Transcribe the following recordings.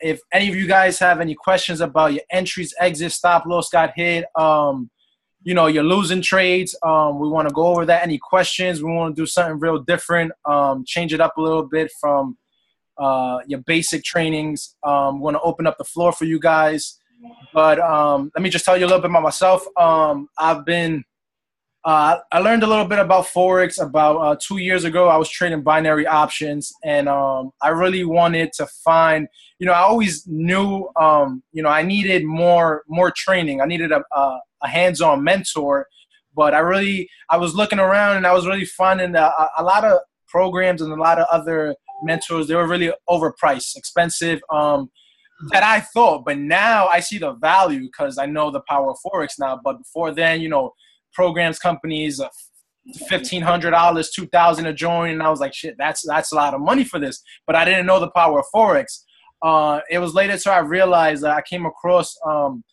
If any of you guys have any questions about your entries, exits, stop loss got hit, um, you know, you're losing trades. Um, we want to go over that. Any questions? We want to do something real different. Um, change it up a little bit from uh, your basic trainings. Um, want to open up the floor for you guys. But um, let me just tell you a little bit about myself. Um, I've been uh, I learned a little bit about forex about uh, two years ago. I was trading binary options, and um, I really wanted to find. You know, I always knew. Um, you know, I needed more more training. I needed a, a, a, hands-on mentor, but I really I was looking around, and I was really finding a, a lot of programs and a lot of other mentors. They were really overpriced, expensive. Um, that I thought, but now I see the value because I know the power of forex now. But before then, you know programs companies uh, fifteen hundred dollars, two thousand a join, and I was like, shit, that's that's a lot of money for this. But I didn't know the power of forex. Uh, it was later so I realized that I came across, um,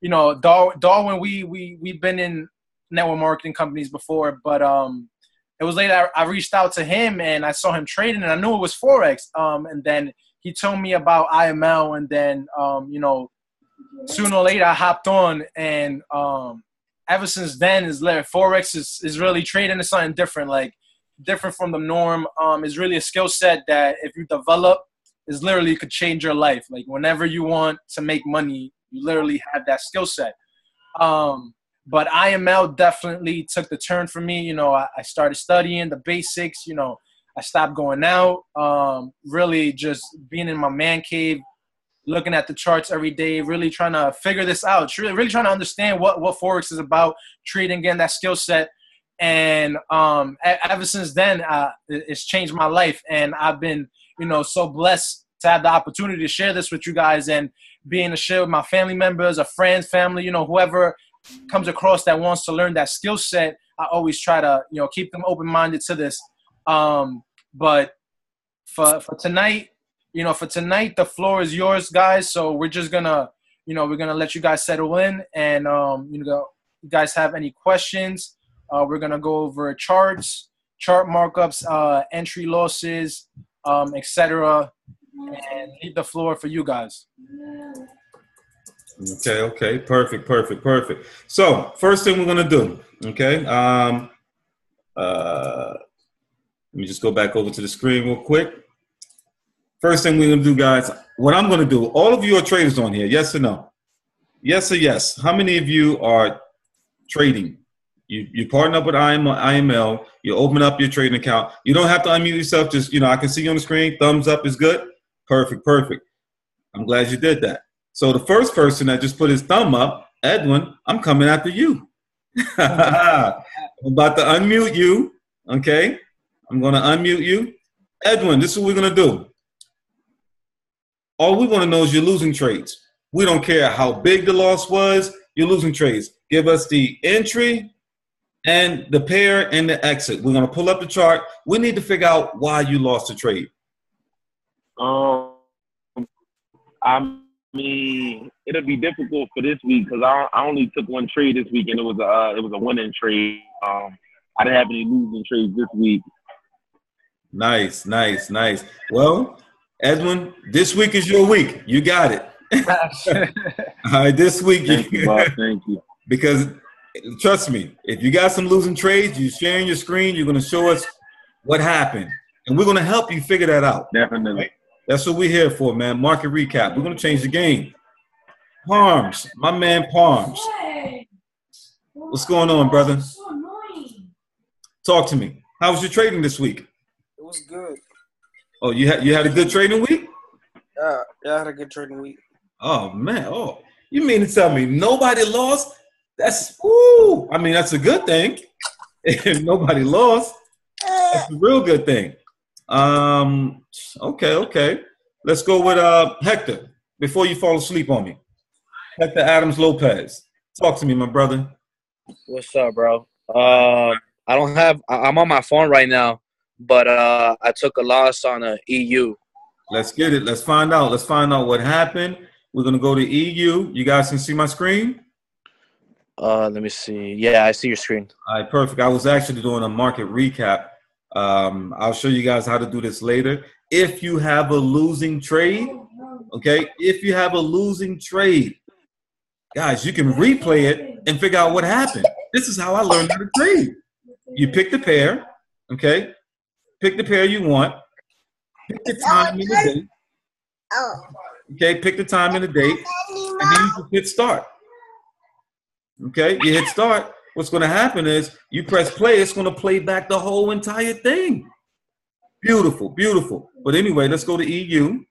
you know, Dar- Darwin. We we we've been in network marketing companies before, but um, it was later I, I, reached out to him and I saw him trading, and I knew it was forex. Um, and then he told me about IML, and then um, you know, sooner or later I hopped on and um ever since then is like forex is, is really trading is something different like different from the norm. Um is really a skill set that if you develop is literally could change your life. Like whenever you want to make money you literally have that skill set. Um but iml definitely took the turn for me. You know I, I started studying the basics you know i stopped going out. Um really just being in my man cave looking at the charts every day, really trying to figure this out, really, really trying to understand what, what Forex is about, trading, again, that skill set. And um, ever since then, uh, it's changed my life. And I've been, you know, so blessed to have the opportunity to share this with you guys and being to share with my family members, a friends, family, you know, whoever comes across that wants to learn that skill set. I always try to, you know, keep them open minded to this. Um, but for for tonight, you know, for tonight, the floor is yours, guys. So we're just gonna, you know, we're gonna let you guys settle in, and um, you know, you guys have any questions, uh, we're gonna go over charts, chart markups, uh, entry losses, um, etc., and leave the floor for you guys. Okay, okay, perfect, perfect, perfect. So first thing we're gonna do, okay, um, uh, let me just go back over to the screen real quick. First thing we're gonna do, guys, what I'm gonna do, all of you are traders on here, yes or no? Yes or yes. How many of you are trading? You you partner up with IML, you open up your trading account. You don't have to unmute yourself, just you know, I can see you on the screen, thumbs up is good. Perfect, perfect. I'm glad you did that. So the first person that just put his thumb up, Edwin, I'm coming after you. I'm about to unmute you. Okay. I'm gonna unmute you. Edwin, this is what we're gonna do. All we want to know is you're losing trades. We don't care how big the loss was, you're losing trades. Give us the entry and the pair and the exit. We're going to pull up the chart. We need to figure out why you lost the trade. Um, I mean, it'll be difficult for this week because I, I only took one trade this week and it was a uh, it was a winning trade. Um, I didn't have any losing trades this week. Nice, nice, nice. Well, Edwin, this week is your week. You got it. All right, this week. Thank you, Bob. Thank you. Because trust me, if you got some losing trades, you sharing your screen, you're going to show us what happened, and we're going to help you figure that out. Definitely. Right? That's what we're here for, man. Market recap. We're going to change the game. Palms, my man Palms. What's going on, brother? Talk to me. How was your trading this week? It was good. Oh, you had you had a good trading week? Yeah, yeah, I had a good trading week. Oh man, oh, you mean to tell me nobody lost? That's ooh, I mean that's a good thing. if nobody lost, that's a real good thing. Um, okay, okay. Let's go with uh Hector before you fall asleep on me. Hector Adams Lopez, talk to me, my brother. What's up, bro? Uh, I don't have. I'm on my phone right now but uh, I took a loss on a EU. Let's get it. Let's find out. Let's find out what happened. We're gonna go to EU. You guys can see my screen. Uh, let me see. Yeah, I see your screen. All right, perfect. I was actually doing a market recap. Um, I'll show you guys how to do this later. If you have a losing trade, Okay, if you have a losing trade, guys, you can replay it and figure out what happened. This is how I learned how to trade. You pick the pair, okay? Pick the pair you want. Pick the time and the date. Okay, pick the time and the date, and then you just hit start. Okay, you hit start. What's going to happen is you press play. It's going to play back the whole entire thing. Beautiful, beautiful. But anyway, let's go to EU.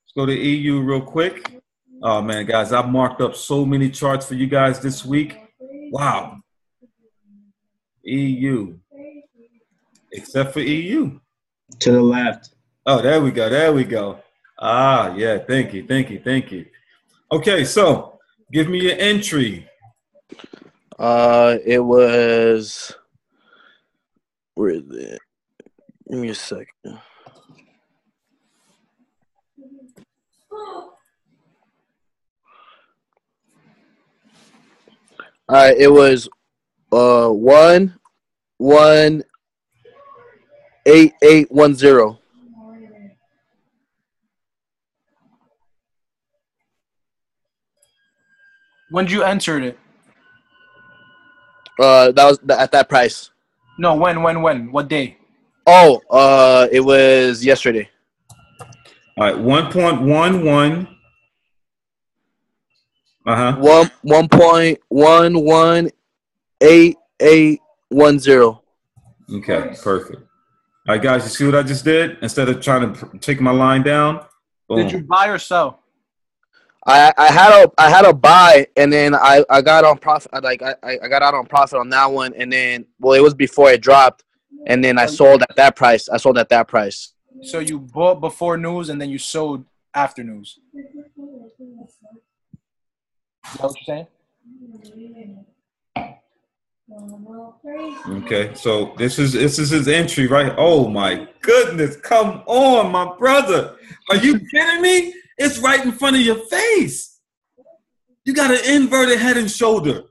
Let's go to EU real quick. Oh man, guys, I've marked up so many charts for you guys this week. Wow. EU. Except for EU. To the left. Oh, there we go. There we go. Ah, yeah. Thank you. Thank you. Thank you. Okay, so give me your entry. Uh, it was. Where is it? Give me a second. All right, it was uh one one eight eight one zero. When did you enter it? Uh, that was th- at that price. No, when, when, when? What day? Oh, uh, it was yesterday. All right, 1.11. Uh huh. One one point one one eight eight one zero. Okay, perfect. All right, guys, you see what I just did? Instead of trying to pr- take my line down, boom. Did you buy or sell? I, I had a I had a buy and then I, I got on profit like I, I got out on profit on that one and then well it was before it dropped and then I sold at that price I sold at that price So you bought before news and then you sold after news. Is that what you're saying? Okay, so this is this is his entry, right? Oh my goodness, come on, my brother. Are you kidding me? It's right in front of your face. You got an inverted head and shoulder.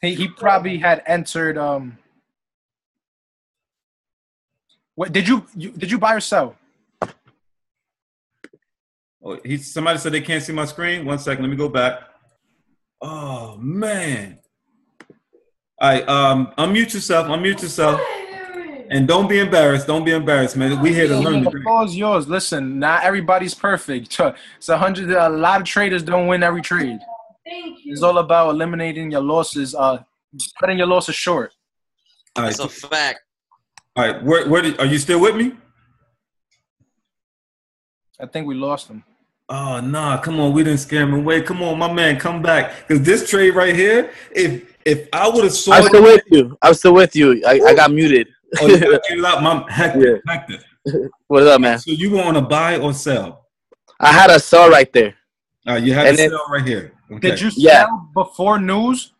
He, he probably had entered. Um, what did you, you did you buy or sell? Oh, he somebody said they can't see my screen. One second, let me go back. Oh man. All right, um, unmute yourself, unmute yourself. And don't be embarrassed. Don't be embarrassed, man. We here to learn. The floor is yours. Listen, not everybody's perfect. It's a hundred. A lot of traders don't win every trade. Thank you. It's all about eliminating your losses. Uh, cutting your losses short. All right, That's a fact. all right. Where, where did, are you still with me? I think we lost them. Oh nah, come on, we didn't scare him away. Come on, my man, come back. Cause this trade right here, if if I would have saw I'm still with you I'm still with you I, I got muted oh, you got muted out, my Hector, Hector. what's up man So you want to buy or sell? I had a sell right there Uh, you had And to then- sell right here. Okay. Did you Yeah. sell before news?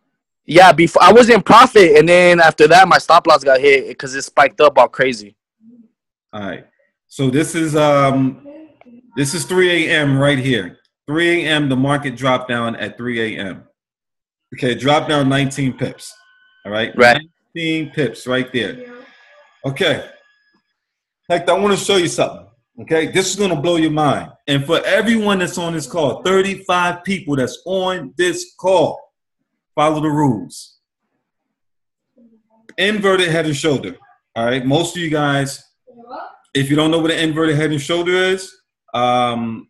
yeah before I was in profit and then after that my stop loss got hit because it spiked up all crazy All right. So this is um this is 3 a.m. right here. 3 a.m. The market dropped down at 3 a.m. Okay, drop down 19 pips. All right. Right. 19 pips right there. Okay. Hector, I want to show you something. Okay, this is gonna blow your mind. And for everyone that's on this call, 35 people that's on this call, follow the rules. Inverted head and shoulder. All right, most of you guys, if you don't know what an inverted head and shoulder is, um,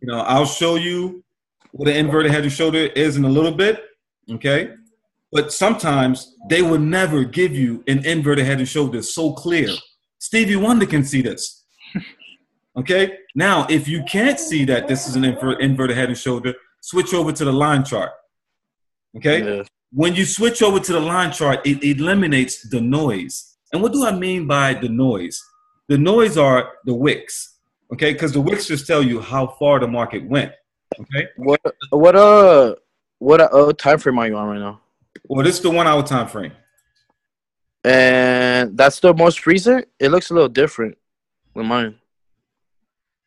you know, I'll show you what an inverted head and shoulder is in a little bit. Okay, but sometimes they will never give you an inverted head and shoulder so clear. Stevie Wonder can see this. Okay, now if you can't see that this is an inver- inverted head and shoulder, switch over to the line chart. Okay, Yeah. when you switch over to the line chart, it eliminates the noise. And what do I mean by the noise? The noise are the wicks, okay? Because the wicks just tell you how far the market went, okay? what what uh what uh time frame are you on right now Well, this is the one hour time frame. and that's the most recent it looks a little different than mine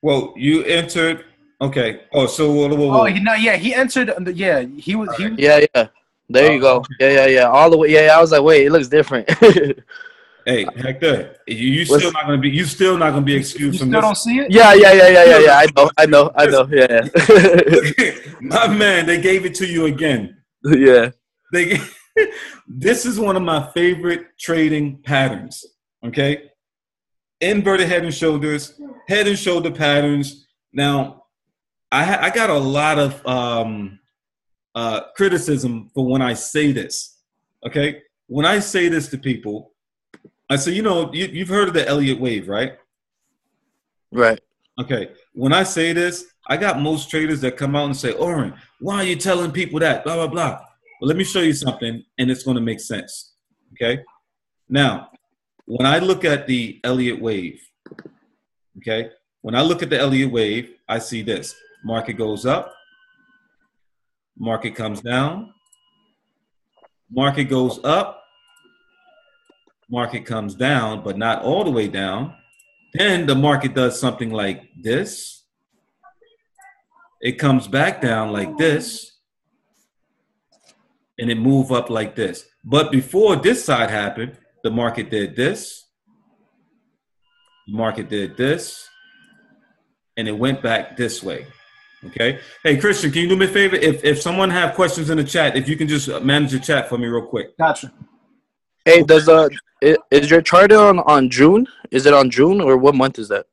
Well, you entered, okay. Oh, so whoa, whoa, whoa. Oh, he, no, yeah, he entered. Yeah, he was. He, Yeah, yeah. There you Oh, go. Yeah, yeah, yeah. All the way. Yeah, yeah. I was like, wait, it looks different. Hey, Hector, you, you What's- still not gonna be you still not gonna be excused You excused still from don't see it? Yeah, yeah, yeah, yeah, yeah, yeah. I know, I know, I know. Yeah, My man, they gave it to you again. yeah. They this is one of my favorite trading patterns. Okay, inverted head and shoulders, head and shoulder patterns. Now, I I got a lot of um, uh, criticism for when I say this. Okay, when I say this to people, Uh, I say, you know, you, you've heard of the Elliott wave, right? Right. Okay. When I say this, I got most traders that come out and say, Oran, why are you telling people that? Blah, blah, blah. Well, let me show you something and it's going to make sense. Okay. Now, when I look at the Elliott wave, okay, when I look at the Elliott wave, I see this market goes up, market comes down, market goes up, market comes down, but not all the way down. Then the market does something like this. It comes back down like this. And it move up like this. But before this side happened, the market did this. The market did this. And it went back this way. Okay. Hey Christian, can you do me a favor? If if someone have questions in the chat, if you can just manage the chat for me real quick. Gotcha. Hey, does uh, i- is your chart on on June? Is it on June or what month is that?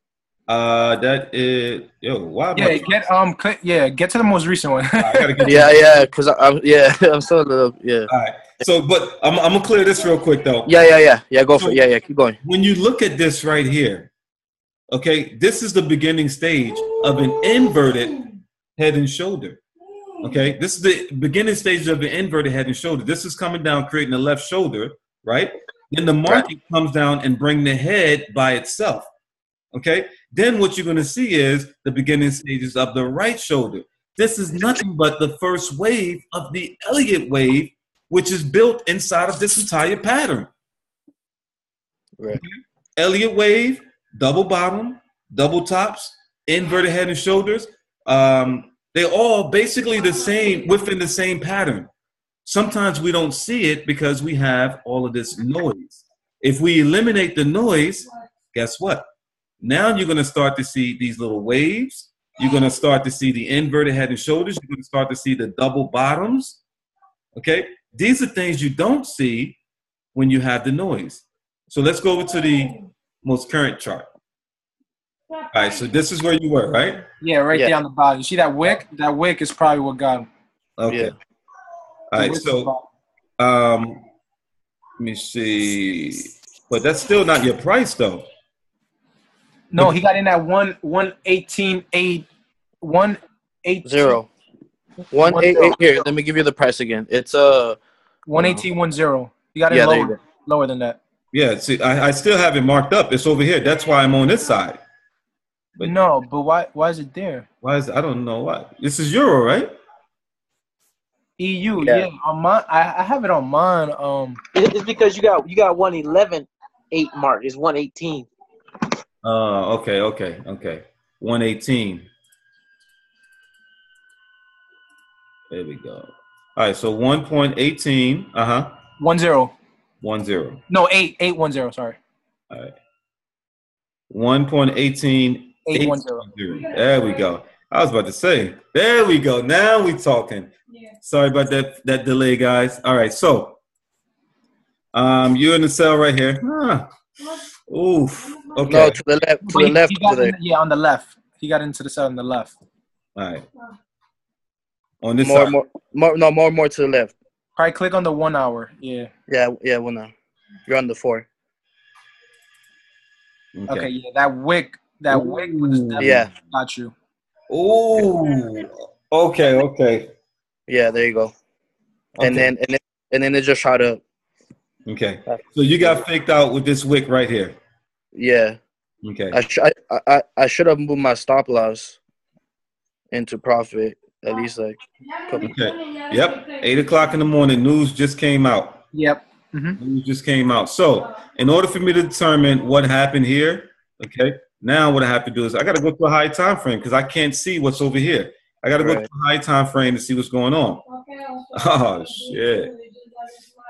Uh that is yo, why am I- Yeah, get um, click, yeah, get to the most recent one. I gotta get Yeah, yeah. Cause I, I'm yeah, I'm still a little yeah. All right. So, but I'm, I'm gonna clear this real quick though. Yeah, yeah, yeah, yeah. Go for it. Yeah, yeah. Keep going. When you look at this right here, okay, this is the beginning stage of an inverted head and shoulder. Okay, this is the beginning stage of an inverted head and shoulder. This is coming down, creating the left shoulder, right? Then the market comes down and bring the head by itself. Okay, then what you're gonna see is the beginning stages of the right shoulder. This is nothing but the first wave of the Elliott wave, which is built inside of this entire pattern. Right. Elliott wave, double bottom, double tops, inverted head and shoulders. Um, they're all basically the same within the same pattern. Sometimes we don't see it because we have all of this noise. If we eliminate the noise, guess what? Now you're going to start to see these little waves. You're going to start to see the inverted head and shoulders. You're going to start to see the double bottoms. Okay? These are things you don't see when you have the noise. So let's go over to the most current chart. All right, so this is where you were, right? yeah, right Yeah. there on the bottom. You see that wick? That wick is probably what got him. Okay. Yeah. All right, The wick is so um, let me see. But that's still not your price, though. no, he got in at one one eighteen one eight Zero. One One eight zero. eight. Here, let me give you the price again. It's uh. one eighteen one zero. He got in Yeah, there you lower lower than that. Yeah, see, I, I still have it marked up. It's over here. That's why I'm on this side. But- no, but why why is it there? Why is I don't know why. This is euro, right? EU, Yeah. yeah. on mine, I, I have it on mine. Um, It's because you got you got one eleven eight mark. It's one eighteen. Uh, okay, okay, okay. 118. There we go. All right, so 1.18. Uh huh. one zero. One zero. No, eight eight one zero. Sorry, All right. 1.18. eight one zero. There we go. I was about to say. There we go. Now we talking. Sorry about that that delay, guys. All right, so um, you're in the sell right here. Huh. Oof. Okay. No, to the left. To But the left. he got over there. in- yeah, on the left. He got into the sell on the left. All right. On this More, side. more, more. No, more, more to the left. Probably click on the one hour. Yeah. Yeah, yeah. Well, now you're on the four. Okay. yeah, that wick. That wick was Ooh. definitely Yeah. got you. Ooh. Okay. Okay. Yeah, there you go. And then and then and then it just shot up. Okay. So you got faked out with this wick right here. Yeah, Okay. I sh- I I, I should have moved my stop loss into profit at least like. Couple. Okay. Yep. Eight o'clock in the morning. News just came out. Yep. hmm News just came out. So, in order for me to determine what happened here, okay, now what I have to do is I got to go to a high time frame because I can't see what's over here. I got to go to a high time frame to see what's going on. Oh shit.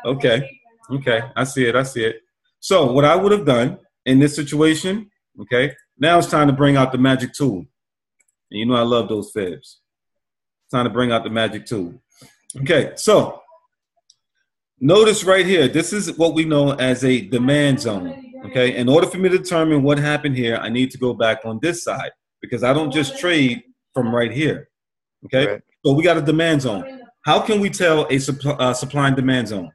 Okay. Okay. I see it. I see it. So what I would have done in this situation, okay, now it's time to bring out the magic tool. And you know I love those fibs. Time to bring out the magic tool. Okay, so notice right here, this is what we know as a demand zone. Okay, in order for me to determine what happened here, I need to go back on this side because I don't just trade from right here. Okay, Right. so we got a demand zone. How can we tell a supply, uh, supply and demand zone?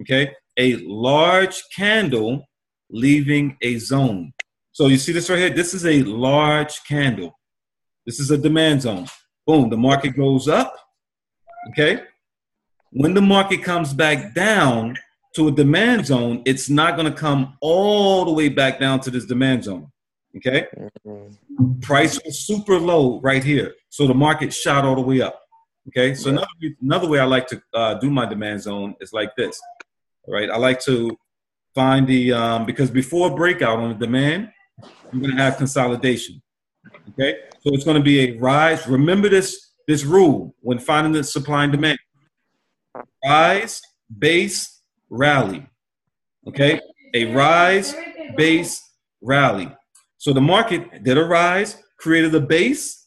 Okay, a large candle leaving a zone. So you see this right here? This is a large candle. This is a demand zone. Boom, the market goes up. Okay. When the market comes back down to a demand zone, it's not going to come all the way back down to this demand zone. Okay. Price was super low right here. So the market shot all the way up. Okay. So another, another way I like to uh, do my demand zone is like this. Right. I like to find the, um, because before breakout on the demand, I'm going to have consolidation. Okay. So it's going to be a rise. Remember this, this rule when finding the supply and demand. Rise, base, rally. Okay. A rise, base, rally. So the market did a rise, created a base.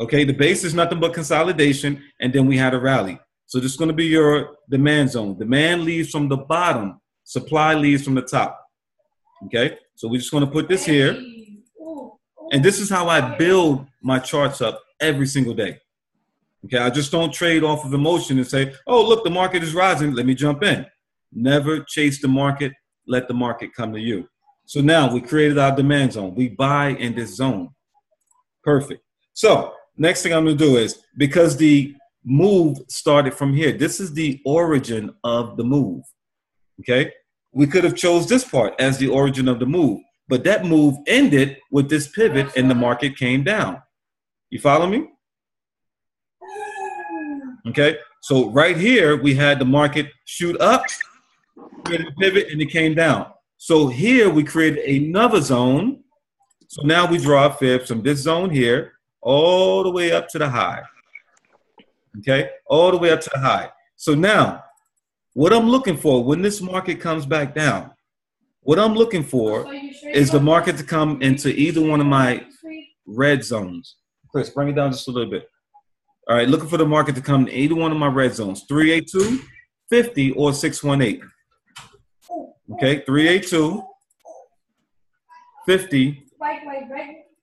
Okay, the base is nothing but consolidation, and then we had a rally. So this is going to be your demand zone. Demand leaves from the bottom, supply leaves from the top. Okay, so we're just going to put this here, and this is how I build my charts up every single day. Okay, I just don't trade off of emotion and say, "Oh, look, the market is rising. Let me jump in." Never chase the market. Let the market come to you. So now we created our demand zone. We buy in this zone. Perfect. So next thing I'm going to do is because the move started from here, this is the origin of the move. Okay. We could have chose this part as the origin of the move, but that move ended with this pivot and the market came down. You follow me? Okay. So right here, we had the market shoot up, pivot, and it came down. So here we created another zone. So now we draw a fib from this zone here all the way up to the high. Okay, all the way up to the high. So now, what I'm looking for when this market comes back down, what I'm looking for is the market to come into either one of my red zones. Chris, bring it down just a little bit. All right, looking for the market to come to either one of my red zones 382, 50, or 618. Okay, 382, 50,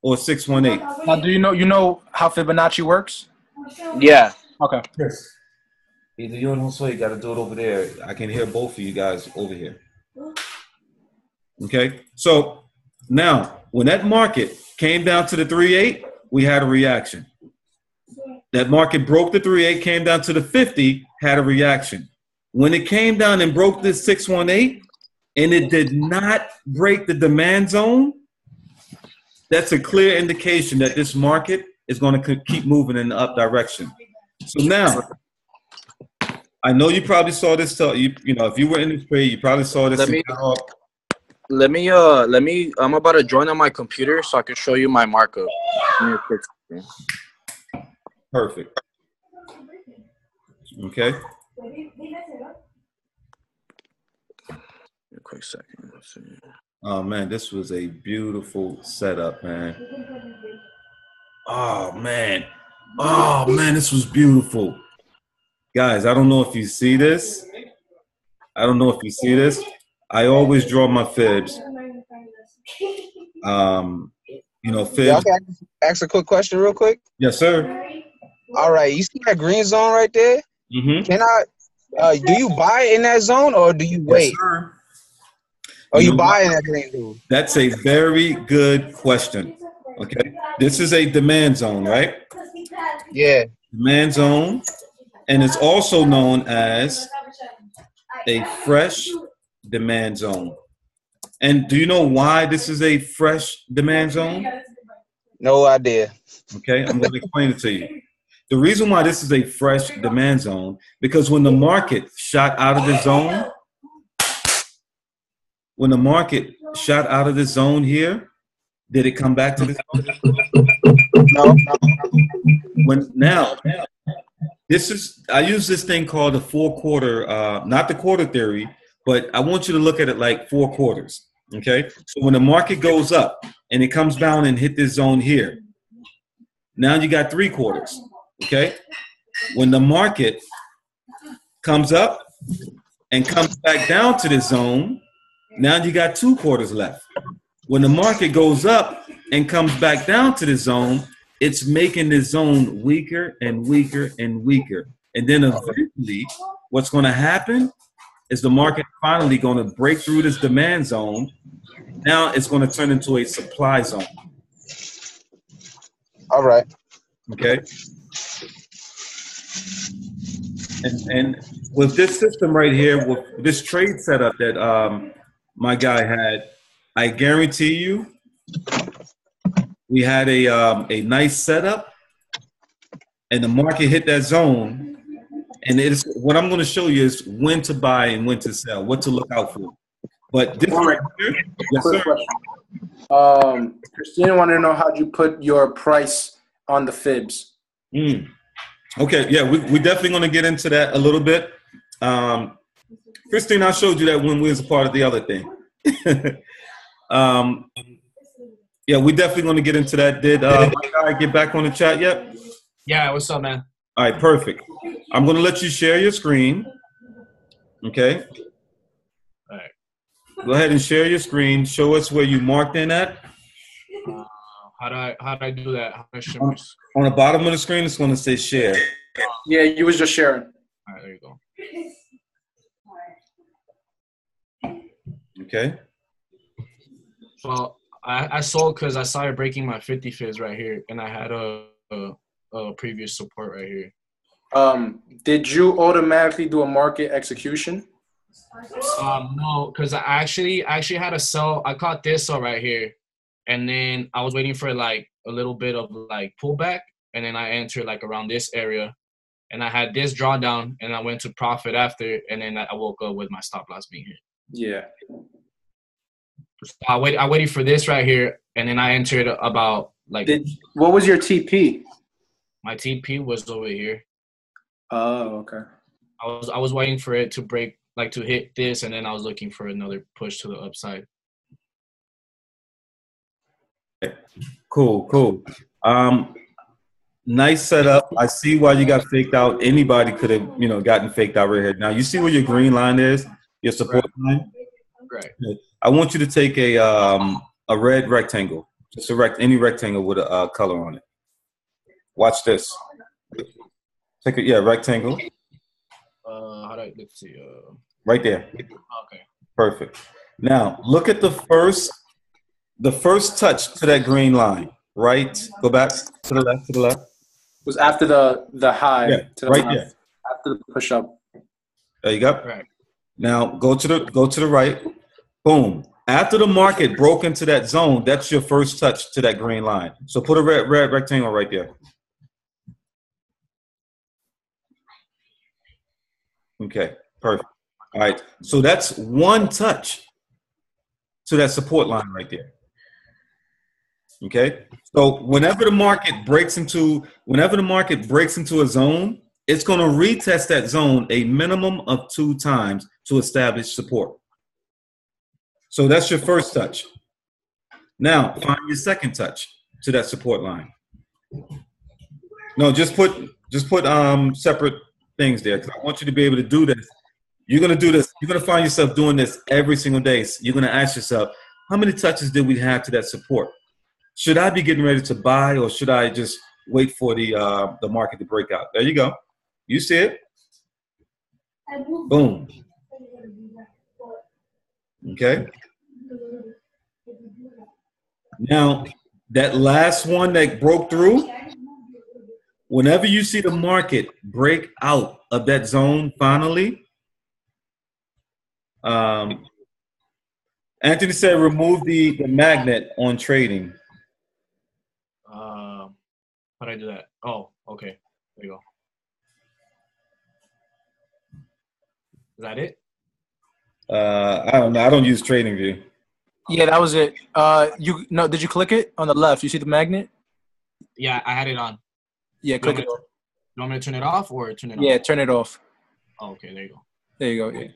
or 618. Now, do you know you know how Fibonacci works? Yeah. Okay. Chris. Either you or Josue got to do it over there. I can hear both of you guys over here. Okay, so now when that market came down to the 3.8, we had a reaction. That market broke the 3.8, came down to the 50, had a reaction. When it came down and broke this 618, and it did not break the demand zone, that's a clear indication that this market is going to keep moving in the up direction. So now, I know you probably saw this. So you, you know, if you were in this trade, you probably saw this. Let me- Let me uh let me I'm about to join on my computer so I can show you my markup. Give me a quick second. Perfect. Okay. A quick second. Oh man, this was a beautiful setup, man. Oh man. Oh man, this was beautiful. Guys, I don't know if you see this. I don't know if you see this. I always draw my fibs. Um, you know, fibs. can ask a quick question real quick. Yes, sir. All right, you see that green zone right there? Mm-hmm. Can I? Uh, do you buy in that zone or do you wait? Yes, sir. or You you know buy in that green zone? That's a very good question. Okay. This is a demand zone, right? Yeah. Demand zone. And it's also known as a fresh demand zone. And do you know why this is a fresh demand zone? No idea. Okay, I'm going to explain it to you. The reason why this is a fresh demand zone because when the market shot out of the zone, when the market shot out of the zone here, did it come back to the zone? No. When now, this is I use this thing called the four quarter, uh, not the quarter theory, but I want you to look at it like four quarters. Okay, so when the market goes up and it comes down and hit this zone here, now you got three quarters. Okay, when the market comes up and comes back down to this zone, now you got two quarters left. When the market goes up and comes back down to the zone, it's making the zone weaker and weaker and weaker. And then eventually, what's going to happen is the market finally going to break through this demand zone. Now it's going to turn into a supply zone. All right. Okay. And and with this system right here, with this trade setup that um, my guy had, I guarantee you, we had a um, a nice setup, and the market hit that zone. And it's what I'm going to show you is when to buy and when to sell, what to look out for. But this right here, yes, sir. Um, Christina wanted to know how'd you put your price on the fibs. Mm. Okay, yeah, we we definitely going to get into that a little bit. Um, Christine, I showed you that when we was a part of the other thing. um, yeah, we definitely going to get into that. Did uh, my guy get back on the chat yet? Yeah, what's up, man? All right, perfect. I'm going to let you share your screen. Okay. All right. Go ahead and share your screen. Show us where you marked in at. Uh, how do I how do I do that? How do I share my s- On the bottom of the screen, it's going to say share. Yeah, you was just sharing. All right, there you go. Okay. Well, I, I sold because I started breaking my 50 fibs right here, and I had a, a, a previous support right here. Um, did you automatically do a market execution? Um, no, because I actually I actually had a sell. I caught this sell right here, and then I was waiting for like a little bit of like pullback, and then I entered like around this area, and I had this drawdown, and I went to profit after, and then I woke up with my stop loss being here. Yeah. So I wait. I waited for this right here, and then I entered about like Did what was your TP? my TP was over here. Oh, okay. I was I was waiting for it to break, like to hit this, and then I was looking for another push to the upside. Cool, cool. Um, nice setup. I see why you got faked out. Anybody could have, you know, gotten faked out right here. Now you see where your green line is, your support line. Right. I want you to take a um a red rectangle, just a rect any rectangle with a uh, color on it. Watch this. Take a yeah rectangle Uh, how do I let's see? Uh, right there. okay. Perfect. Now look at the first the first touch to that green line. Right. Go back to the left. To the left. was after the the high. Yeah, to the right left, there. After the push up. There you go. Right. Now go to the go to the right. Boom. After the market broke into that zone, that's your first touch to that green line. So put a red red rectangle right there. Okay, perfect. All right. So that's one touch to that support line right there. Okay. So whenever the market breaks into whenever the market breaks into a zone, it's going to retest that zone a minimum of two times to establish support. So that's your first touch. Now find your second touch to that support line. No, just put just put um separate things there because I want you to be able to do this. You're gonna do this. You're gonna find yourself doing this every single day. So you're gonna ask yourself, how many touches did we have to that support? Should I be getting ready to buy, or should I just wait for the uh, the market to break out? There you go. You see it. Boom. Okay. Now, that last one that broke through, whenever you see the market break out of that zone finally, um, Anthony said remove the, the magnet on trading. Um, how do I do that? Oh, okay. There you go. Is that it? Uh, I don't know. I don't use Trading View. Yeah, that was it. Uh, you no, did you click it on the left? You see the magnet? Yeah, I had it on. Yeah, You click want, it. to, you want me to turn it off or turn it Yeah, on? turn it off. Oh, okay, there you go. There you go. Yeah.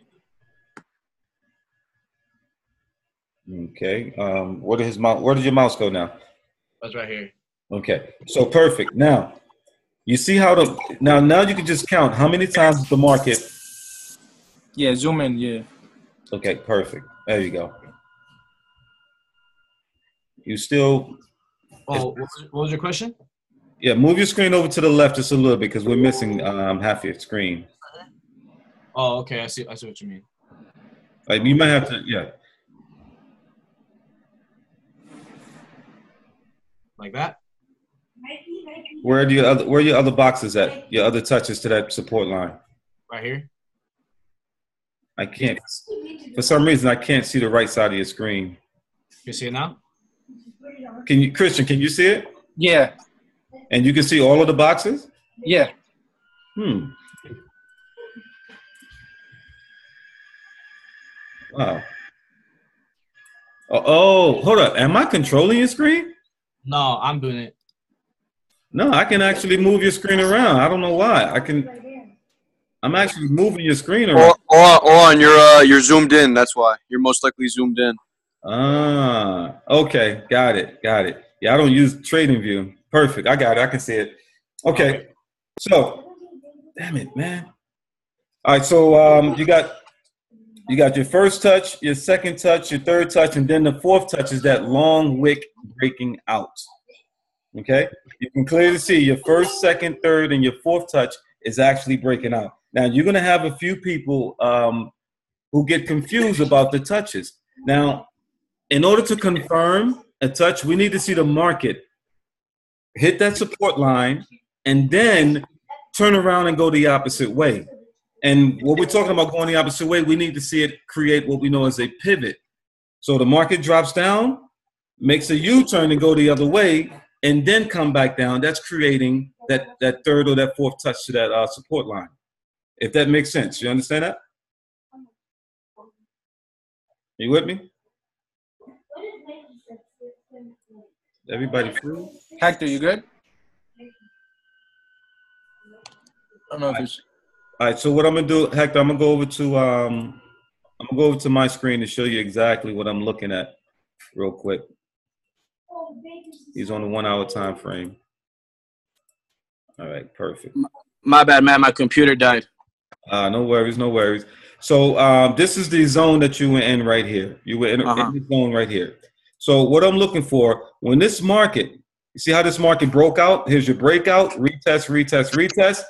Okay. Um, where did his mouse? Where did your mouse go now? That's right here. Okay. So perfect. Now, you see how the now now you can just count how many times the market. Yeah, zoom in. Yeah. Okay. Perfect. There you go. You still Oh, what was, what was your question? yeah. Move your screen over to the left just a little bit because we're missing um, half your screen. Oh, okay. I see. I see what you mean. Like you might have to yeah. Like that. Where are your other where are your other boxes at? Your other touches to that support line. Right here. I can't. For some reason, I can't see the right side of your screen. You see it now? Can you, Christian? Can you see it? Yeah. And you can see all of the boxes. Yeah. Hmm. Wow. Oh, oh, hold up. Am I controlling your screen? No, I'm doing it. No, I can actually move your screen around. I don't know why. I can. I'm actually moving your screen Or, around. or, or on you're uh, you're zoomed in. That's why you're most likely zoomed in. Ah, okay. Got it. Got it. Yeah, I don't use Trading View. Perfect. I got it. I can see it. Okay. So, damn it, man. All right. So, um, you got you got your first touch, your second touch, your third touch, and then the fourth touch is that long wick breaking out. Okay. You can clearly see your first, second, third, and your fourth touch is actually breaking out. Now, you're going to have a few people um, who get confused about the touches. Now, in order to confirm a touch, we need to see the market hit that support line and then turn around and go the opposite way. And what we're talking about going the opposite way, we need to see it create what we know as a pivot. So the market drops down, makes a U-turn and go the other way, and then come back down. That's creating that that third or that fourth touch to that uh, support line. If that makes sense, you understand that? You with me? Everybody free? Hector, you good? I don't know if it's. All right, so what I'm gonna do, Hector, I'm gonna go over to um, I'm gonna go over to my screen to show you exactly what I'm looking at, real quick. He's on a one-hour time frame. All right, perfect. My bad, man. My computer died. Uh, no worries, no worries. So um, this is the zone that you were in right here. You were in, Uh-huh. in the zone right here. So what I'm looking for when this market, you see how this market broke out? Here's your breakout, retest, retest, retest.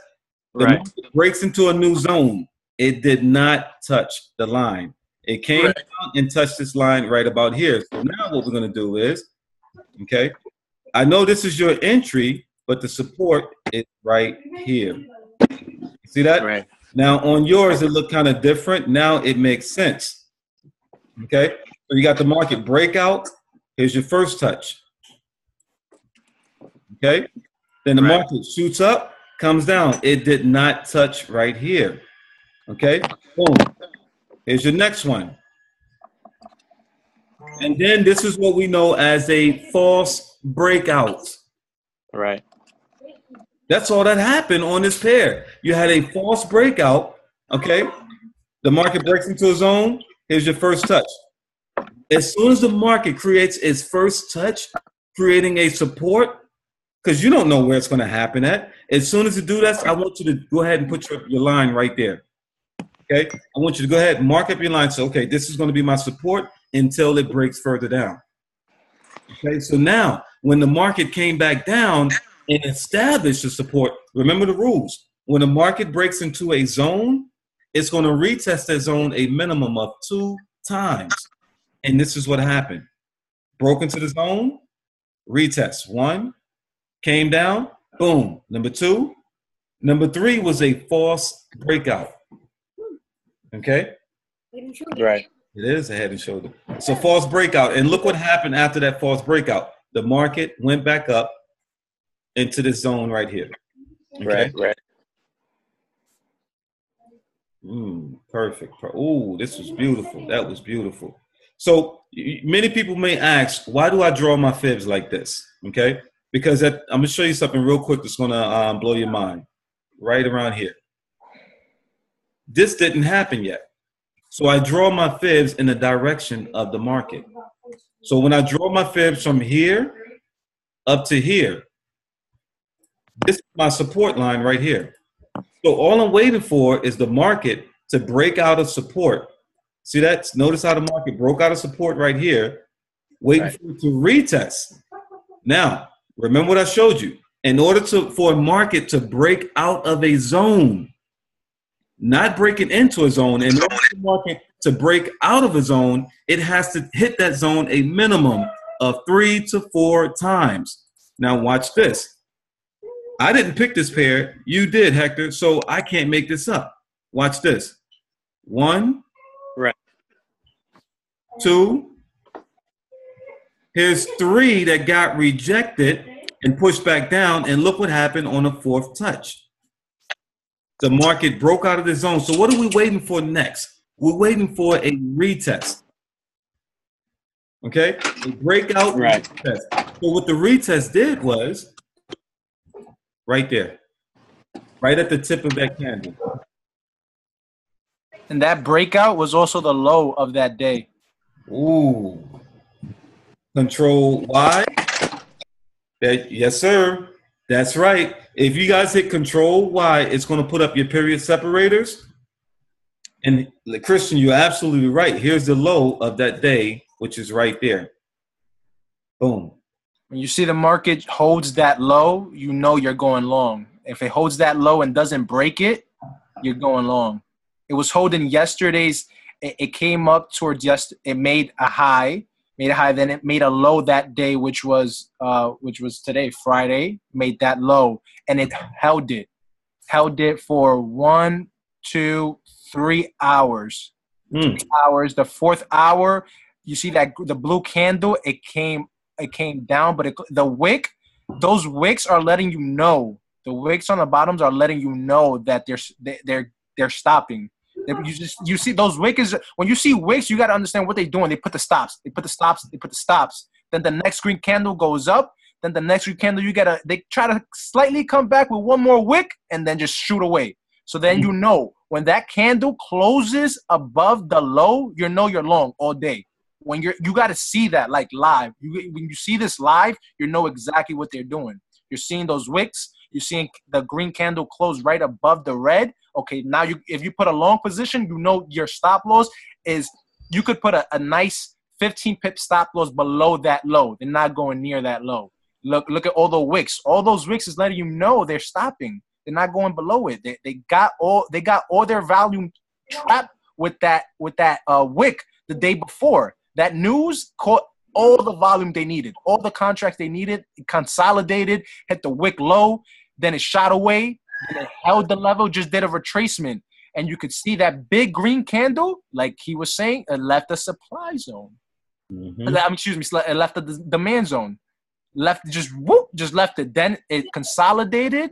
The Right. market breaks into a new zone. It did not touch the line. It came Right. down and touched this line right about here. So now what we're gonna do is, okay, I know this is your entry, but the support is right here. See that? Right. Now on yours, it looked kind of different. Now it makes sense. Okay, so you got the market breakout. Here's your first touch. Okay, then the Right. market shoots up, comes down. It did not touch right here. Okay, boom. Here's your next one. And then this is what we know as a false breakout. Right. That's all that happened on this pair. You had a false breakout. Okay. The market breaks into a zone. Here's your first touch. As soon as the market creates its first touch, creating a support, because you don't know where it's going to happen at. As soon as you do that, I want you to go ahead and put your, your line right there. Okay. I want you to go ahead and mark up your line. So, okay, this is going to be my support until it breaks further down. Okay. So now, when the market came back down, and establish the support. Remember the rules. When the market breaks into a zone, it's going to retest that zone a minimum of two times. And this is what happened. Broke into the zone, retest. One, came down, boom. Number two. Number three was a false breakout. Okay? Right. It is a head and shoulder. It's a false breakout. And look what happened after that false breakout. The market went back up into this zone right here. Okay? Right. Right. Mm, perfect. Oh, this was beautiful. That was beautiful. So many people may ask, why do I draw my fibs like this? Okay, because that, I'm gonna show you something real quick that's gonna um, blow your mind. Right around here. This didn't happen yet. So I draw my fibs in the direction of the market. So when I draw my fibs from here up to here, this is my support line right here. So all I'm waiting for is the market to break out of support. See that? Notice how the market broke out of support right here, waiting Right. for it to retest. Now, remember what I showed you. In order to for a market to break out of a zone, not breaking into a zone, in order for the market to break out of a zone, it has to hit that zone a minimum of three to four times. Now, watch this. I didn't pick this pair. You did, Hector. So I can't make this up. Watch this. One. Right. Two. Here's three that got rejected and pushed back down. And look what happened on the fourth touch. The market broke out of the zone. So what are we waiting for next? We're waiting for a retest. Okay? A breakout Right. retest. So what the retest did was right there, right at the tip of that candle. And that breakout was also the low of that day. Ooh. Control Y. That, yes, sir. That's right. If you guys hit Control Y, it's going to put up your period separators. And Christian, you're absolutely right. Here's the low of that day, which is right there. Boom. When you see the market holds that low, you know you're going long. If it holds that low and doesn't break it, you're going long. It was holding yesterday's. It, it came up towards yes. It made a high, made a high. Then it made a low that day, which was uh, which was today, Friday. Made that low, and it held it, held it for one, two, three hours. Mm. Hours. The fourth hour, you see that the blue candle. It came it came down, but it, the wick, those wicks are letting you know. The wicks on the bottoms are letting you know that they're they- they're they're stopping. You just you see those wicks when you see wicks, you got to understand what they're doing. They put the stops. They put the stops. They put the stops. Then the next green candle goes up. Then the next green candle, you gotta they try to slightly come back with one more wick and then just shoot away. So then you know when that candle closes above the low, you know you're long all day when you're you got to see that like live. You when you see this live, you know exactly what they're doing. You're seeing those wicks. You're seeing the green candle close right above the red. Okay, now you if you put a long position, you know your stop loss is you could put a, a nice 15 pip stop loss below that low. They're not going near that low. Look look at all the wicks. All those wicks is letting you know they're stopping. They're not going below it. They, they got all they got all their volume trapped with that with that uh, wick the day before. That news caught all the volume they needed, all the contracts they needed, consolidated, hit the wick low, then it shot away, then it held the level, just did a retracement. And you could see that big green candle, like he was saying, it left the supply zone. Mhm. I mean, excuse me, it left the demand zone. Left just whoop, just left it. Then it consolidated.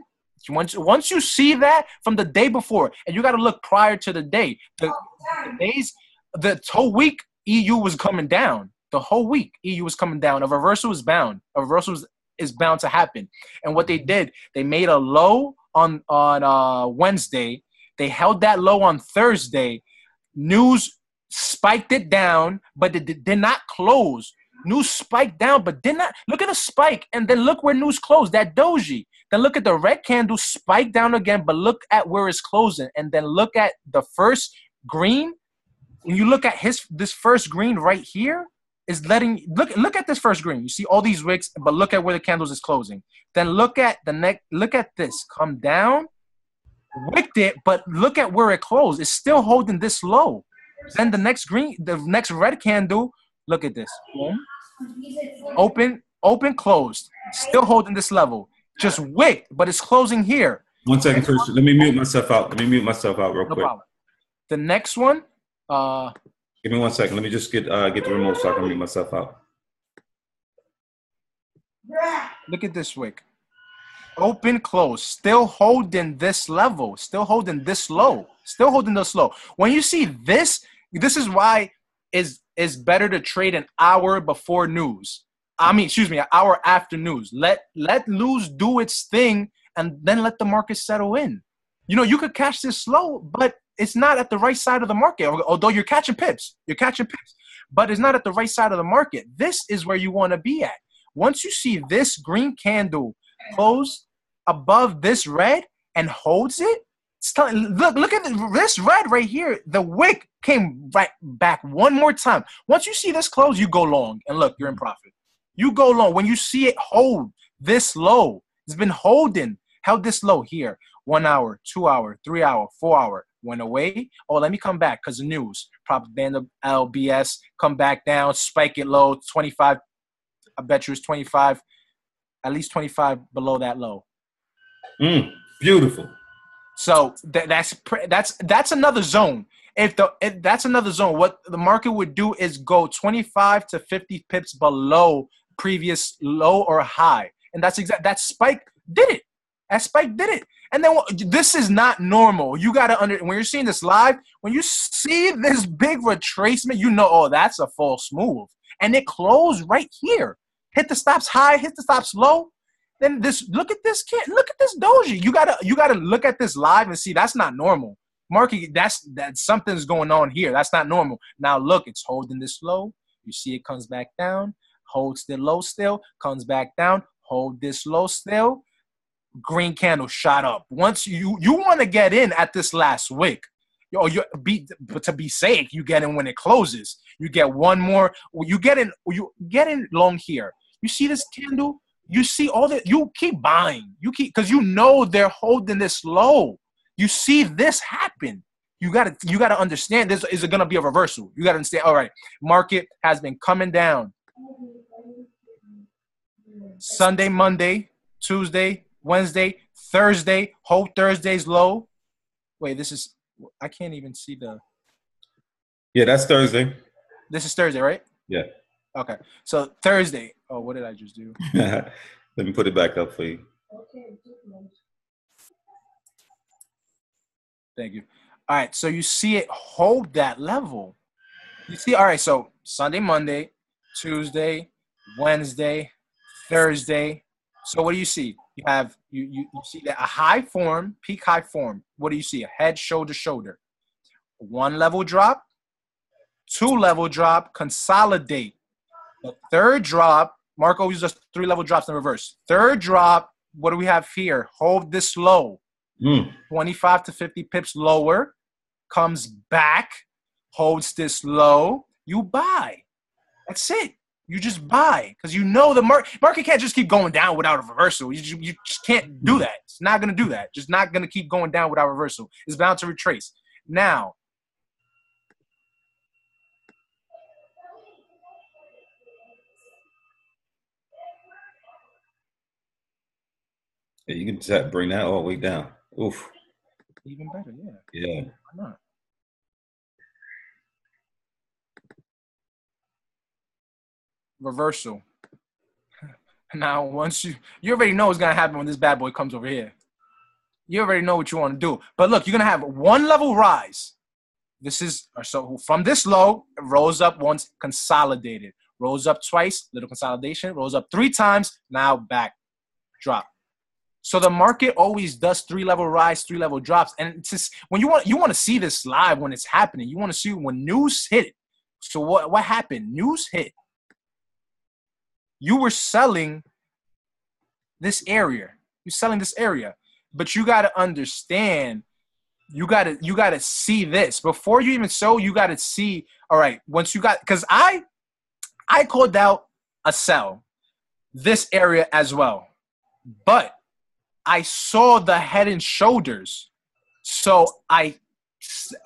Once once you see that from the day before, and you got to look prior to the day. The, the days, the whole week, EU was coming down. The whole week, EU was coming down. A reversal is bound. A reversal is, is bound to happen. And what they did, they made a low on on uh, Wednesday. They held that low on Thursday. News spiked it down, but it did did not close. News spiked down, but did not look at the spike, and then look where news closed. That doji. Then look at the red candle spike down again, but look at where it's closing, and then look at the first green. When you look at his this first green right here is letting look look at this first green. You see all these wicks, but look at where the candles is closing. Then look at the neck. Look at this. Come down, wicked it, but look at where it closed. It's still holding this low. Then the next green, the next red candle. Look at this. Boom. Open, open, closed. Still holding this level. Just wicked, but it's closing here. One second, Christian. Let me mute myself out. Let me mute myself out real No quick. problem. The next one, uh, Give me one second. Let me just get uh, get the remote so I can mute myself out. look at this wick. Open, close. Still holding this level. Still holding this low. Still holding this low. When you see this, this is why is is better to trade an hour before news. I mean, excuse me, an hour after news. Let let news do its thing, and then let the market settle in. You know, you could catch this slow, but it's not at the right side of the market. Although you're catching pips, you're catching pips, but it's not at the right side of the market. This is where you want to be at. Once you see this green candle close above this red and holds it, look, look at this red right here. The wick came right back one more time. Once you see this close, you go long, and look, you're in profit. You go long when you see it hold this low. It's been holding, held this low here. One hour, two hour, three hour, four hour. Went away. Oh, let me come back because the news. Propaganda LBS come back down, spike it low, 25. I bet you it's 25, at least 25 below that low. Mm, beautiful. So that, that's that's that's another zone. If the if that's another zone, what the market would do is go 25 to 50 pips below previous low or high, and that's exact. That spike did it. That spike did it. And then this is not normal. You got to under when you're seeing this live, when you see this big retracement, you know, oh, that's a false move. And it closed right here. Hit the stops high, hit the stops low. Then this look at this kid, look at this doji. You gotta you gotta look at this live and see that's not normal. Market, that's that something's going on here. That's not normal. Now look, it's holding this low. You see it comes back down, holds the low still, comes back down, hold this low still green candle shot up. Once you you want to get in at this last wick, or you be but to be safe, you get in when it closes. You get one more. You get in. You get in long here. You see this candle. You see all that. You keep buying. You keep because you know they're holding this low. You see this happen. You gotta you gotta understand this is it gonna be a reversal. You gotta understand. All right, market has been coming down. Sunday, Monday, Tuesday, Wednesday, Thursday. Hope Thursday's low. Wait, this is I can't even see the. Yeah, that's Thursday. This is Thursday, right? Yeah. Okay, so Thursday. Oh, what did I just do? Let me put it back up for you. Okay. Thank you. All right, so you see it hold that level. You see, all right, so Sunday, Monday, Tuesday, Wednesday, Thursday. So what do you see? You have you you, you see that a high form, peak high form. What do you see? A head, shoulder, shoulder. One level drop, two level drop, consolidate. The third drop, Marco uses three level drops in reverse. Third drop, what do we have here? Hold this low. Mm. 25 to 50 pips lower, comes back, holds this low, you buy. That's it. You just buy because you know the mar- market can't just keep going down without a reversal. You just, you just can't do that. It's not going to do that. Just not going to keep going down without reversal. It's bound to retrace. Now, Yeah, you can just bring that all the way down. Oof. even better, yeah. Yeah. Why not? Reversal. Now, once you you already know what's gonna happen when this bad boy comes over here. You already know what you want to do. But look, you're gonna have one level rise. This is so from this low, it rose up once, consolidated, rose up twice, little consolidation, rose up three times, now back, drop. So the market always does three level rise, three level drops, and it's just when you want you want to see this live when it's happening. You want to see when news hit it. So what what happened? News hit. You were selling this area. You're selling this area, but you got to understand. You got to you got to see this before you even sell. You got to see. All right, once you got because I I called out a sell this area as well, but I saw the head and shoulders. So I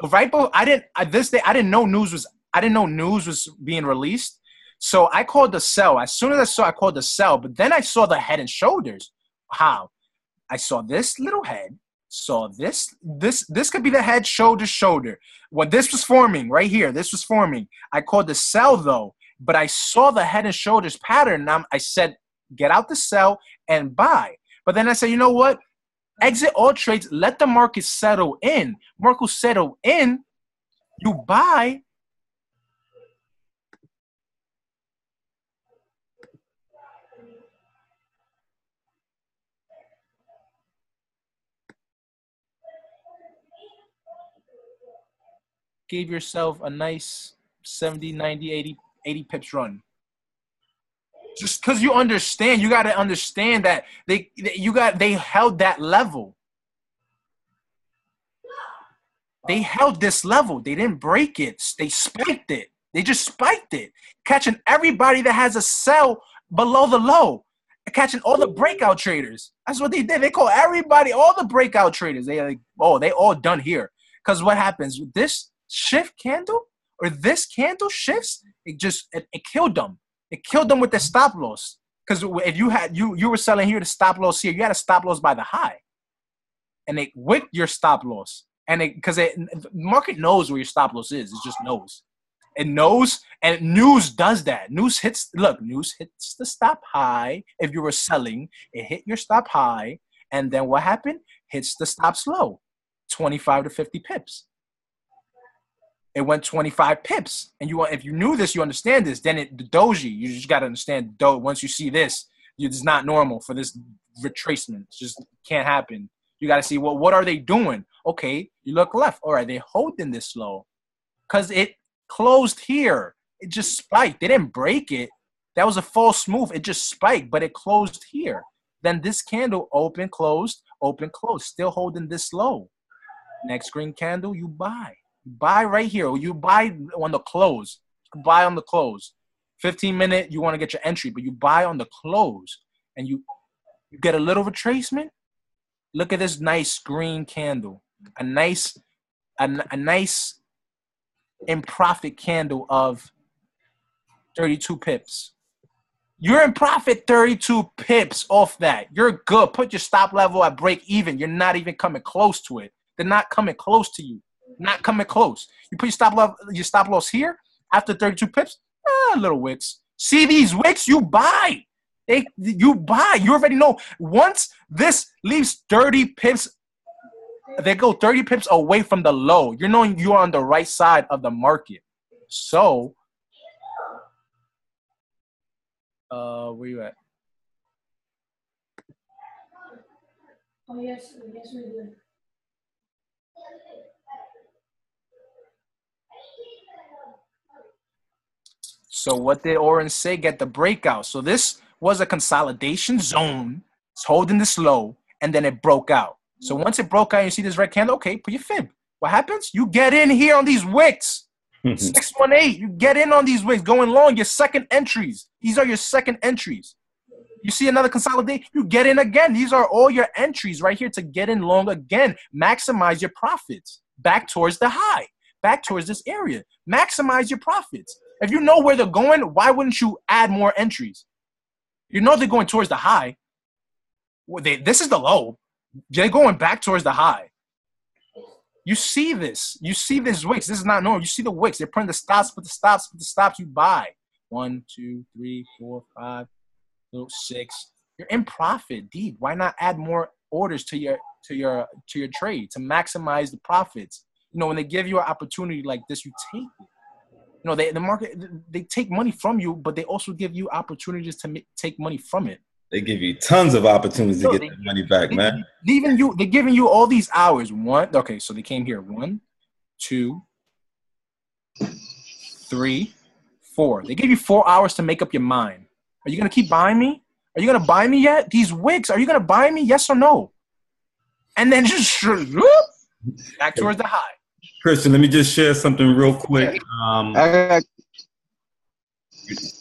right before I didn't I, this day I didn't know news was I didn't know news was being released. So I called the sell. As soon as I saw I called the sell. but then I saw the head and shoulders. How? I saw this little head, saw this this this could be the head, shoulder, shoulder. When this was forming right here, this was forming. I called the sell though, but I saw the head and shoulders pattern. And I'm, I said, get out the sell and buy. But then I said, you know what? Exit all trades. Let the market settle in. Market settle oh, in. You buy. Gave yourself a nice 70, 90, 80, 80 pips run. Just because you understand, you got to understand that they, you got they held that level. They held this level. They didn't break it. They spiked it. They just spiked it, catching everybody that has a sell below the low, catching all the breakout traders. That's what they did. They call everybody, all the breakout traders. They like, oh, they all done here. Because what happens with this shift candle or this candle shifts, it just it, it killed them. It killed them with the stop loss. Because if you had you you were selling here the stop loss here, you had a stop loss by the high, and it wicked your stop loss. And it because it the market knows where your stop loss is. It just knows. It knows, and news does that. News hits. Look, news hits the stop high. If you were selling, it hit your stop high, and then what happened? Hits the stop slow, twenty five to fifty pips it went 25 pips. And you want if you knew this, you understand this. Then it the doji, you just got to understand do. Once you see this, it's not normal for this retracement. It just can't happen. You got to see well, what are they doing? Okay, you look left. All right, they holding this low because it closed here. It just spiked. They didn't break it. That was a false move. It just spiked, but it closed here. Then this candle open, closed, open, closed, still holding this low. Next green candle, you buy buy right here. You buy on the close. Buy on the close. 15 minute, you want to get your entry, but you buy on the close and you, you get a little retracement. Look at this nice green candle. A nice, a, a nice in profit candle of 32 pips. You're in profit 32 pips off that. You're good. Put your stop level at break even. You're not even coming close to it. They're not coming close to you not coming close. You put your stop loss, your stop loss here after 32 pips, ah, little wicks. See these wicks, you buy. They, you buy. You already know. Once this leaves 30 pips, they go 30 pips away from the low. You're knowing you're on the right side of the market. So, uh, where you at? Oh yes, yes we do. So what did Oran say? Get the breakout. So this was a consolidation zone. It's holding this low, and then it broke out. So once it broke out, you see this red candle. Okay, put your fib. What happens? You get in here on these wicks. Six one eight. You get in on these wicks, going long. Your second entries. These are your second entries. You see another consolidate. You get in again. These are all your entries right here to get in long again. Maximize your profits back towards the high, back towards this area. Maximize your profits. If you know where they're going, why wouldn't you add more entries? You know they're going towards the high. Well, they, this is the low. They're going back towards the high. You see this. You see this wicks. This is not normal. You see the wicks. They're putting the stops, but the stops, but the stops you buy. One, two, three, four, five, six. You're in profit, deep. Why not add more orders to your to your to your trade to maximize the profits? You know, when they give you an opportunity like this, you take it know, they the market they take money from you, but they also give you opportunities to take money from it. They give you tons of opportunities to get they, money back, they, man. Leaving you, they're giving you all these hours. One, okay, so they came here. One, two, three, four. They give you four hours to make up your mind. Are you gonna keep buying me? Are you gonna buy me yet? These wigs, are you gonna buy me? Yes or no? And then just whoop, back towards the high. Christian, let me just share something real quick. Um,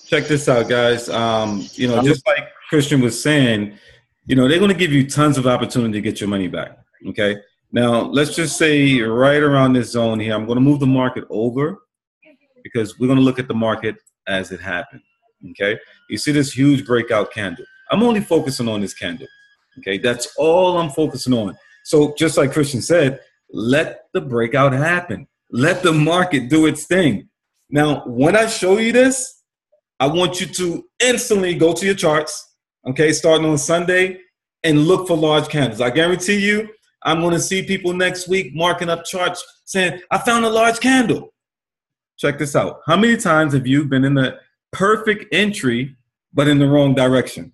check this out, guys. Um, you know, just like Christian was saying, you know, they're going to give you tons of opportunity to get your money back. Okay. Now, let's just say right around this zone here, I'm going to move the market over because we're going to look at the market as it happened. Okay. You see this huge breakout candle. I'm only focusing on this candle. Okay. That's all I'm focusing on. So, just like Christian said, let the breakout happen. Let the market do its thing. Now, when I show you this, I want you to instantly go to your charts, okay, starting on Sunday, and look for large candles. I guarantee you, I'm going to see people next week marking up charts saying, I found a large candle. Check this out. How many times have you been in the perfect entry, but in the wrong direction?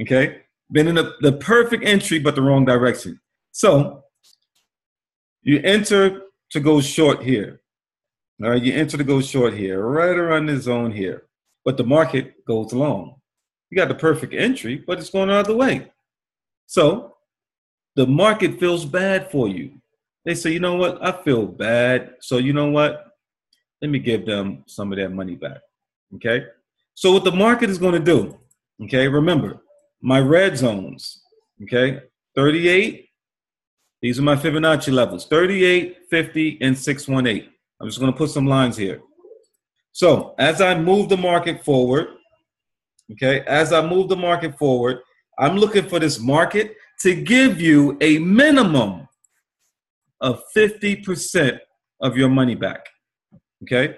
Okay? Been in the, the perfect entry, but the wrong direction. So you enter to go short here. All right, you enter to go short here, right around this zone here. But the market goes long. You got the perfect entry, but it's going the other way. So the market feels bad for you. They say, you know what? I feel bad. So you know what? Let me give them some of their money back. Okay. So what the market is going to do, okay, remember my red zones, okay, 38. These are my Fibonacci levels 38, 50, and 618. I'm just going to put some lines here. So as I move the market forward, okay, as I move the market forward, I'm looking for this market to give you a minimum of 50% of your money back. Okay?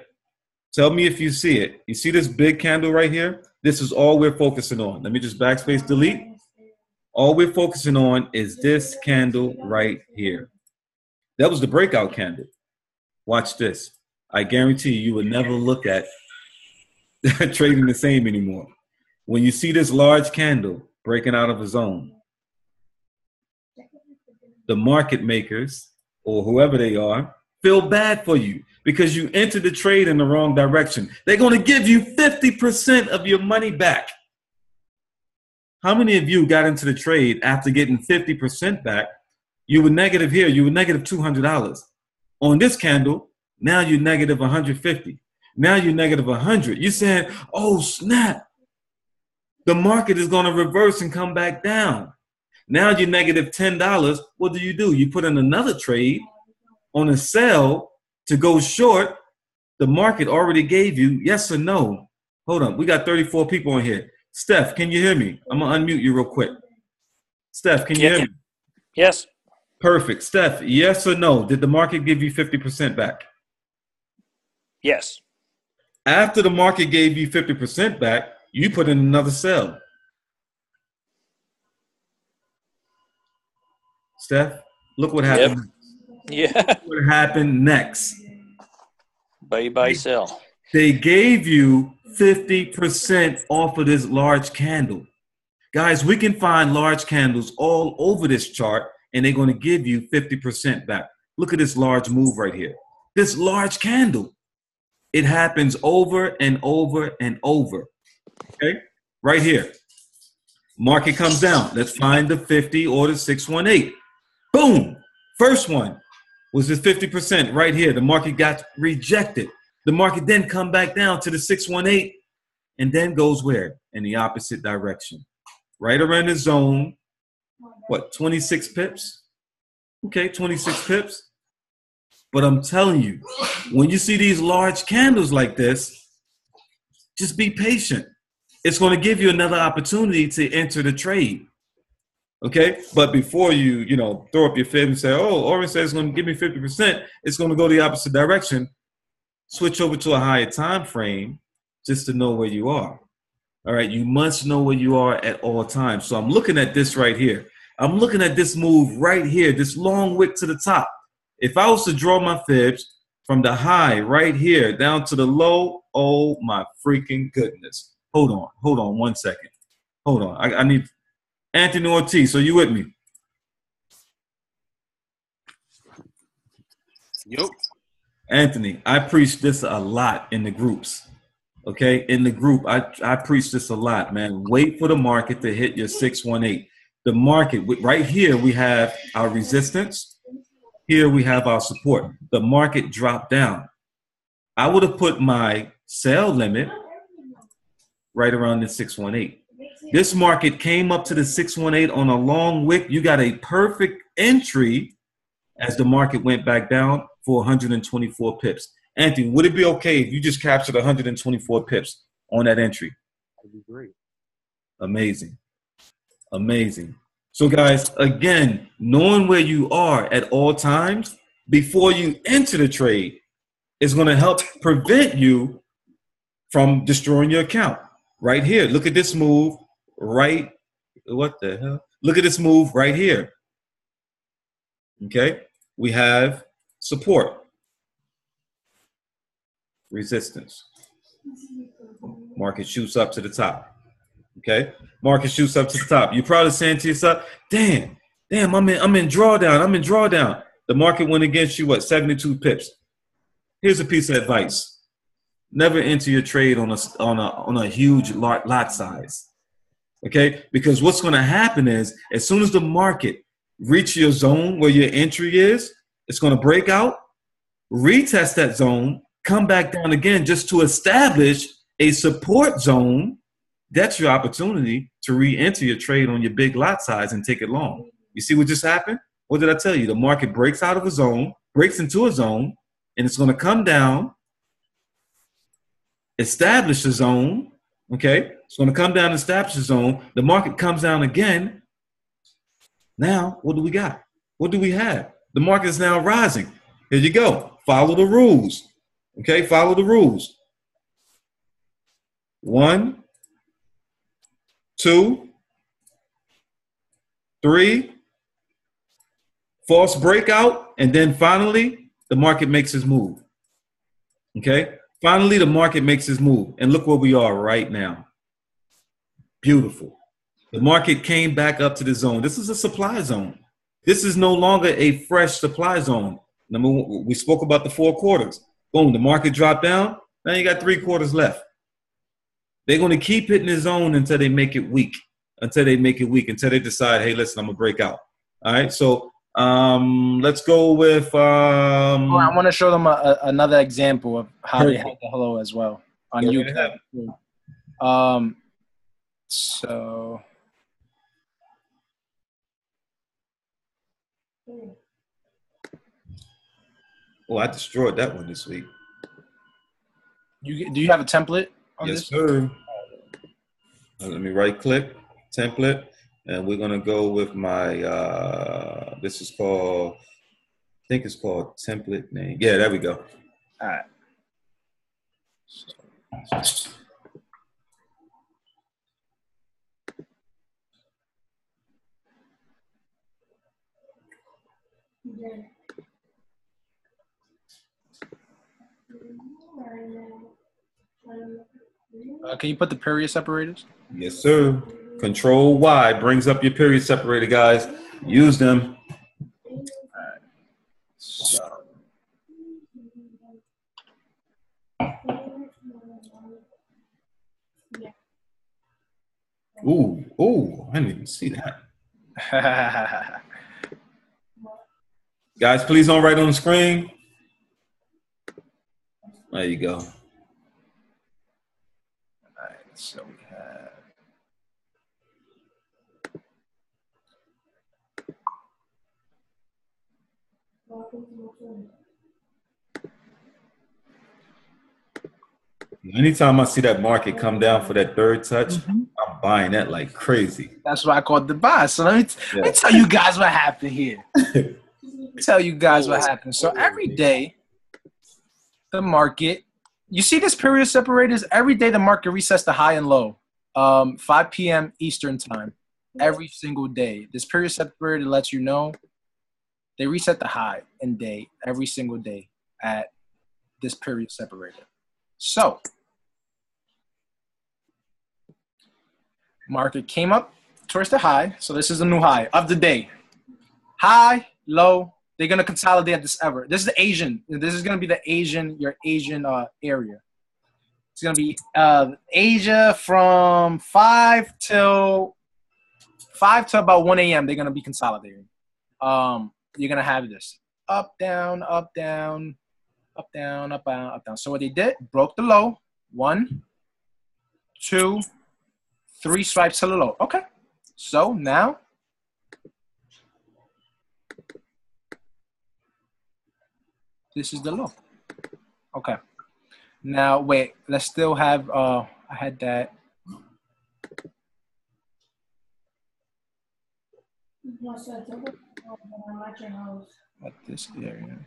Tell me if you see it. You see this big candle right here? This is all we're focusing on. Let me just backspace delete. All we're focusing on is this candle right here. That was the breakout candle. Watch this. I guarantee you, you will never look at trading the same anymore. When you see this large candle breaking out of a zone, the market makers or whoever they are feel bad for you because you entered the trade in the wrong direction. They're going to give you 50% of your money back. How many of you got into the trade after getting 50% back? You were negative here, you were negative $200. On this candle, now you're negative 150. Now you're negative 100. You're saying, oh, snap. The market is going to reverse and come back down. Now you're negative $10. What do you do? You put in another trade on a sell to go short. The market already gave you yes or no. Hold on. We got 34 people on here. Steph, can you hear me? I'm to unmute you real quick. Steph, can you hear me? Yes. Perfect. Steph, yes or no? Did the market give you 50% back? Yes. After the market gave you 50% back, you put in another sell. Steph, look what happened. Yeah. What happened next? Buy, buy, sell. They gave you 50% off of this large candle. Guys, we can find large candles all over this chart, and they're going to give you 50% back. Look at this large move right here. This large candle. It happens over and over and over. Okay? Right here. Market comes down. Let's find the 50 or the 618. Boom. First one was this 50% right here. The market got rejected. The market then come back down to the 618 and then goes where? In the opposite direction. Right around the zone. What, 26 pips? Okay, 26 pips. But I'm telling you, when you see these large candles like this, just be patient. It's going to give you another opportunity to enter the trade. Okay, but before you, you know, throw up your fib and say, "Oh, Oran says it's going to give me fifty percent," it's going to go the opposite direction. Switch over to a higher time frame just to know where you are. All right, you must know where you are at all times. So I'm looking at this right here. I'm looking at this move right here, this long wick to the top. If I was to draw my fibs from the high right here down to the low, oh my freaking goodness. Hold on, hold on one second. Hold on. I, I need Anthony Ortiz. Are you with me? Yep. Anthony, I preach this a lot in the groups. Okay, in the group, I, I preach this a lot, man. Wait for the market to hit your 618. The market, right here, we have our resistance. Here we have our support. The market dropped down. I would have put my sell limit right around the 618. This market came up to the 618 on a long wick. You got a perfect entry as the market went back down for 124 pips. Anthony, would it be okay if you just captured 124 pips on that entry? That'd be great. Amazing. Amazing. So, guys, again, knowing where you are at all times before you enter the trade is going to help prevent you from destroying your account. Right here. Look at this move right. What the hell? Look at this move right here. Okay. We have support, resistance. Market shoots up to the top. Okay. Market shoots up to the top. You're probably saying to yourself, damn, damn, I'm in, I'm in drawdown. I'm in drawdown. The market went against you, what, 72 pips. here's a piece of advice: never enter your trade on a on a on a huge lot, lot size. Okay, because what's going to happen is as soon as the market reach your zone where your entry is, it's going to break out, retest that zone, come back down again just to establish a support zone. That's your opportunity to re-enter your trade on your big lot size and take it long. You see what just happened? What did I tell you? The market breaks out of a zone, breaks into a zone, and it's going to come down, establish a zone. Okay, it's going to come down, and establish a zone. The market comes down again. Now, what do we got? What do we have? The market is now rising. Here you go. Follow the rules. Okay, follow the rules. One, two, three, false breakout, and then finally the market makes its move. Okay, finally the market makes its move, and look where we are right now. Beautiful. The market came back up to the zone. This is a supply zone. This is no longer a fresh supply zone. Number one, we spoke about the four quarters. Boom, the market dropped down. Now you got three quarters left. They're going to keep hitting the zone until they make it weak, until they make it weak, until they decide, hey, listen, I'm going to break out. All right, so um, let's go with. Um, Oh, I want to show them a, a, another example of how they had the hello as well on ahead. YouTube. Um, so oh, I destroyed that one this week. you do you have a template on Yes, this? sir. Uh, Let me right click, template, and we're gonna go with my. Uh, this is called. I think it's called template name. Yeah, there we go. All right. Uh, can you put the period separators? Yes, sir. Control Y brings up your period separator, guys. Use them. So, Ooh, ooh, I didn't even see that. Guys, please don't write on the screen. There you go. Alright, so we have Anytime I see that market come down for that third touch, mm-hmm. I'm buying that like crazy. that's why I called the buy. So let me, t- let me tell you guys what happened here. tell you guys what happened. So every day, the market, you see this period separators. Every day, the market resets the high and low, um, 5 p.m. Eastern time. Every single day, this period separator lets you know they reset the high and day every single day at this period separator. So, market came up towards the high. So this is the new high of the day. High, low. They're gonna consolidate this ever. This is the Asian. This is gonna be the Asian, your Asian uh, area. It's gonna be uh, Asia from five till five to about one a.m. They're gonna be consolidating. Um, you're gonna have this up, down, up, down, up, down, up, down, up, down. So what they did broke the low. One, two, three swipes to the low. Okay. So now this is the low. Okay. Now wait, let's still have uh I had that at this area.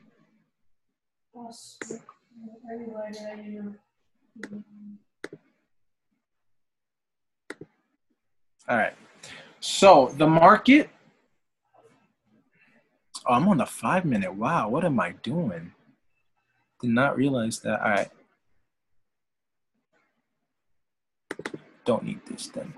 All right. So the market. Oh, I'm on the five minute. Wow, what am I doing? Did not realize that. All right. Don't need this then.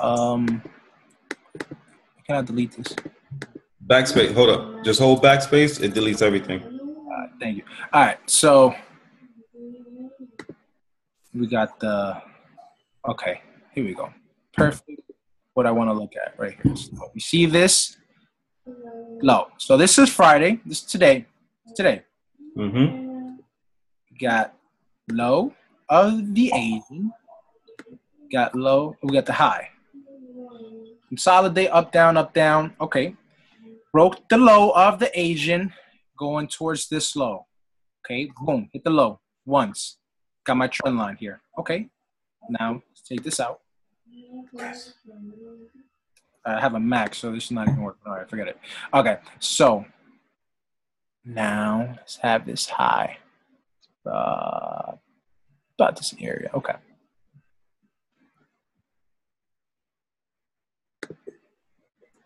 Um, can I delete this? Backspace. Hold up. Just hold backspace. It deletes everything. Uh, thank you. All right, so we got the. Okay, here we go. Perfect. What I want to look at right here. So we see this low. So this is Friday. This is today. Today. Mm-hmm. got low of the Asian, got low, we got the high. Consolidate up, down, up, down. Okay. Broke the low of the Asian going towards this low. Okay, boom, hit the low once. Got my trend line here. Okay, now let's take this out. I have a Mac, so this is not even working. All right, forget it. Okay, so now let's have this high. Uh, about this area. Okay.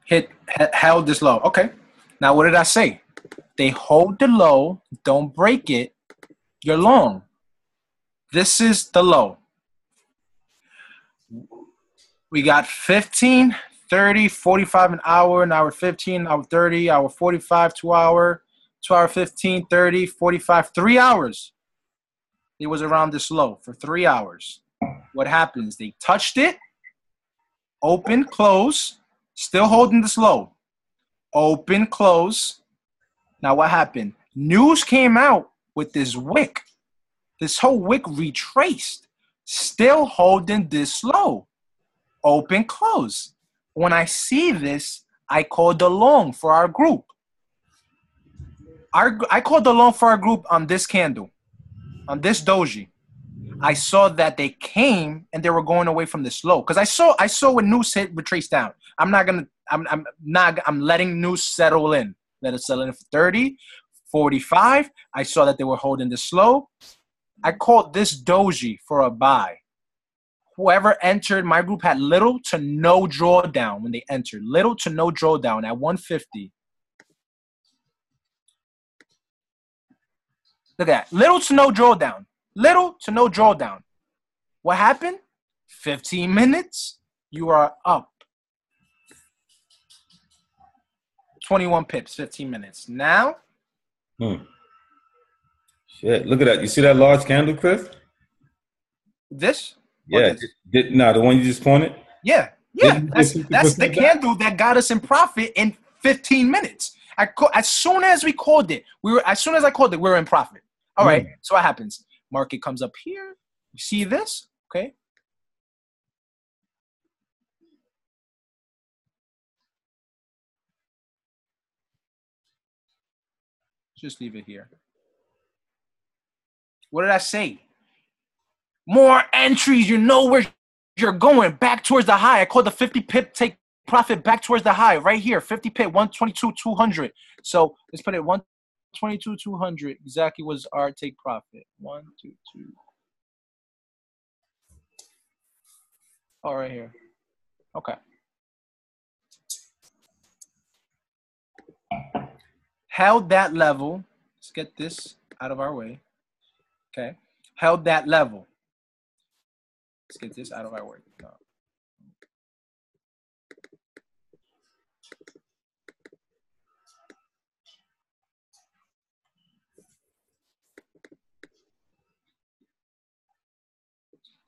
Hit held this low. Okay. Now what did I say? They hold the low, don't break it. You're long. This is the low. We got 15, 30, 45 an hour, an hour 15, hour 30, hour 45, two hour, two hour 15, 30, 45, three hours. It was around this low for three hours. What happens? They touched it, open, close, still holding this low. Open, close. Now what happened? News came out with this wick. This whole wick retraced, still holding this low. Open, close. When I see this, I called the long for our group. Our, I called the long for our group on this candle on this doji, I saw that they came and they were going away from this low. Because I saw I saw when news hit retrace down. I'm not gonna I'm I'm not I'm letting news settle in. Let it settle in for 30, 45. I saw that they were holding this low. I called this doji for a buy. Whoever entered my group had little to no drawdown when they entered. Little to no drawdown at 150. Look at that. Little to no drawdown. Little to no drawdown. What happened? 15 minutes, you are up. 21 pips, 15 minutes. Now, Hmm. Shit. Look at that. You see that large candle, Chris? this? Yeah. Did, nah, the one you just pointed? Yeah, yeah. That's, that's the back? candle that got us in profit in 15 minutes. I call, as soon as we called it, we were as soon as I called it, we were in profit. All right. Mm. So what happens? Market comes up here. You see this? Okay. Just leave it here. What did I say? More entries. You know where you're going back towards the high. I called the 50 pip take profit back towards the high right here. 50 pip, 122, 200. So let's put it 122, 200. Exactly was our take profit. One, two, two. Oh, right here. Okay. Held that level. Let's get this out of our way. Okay. Held that level. Let's get this out of our way.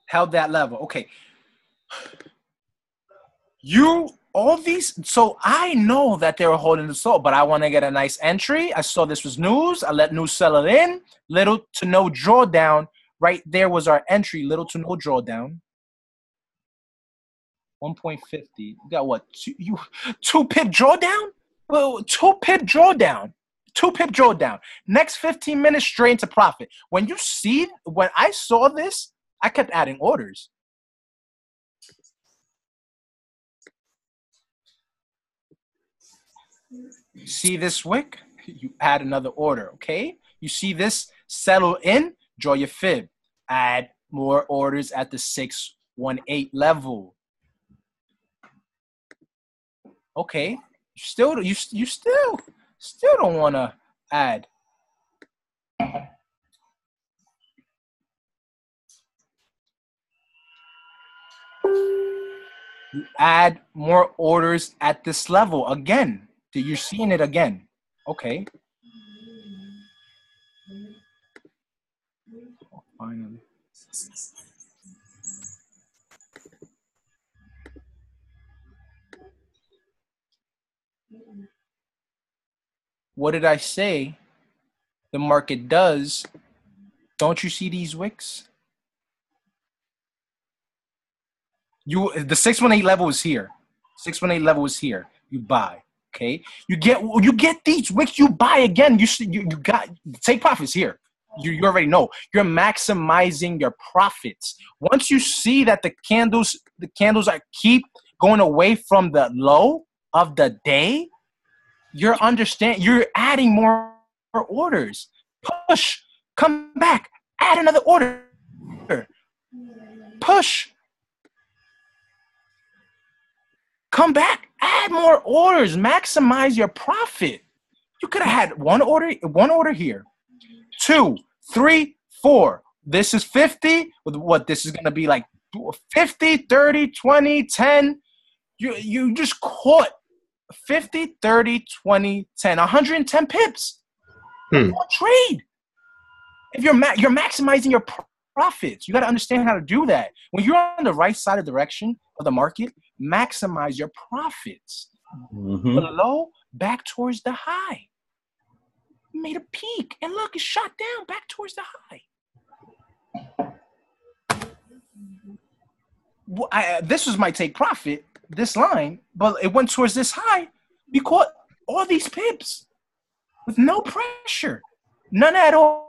Held that level. Okay. You all these so I know that they were holding the soul, but I want to get a nice entry. I saw this was news. I let news sell it in. Little to no drawdown. Right there was our entry. Little to no drawdown. 1.50. You got what? Two, you two pip drawdown? Well, two pip drawdown. Two pip drawdown. Next 15 minutes straight into profit. When you see when I saw this, I kept adding orders. See this wick? You add another order, okay? You see this settle in, draw your fib. Add more orders at the 618 level. Okay. You still you you still still don't want to add. You add more orders at this level again. You're seeing it again. Okay. Finally. What did I say? The market does. Don't you see these wicks? You the 618 level is here. 618 level is here. You buy. Okay. You get you get these wicks, you buy again. You s- you, you got take profits here. You, you already know. You're maximizing your profits. Once you see that the candles the candles are keep going away from the low of the day, you're understand you're adding more orders. Push, come back, add another order. Push. Come back, add more orders, maximize your profit. You could have had one order, one order here, two, three, four. This is 50. With what this is gonna be like 50, 30, 20, 10. You you just caught 50, 30, 20, 10, 110 pips. Hmm. One trade. If you're ma- you're maximizing your profits, you got to understand how to do that. When you're on the right side of direction of the market, maximize your profits. Mhm. The low back towards the high. You made a peak, and look, it shot down back towards the high. Well, I, this was my take profit, this line, but it went towards this high. You caught all these pips with no pressure, none at all.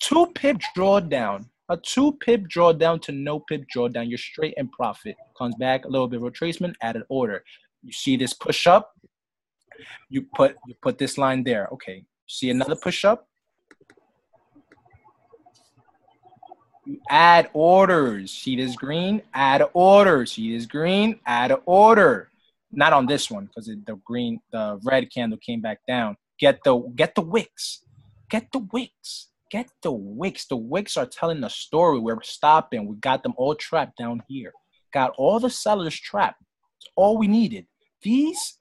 Two pip drawdown, a two pip drawdown to no pip drawdown. You're straight in profit. Comes back a little bit retracement, added order. You see this push up. You put you put this line there. Okay. See another push up. You add orders. See this green? Add order. See this green? Add order. Not on this one because the green, the red candle came back down. Get the get the wicks. Get the wicks. Get the wicks. The wicks are telling the story. We're stopping. We got them all trapped down here. Got all the sellers trapped. It's all we needed. These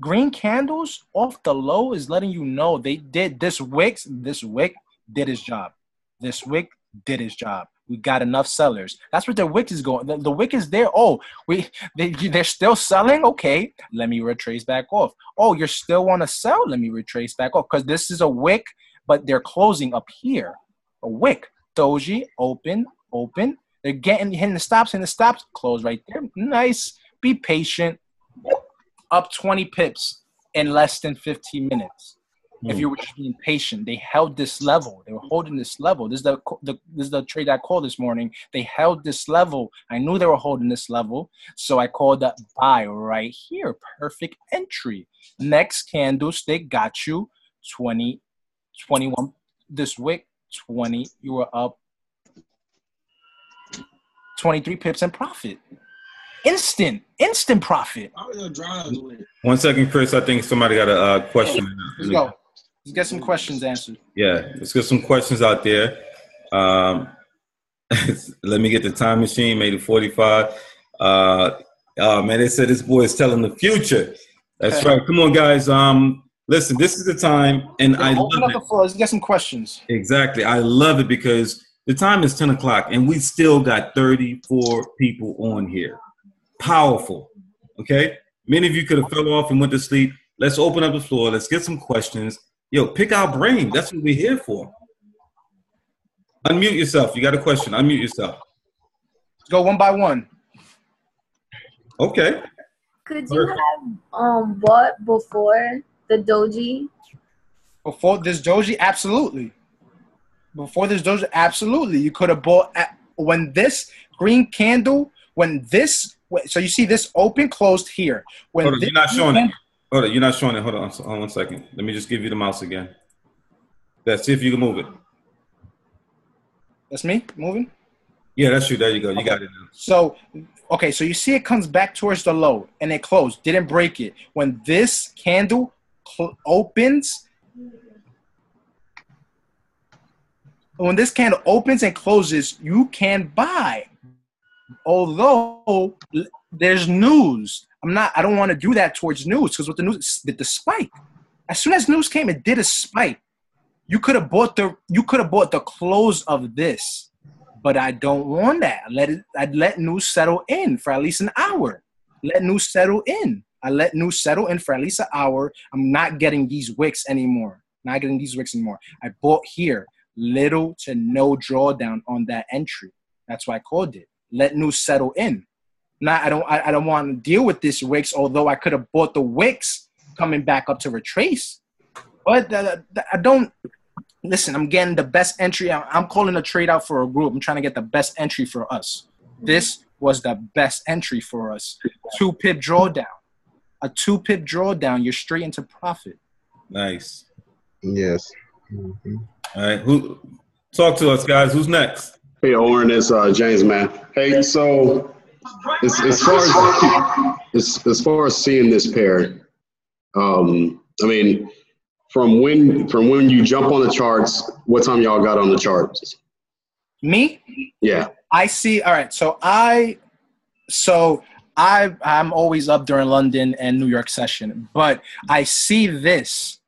green candles off the low is letting you know they did this wicks. This wick did his job. This wick did his job. We got enough sellers. That's what the wick is going. The, the wick is there. Oh, we they they're still selling. Okay, let me retrace back off. Oh, you're still want to sell? Let me retrace back off because this is a wick, but they're closing up here. A wick. Doji open, open. They're getting hitting the stops, hitting the stops. Close right there. Nice. Be patient. Up 20 pips in less than 15 minutes if hmm. you were just being patient. They held this level. They were holding this level. This is the, the this is the trade I called this morning. They held this level. I knew they were holding this level, so I called that buy right here. Perfect entry. Next candlestick got you 20, 21. This week, 20. You were up 23 pips in profit. Instant, instant profit. One second, Chris. I think somebody got a uh, question. Let's go. Let's get some questions answered. Yeah, let's get some questions out there. Um, let me get the time machine, made it 45. Uh, oh, man, they said this boy is telling the future. That's right. Come on, guys. Um, listen, this is the time, and I Open love up it. the floor. Let's get some questions. Exactly. I love it because the time is 10 o'clock and we still got 34 people on here. Powerful. Okay. Many of you could have fell off and went to sleep. Let's open up the floor. Let's get some questions. Yo, pick our brain. That's what we're here for. Unmute yourself. You got a question. Unmute yourself. Let's go one by one. Okay. Could you have um bought before the doji? Before this doji, absolutely. Before this doji, absolutely. You could have bought at, when this green candle, when this, so you see this open closed here. When Hold on. You're not green showing it. Hold on. You're not showing it. Hold on. Hold on one second. Let me just give you the mouse again. Let's see if you can move it. That's me moving. Yeah, that's you. There you go. You got it now. So, okay, so you see it comes back towards the low and it closed, didn't break it. When this candle cl- opens, when this candle opens and closes, you can buy. Although there's news. I'm not. I don't want to do that towards news because with the news, with the spike, as soon as news came, it did a spike. You could have bought the. You could have bought the close of this, but I don't want that. Let it. I'd let news settle in for at least an hour. Let news settle in. I let news settle in for at least an hour. I'm not getting these wicks anymore. Not getting these wicks anymore. I bought here little to no drawdown on that entry. That's why I called it. Let news settle in. Not I don't I, I don't want to deal with this wicks, although I could have bought the wicks coming back up to retrace. But uh, I don't listen. I'm getting the best entry. I'm calling a trade out for a group. I'm trying to get the best entry for us. This was the best entry for us. Two pip drawdown. A two pip drawdown. You're straight into profit. Nice. Yes. All right. Who? Talk to us, guys. Who's next? Hey, Oran, it's uh, James, man. Hey, so as, as far as, as as far as seeing this pair, um, I mean, from when from when you jump on the charts, what time y'all got on the charts? Me? Yeah. I see. All right. So I, so I, I'm always up during London and New York session, but I see this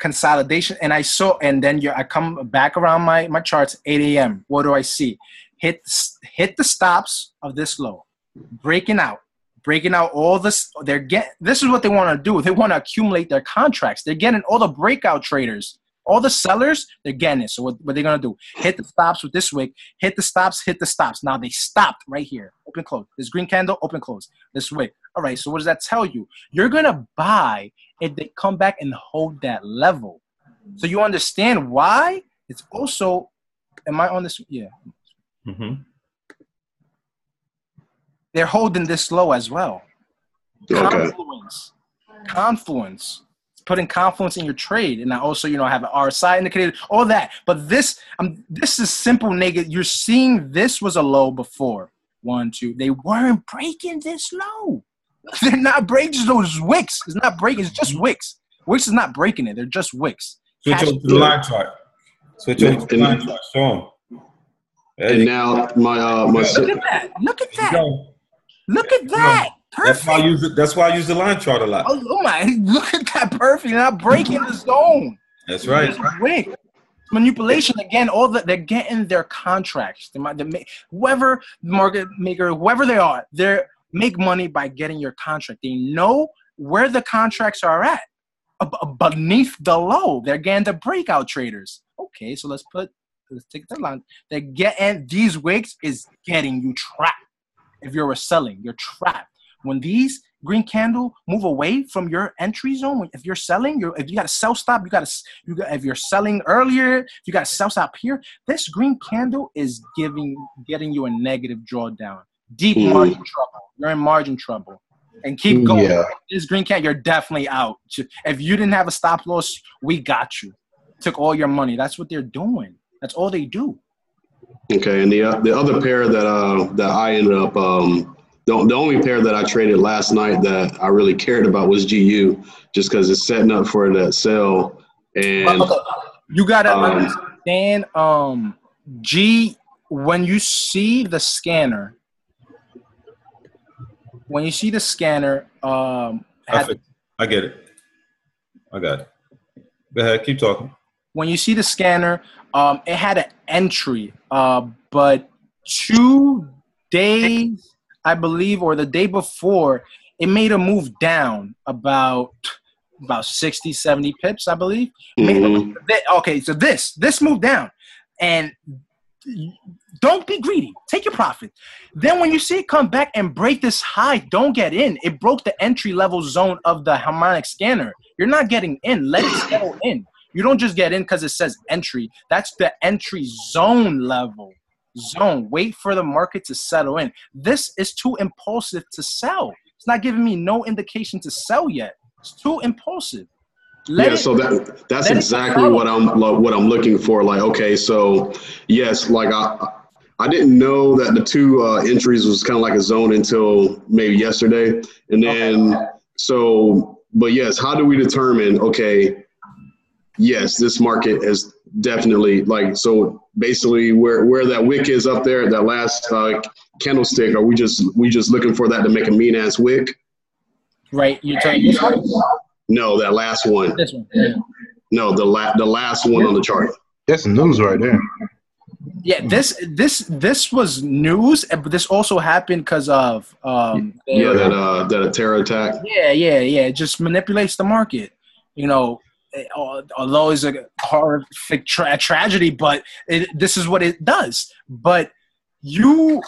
consolidation and I saw, and then I come back around my, my charts, 8 a.m. What do I see? Hit, hit the stops of this low, breaking out, breaking out all this. They're get, this is what they want to do. They want to accumulate their contracts. They're getting all the breakout traders all the sellers, they're getting it. So what, what they're gonna do? Hit the stops with this wick, hit the stops, hit the stops. Now they stopped right here. Open close. This green candle, open close. This wick. All right. So what does that tell you? You're gonna buy if they come back and hold that level. So you understand why? It's also. Am I on this? Yeah. Mm-hmm. They're holding this low as well. Okay. Confluence. Confluence putting confluence in your trade. And I also you know I have an RSI indicator all that. But this um this is simple nigga. You're seeing this was a low before. One two. They weren't breaking this low. They're not breaking those wicks. It's not breaking it's just wicks. Wicks is not breaking it. They're just wicks. Switch Cash- over to the line chart. Switch over to the line chart. Show them. And now my uh my look at that. Look at that look at that That's why I use it. That's why I use the line chart a lot. oh, oh my look at that perfect not breaking the zone That's right. Manipulation again. All that they're getting their contracts. They might, they make, whoever market maker, whoever they are, they make money by getting your contract. They know where the contracts are at, beneath the low. They're getting the breakout traders. Okay, so let's put let's take the line. They're getting these wicks is getting you trapped. If you're selling, you're trapped. When these green candle move away from your entry zone, if you're selling, you're, if you got a sell stop, you got to you got if you're selling earlier, you got a sell stop here. This green candle is giving getting you a negative drawdown, deep Mhm. margin trouble. You're in margin trouble, and keep going. Yeah. This green candle, you're definitely out. If you didn't have a stop loss, we got you. Took all your money. That's what they're doing. That's all they do. Okay, and the uh, the other pair that uh that I ended up um the, the only pair that I traded last night that I really cared about was GU just because it's setting up for that sell and You gotta Um, understand, um, G. When you see the scanner, when you see the scanner, um, had- Perfect. I get it. I got it. Go ahead. Keep talking. when you see the scanner, um, it had an entry, uh, but two days, I believe, or the day before, it made a move down about about 60, 70 pips, I believe. Mhm. okay, so this this moved down, and don't be greedy. Take your profit. Then when you see it come back and break this high, don't get in. It broke the entry level zone of the harmonic scanner. You're not getting in. Let it settle in. You don't just get in because it says entry. That's the entry zone level. Zone. Wait for the market to settle in. This is too impulsive to sell. It's not giving me no indication to sell yet. It's too impulsive. Let yeah, so that that's exactly what I'm like, what I'm looking for. Like, okay, so yes, like I I didn't know that the two uh, entries was kind of like a zone until maybe yesterday, and then so but yes, how do we determine? Okay, yes, this market is definitely like so basically where where that wick is up there, that last uh, candlestick. Are we just we just looking for that to make a mean ass wick? Right, you're talking this one. No, that last one. This one. Yeah. No, the la- the last one on the chart. That's news right there. Yeah, this this this was news, but this also happened because of um. Yeah, that uh that terror attack. Yeah, yeah, yeah. It just manipulates the market. You know, although it's a horrific tra- tragedy, but it, this is what it does. But you,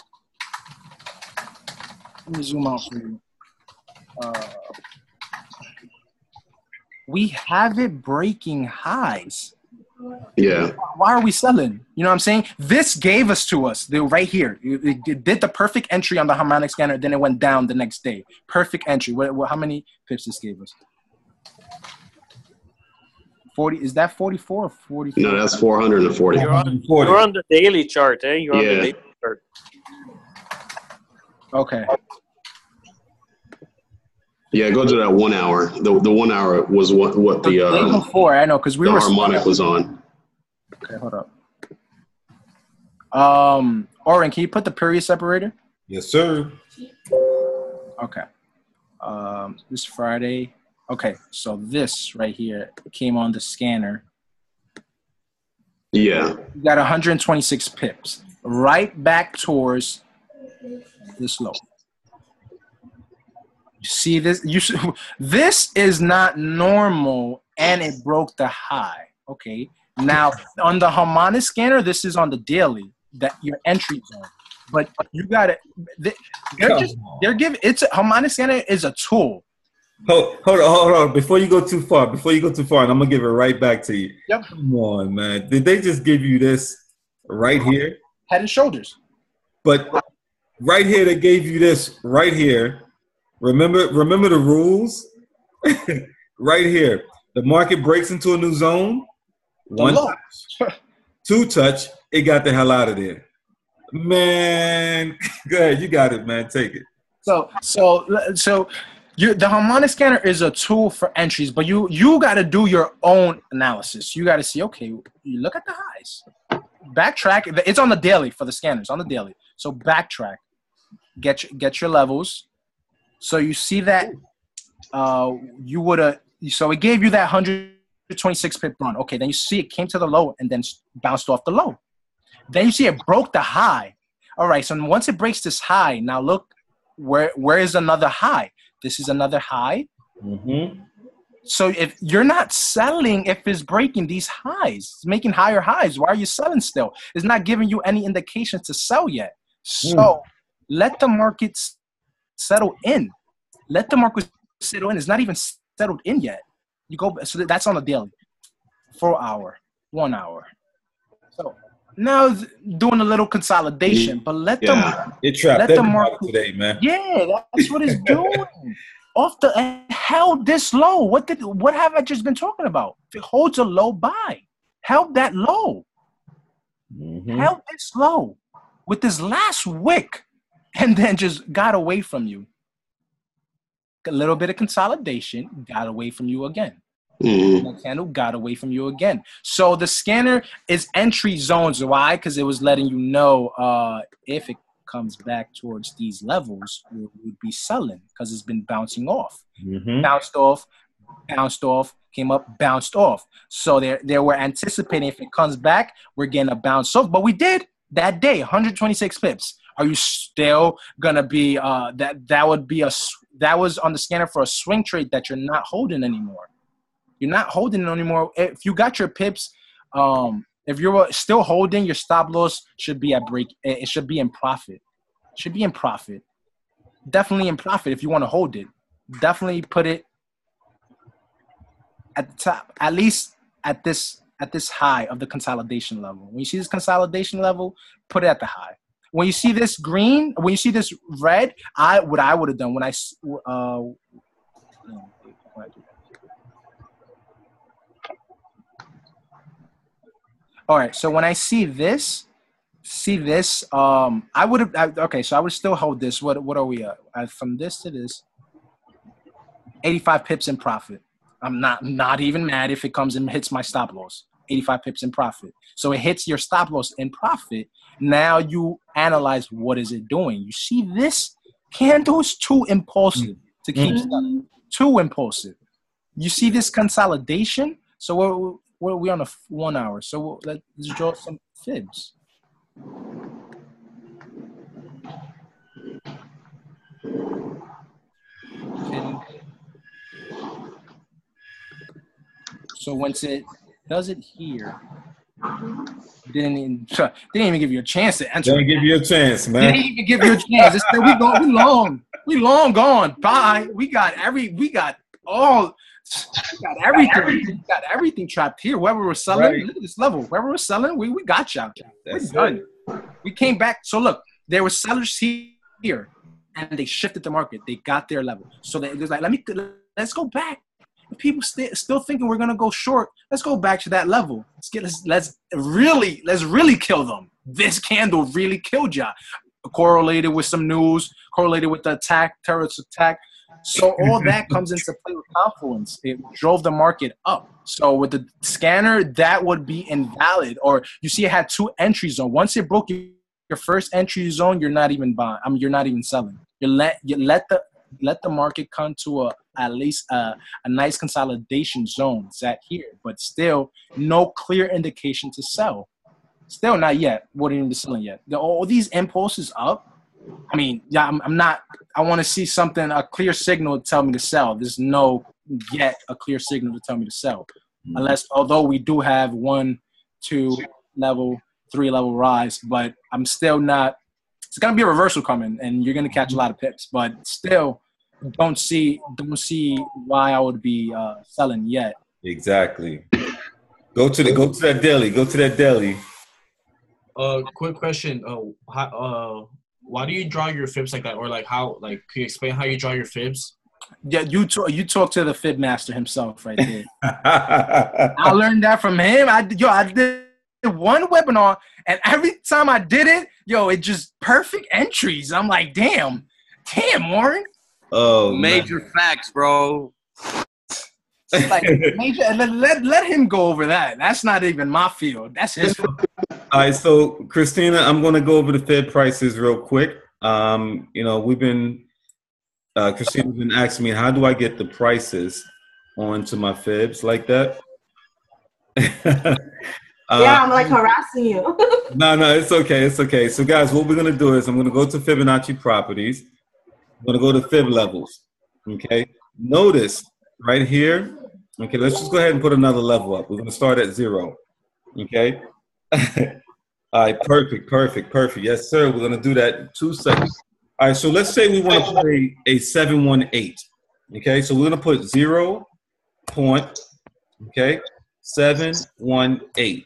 let me zoom out for you. Uh, we have it breaking highs. Yeah. Why are we selling? You know what I'm saying? This gave us to us the right here. It, it did the perfect entry on the harmonic scanner, then it went down the next day. Perfect entry. What, what, how many pips this gave us? 40 is that 44 or 44? No, that's 440. You're on, you're on the daily chart, eh? You're on Yeah. the daily chart. Okay. Yeah, go to that one hour. The the one hour was what what the Day uh, before, I know, because we the were harmonic was on. Okay, hold up. Um, Oran, can you put the period separator? Yes, sir. Okay. Um, this Friday. Okay, so this right here came on the scanner. Yeah. You got 126 pips, right back towards this low. You see this? You s- this is not normal, and it broke the high. Okay. Now on the harmonic scanner, this is on the daily that your entry zone. But you got it. They're just they're giving it's a harmonic scanner is a tool. Hold, hold on, hold on. Before you go too far, before you go too far, and I'm gonna give it right back to you. Yep. Come on, man. Did they just give you this right here? Head and shoulders. But right here, they gave you this right here. Remember, remember the rules. right here, the market breaks into a new zone. One touch, two touch, it got the hell out of there. Man, go ahead, you got it, man. Take it. So so so you the harmonic scanner is a tool for entries, but you you got to do your own analysis. You got to see, okay, you look at the highs, backtrack. It's on the daily for the scanners on the daily. So backtrack, get your, get your levels. So you see that uh, you would have. So it gave you that 126 pip run. Okay, then you see it came to the low and then bounced off the low. Then you see it broke the high. All right, so once it breaks this high, now look where where is another high? This is another high. Mm-hmm. So if you're not selling, if it's breaking these highs, it's making higher highs. Why are you selling still? It's not giving you any indication to sell yet. So let the market settle in. Let the market settle in. It's not even settled in yet. You go so that's on the daily, four hour, one hour. So now doing a little consolidation, but let the Yeah, it trapped let the market today, man. yeah, that's what it's doing. Off the held this low. What did what have I just been talking about? If it holds a low buy, held that low, Mm-hmm. held this low with this last wick, and then just got away from you. A little bit of consolidation, got away from you again. Mhm. The candle got away from you again. So the scanner is entry zones. Why? Because it was letting you know uh, if it comes back towards these levels, we would be selling because it's been bouncing off, Mm-hmm. bounced off, bounced off, came up, bounced off. So they they were anticipating if it comes back, we're getting a bounce off. But we did that day, 126 pips. Are you still gonna be uh, that? That would be a that was on the scanner for a swing trade that you're not holding anymore. You're not holding it anymore. If you got your pips, um, if you're still holding, your stop loss should be at break. It should be in profit. Should be in profit. Definitely in profit if you want to hold it. Definitely put it at the top. At least at this at this high of the consolidation level. When you see this consolidation level, put it at the high. When you see this green, when you see this red, I what I would have done when I uh, All right. So when I see this, see this, um, I would have. Okay, so I would still hold this. What what are we at? Uh, from this to this, eighty-five pips in profit. I'm not not even mad if it comes and hits my stop loss. 85 pips in profit. So it hits your stop loss in profit. Now you analyze what is it doing. You see this candle is too impulsive to keep Mm. selling. Too impulsive. You see this consolidation. So we're, we're on a f- one hour. So we'll, let's draw some fibs. And so once it does it here, didn't even, didn't even give you a chance to answer. Don't give you a chance, man. Didn't even give you a chance. It's, we go, we long, we long gone. Bye. We got every, we got all, got everything. We got everything trapped here. Wherever we're selling, Right. look at this level. Wherever we're selling, we, we got y'all. We're That's done. We came back. So look, there were sellers here, and they shifted the market. They got their level. So they, they're like, let me let's go back. If people st- still thinking we're gonna go short, let's go back to that level. Let's get let's, let's really let's really kill them. This candle really killed ya. Correlated with some news, correlated with the attack, terrorist attack. So all that comes into play with confluence. It drove the market up. So with the scanner, that would be invalid. Or you see, it had two entry zone. Once it broke your first entry zone, you're not even buying. I mean, you're not even selling. You let you let the let the market come to a at least a, a nice consolidation zone. At here, but still no clear indication to sell. Still not yet. Wouldn't even be selling yet. All these impulses up. I mean, yeah, I'm, I'm not. I want to see something, a clear signal to tell me to sell. There's no yet a clear signal to tell me to sell, unless although we do have one, two level, three level rise, but I'm still not. It's gonna be a reversal coming, and you're gonna catch a lot of pips, but still, don't see don't see why I would be uh, selling yet. Exactly. Go to the go to that deli. Go to that deli. Uh, quick question. Uh, how, uh, why do you draw your fibs like that, or like how? Like, can you explain how you draw your fibs? Yeah, you talk, you talk to the fib master himself right there. I learned that from him. I yo, I did one webinar, and every time I did it, yo, it just perfect entries. I'm like, damn, damn, Oran. Oh, Major facts, bro. Like, major, let, let, let him go over that. That's not even my field. That's his. field. All right, so Christina, I'm going to go over the Fed prices real quick. Um, you know, we've been uh, Christina's been asking me how do I get the prices onto my fibs like that. Uh, yeah, I'm like harassing you. No, no, it's okay. It's okay. So, guys, what we're going to do is I'm going to go to Fibonacci properties. I'm going to go to fib levels. Okay. Notice right here. Okay, let's just go ahead and put another level up. We're going to start at zero. Okay. All right, perfect, perfect, perfect. Yes, sir. We're going to do that in two seconds. All right, so let's say we want to play a 718. Okay, so we're going to put zero point, okay, 718.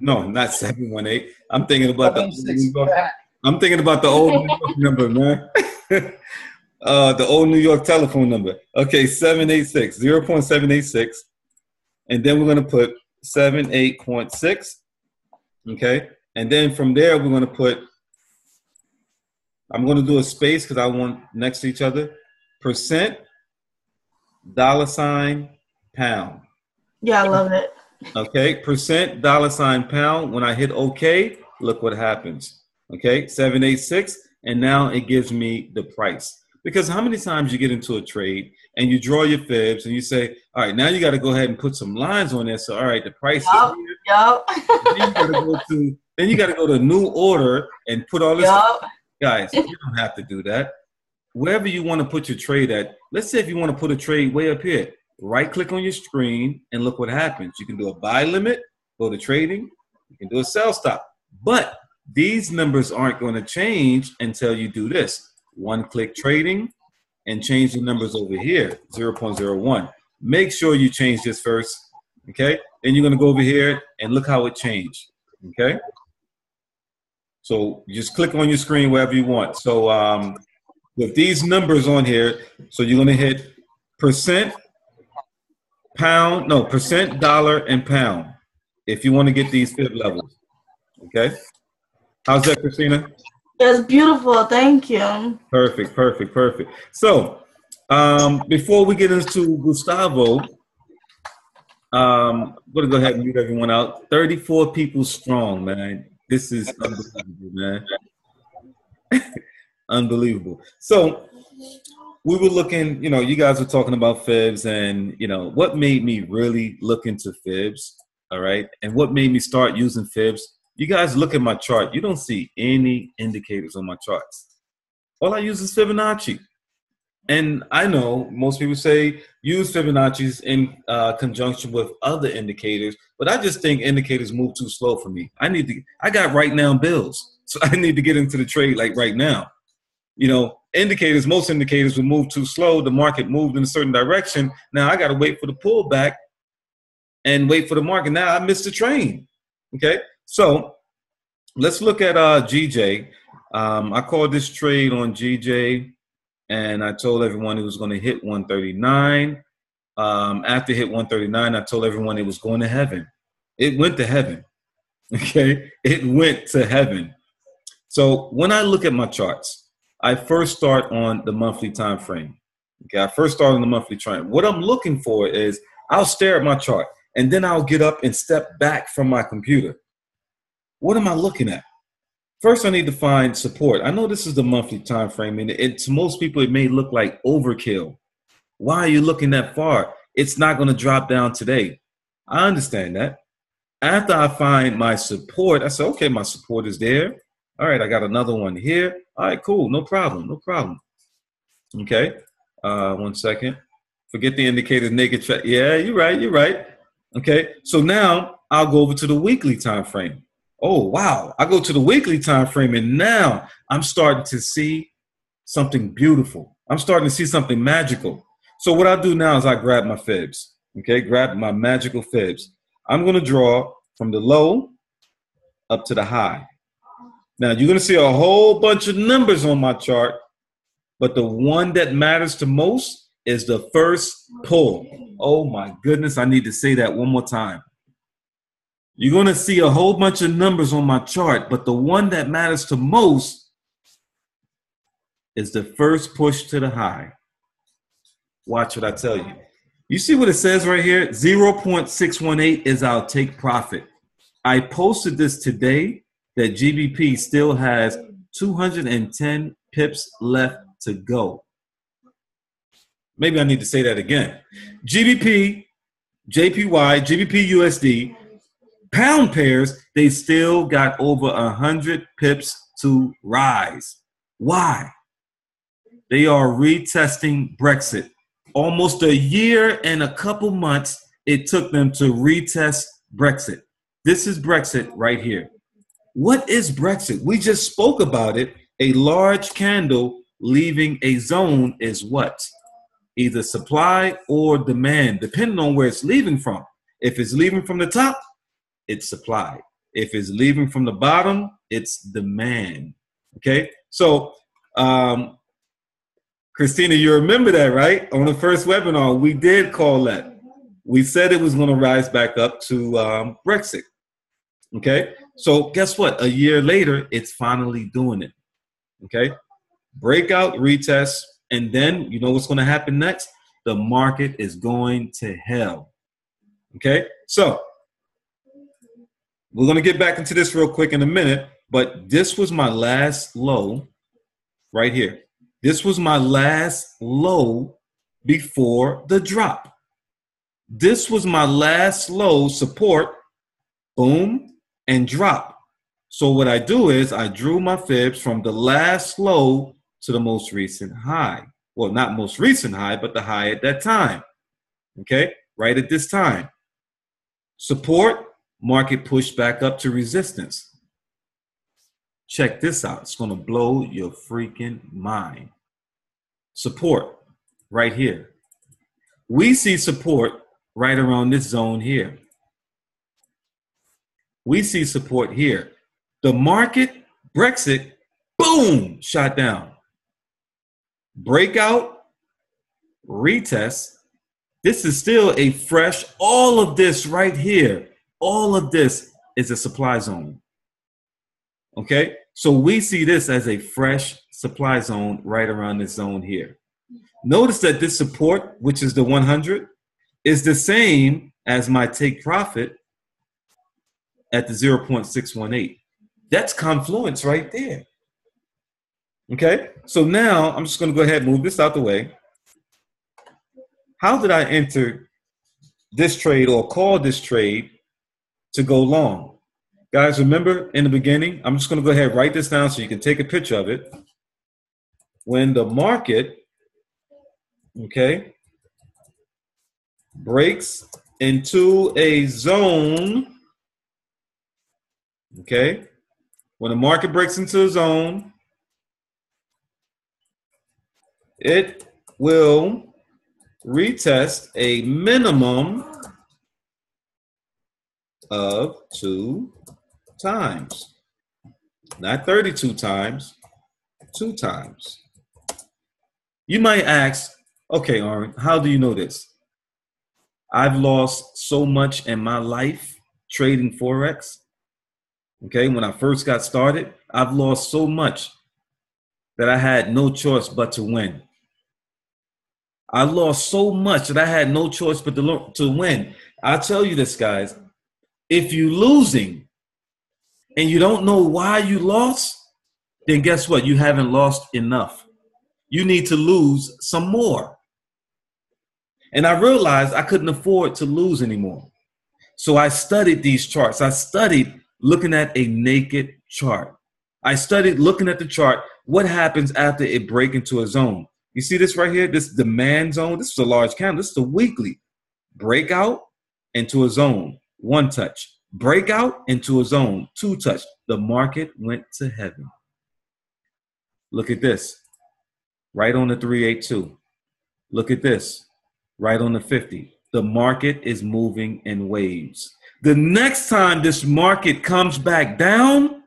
No, not 718. I'm thinking about the old New York, I'm thinking about the old number, man. uh, the old New York telephone number. Okay, 786, 0.786. And then we're going to put 78.6. Okay. And then from there, we're going to put, I'm going to do a space because I want next to each other. Percent, dollar sign, pound. yeah, I love it. Okay, percent dollar sign pound. When I hit OK, look what happens. Okay, 786, and now it gives me the price. Because how many times you get into a trade and you draw your fibs and you say, all right, now you got to go ahead and put some lines on there. So, all right, the price Yup, is yup. Then you got to go to then you got to go to new order and put all this. Yup. Guys, you don't have to do that. Wherever you want to put your trade at, let's say if you want to put a trade way up here, right click on your screen and look what happens. You can do a buy limit, go to trading, you can do a sell stop. But these numbers aren't going to change until you do this one click trading and change the numbers over here 0.01. Make sure you change this first, okay? Then you're going to go over here and look how it changed, okay? So just click on your screen wherever you want. So um, with these numbers on here, so you're going to hit percent, pound, no, percent, dollar, and pound if you want to get these fib levels, okay? How's that, Christina? It's beautiful. Thank you. Perfect, perfect, perfect. So, um, before we get into Gustavo, Um, I'm gonna go ahead and mute everyone out. 34 people strong, man. This is unbelievable, man. unbelievable. So we were looking, you know, you guys were talking about fibs and you know what made me really look into fibs, all right, and what made me start using fibs. You guys look at my chart, you don't see any indicators on my charts. All I use is Fibonacci. And I know most people say use Fibonacci's in uh, conjunction with other indicators, but I just think indicators move too slow for me. I need to, I got right now bills, so I need to get into the trade like right now. You know, indicators, most indicators will move too slow. The market moved in a certain direction. Now I got to wait for the pullback and wait for the market. Now I missed the train. Okay, so let's look at uh, GJ. Um, I called this trade on GJ and I told everyone it was going to hit 139. Um, after hit 139, I told everyone it was going to heaven. It went to heaven. Okay, it went to heaven. So when I look at my charts, I first start on the monthly time frame. Okay, I first start on the monthly trend. What I'm looking for is I'll stare at my chart and then I'll get up and step back from my computer. What am I looking at? First, I need to find support. I know this is the monthly time frame, and it, to most people, it may look like overkill. Why are you looking that far? It's not going to drop down today. I understand that. After I find my support, I say, okay, my support is there. All right, I got another one here. All right, cool. No problem. No problem. Okay. Uh, one second. Forget the indicator naked track. Yeah, you're right. You're right. Okay. So now I'll go over to the weekly time frame. Oh wow. I go to the weekly time frame and now I'm starting to see something beautiful. I'm starting to see something magical. So what I do now is I grab my fibs. Okay, grab my magical fibs. I'm gonna draw from the low up to the high. Now you're gonna see a whole bunch of numbers on my chart, but the one that matters the most is the first pull. Oh my goodness, I need to say that one more time. You're gonna see a whole bunch of numbers on my chart, but the one that matters to most is the first push to the high. Watch what I tell you. You see what it says right here? 0.618 is our take profit. I posted this today that GBP still has 210 pips left to go. Maybe I need to say that again. GBP, JPY, GBP USD, pound pairs, they still got over 100 pips to rise. Why? They are retesting Brexit. Almost a year and a couple months it took them to retest Brexit. This is Brexit right here. What is Brexit? We just spoke about it. A large candle leaving a zone is what? Either supply or demand, depending on where it's leaving from. If it's leaving from the top, it's supply. If it's leaving from the bottom, it's demand. Okay? So, um, Christina, you remember that, right? On the first webinar, we did call that. We said it was going to rise back up to um, Brexit. Okay? So, guess what? A year later, it's finally doing it. Okay? Breakout, retest, and then you know what's going to happen next? The market is going to hell. Okay? So, we're going to get back into this real quick in a minute, but this was my last low right here. This was my last low before the drop. This was my last low support, boom, and drop. So what I do is I drew my fibs from the last low to the most recent high. Well, not most recent high, but the high at that time. Okay, right at this time. Support, market pushed back up to resistance. Check this out. It's going to blow your freaking mind. Support right here. We see support right around this zone here. We see support here. The market, Brexit, boom, shot down. Breakout, retest. This is still a fresh, all of this right here, all of this is a supply zone. Okay? So we see this as a fresh supply zone right around this zone here. Notice that this support, which is the 100, is the same as my take profit at the 0.618. That's confluence right there. Okay, so now I'm just going to go ahead and move this out the way. How did I enter this trade or call this trade to go long? Guys, remember in the beginning, I'm just going to go ahead write this down so you can take a picture of it. When the market, okay, breaks into a zone, okay, when the market breaks into a zone, it will retest a minimum of two times. Not 32 times, two times. You might ask, okay, Oran, how do you know this? I've lost so much in my life trading Forex. Okay, when I first got started, I've lost so much that I had no choice but to win. I lost so much that I had no choice but to, to win. I'll tell you this, guys. If you're losing and you don't know why you lost, then guess what? You haven't lost enough. You need to lose some more. And I realized I couldn't afford to lose anymore. So I studied these charts. I studied looking at a naked chart. I studied looking at the chart, what happens after it break into a zone. You see this right here? This demand zone. This is a large candle. This is a weekly breakout into a zone. One touch. Breakout into a zone. Two touch. The market went to heaven. Look at this. Right on the 382. Look at this. Right on the 50. The market is moving in waves. The next time this market comes back down,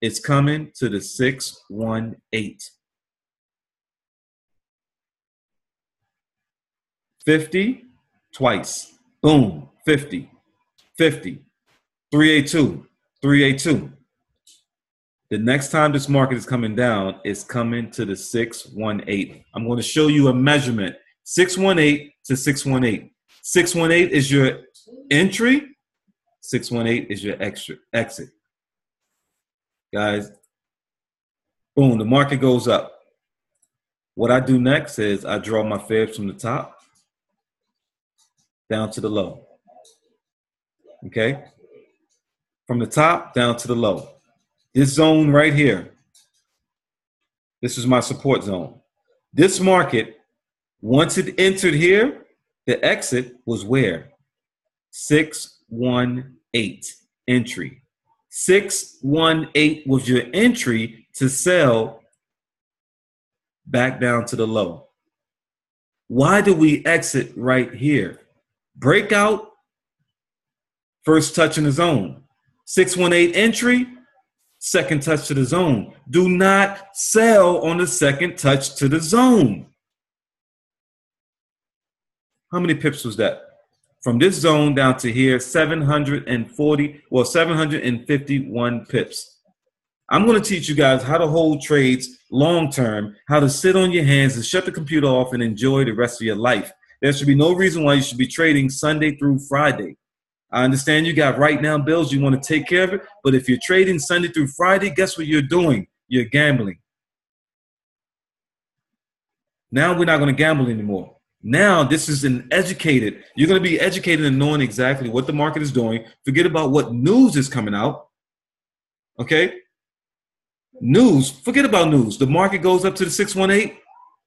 it's coming to the 618. 50 twice. Boom, 50, 50, 382, 382. The next time this market is coming down, it's coming to the 618. I'm going to show you a measurement 618 to 618. 618 is your entry, 618 is your extra exit. Guys, boom, the market goes up. What I do next is I draw my fibs from the top down to the low. Okay? From the top down to the low. This zone right here, this is my support zone. This market, once it entered here, the exit was where? 618 entry. 618 was your entry to sell back down to the low. Why do we exit right here? Breakout, first touch in the zone. 618 entry, second touch to the zone. Do not sell on the second touch to the zone. How many pips was that? From this zone down to here, 740, well, 751 pips. I'm going to teach you guys how to hold trades long term, how to sit on your hands and shut the computer off and enjoy the rest of your life. There should be no reason why you should be trading Sunday through Friday. I understand you got right now bills, you want to take care of it, but if you're trading Sunday through Friday, guess what you're doing? You're gambling. Now we're not going to gamble anymore. Now this is an educated. You're going to be educated and knowing exactly what the market is doing. Forget about what news is coming out. Okay? News, forget about news. The market goes up to the 618.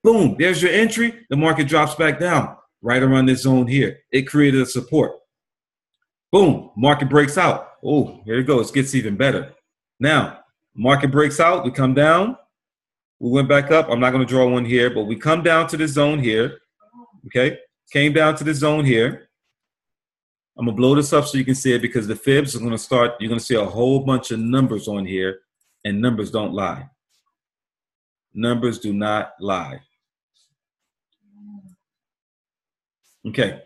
Boom, there's your entry. The market drops back down right around this zone here. It created a support. Boom, market breaks out. Oh, here it goes. Gets even better. Now, market breaks out. We come down. We went back up. I'm not going to draw one here, but we come down to this zone here. Okay, came down to the zone here. I'm gonna blow this up so you can see it because the fibs are gonna start. You're gonna see a whole bunch of numbers on here, and numbers don't lie. Numbers do not lie. Okay,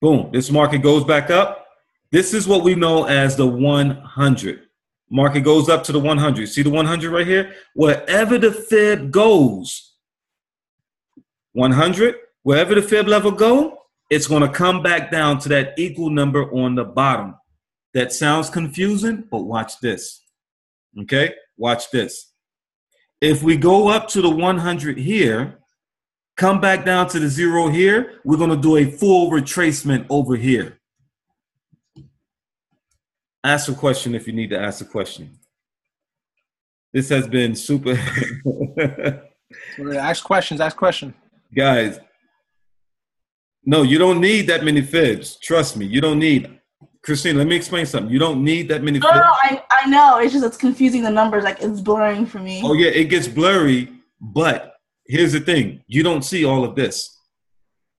boom. This market goes back up. This is what we know as the 100. Market goes up to the 100. See the 100 right here? Wherever the fib goes, 100, wherever the fib level go, it's going to come back down to that equal number on the bottom. That sounds confusing, but watch this. Okay, watch this. If we go up to the 100 here, come back down to the zero here, we're going to do a full retracement over here. Ask a question if you need to ask a question. This has been super. ask questions. Ask question. Guys, no, you don't need that many fibs. Trust me, you don't need. Christine, let me explain something. You don't need that many No, fibs. no, I, I know. It's just it's confusing the numbers. Like it's blurring for me. Oh yeah, it gets blurry, but here's the thing: you don't see all of this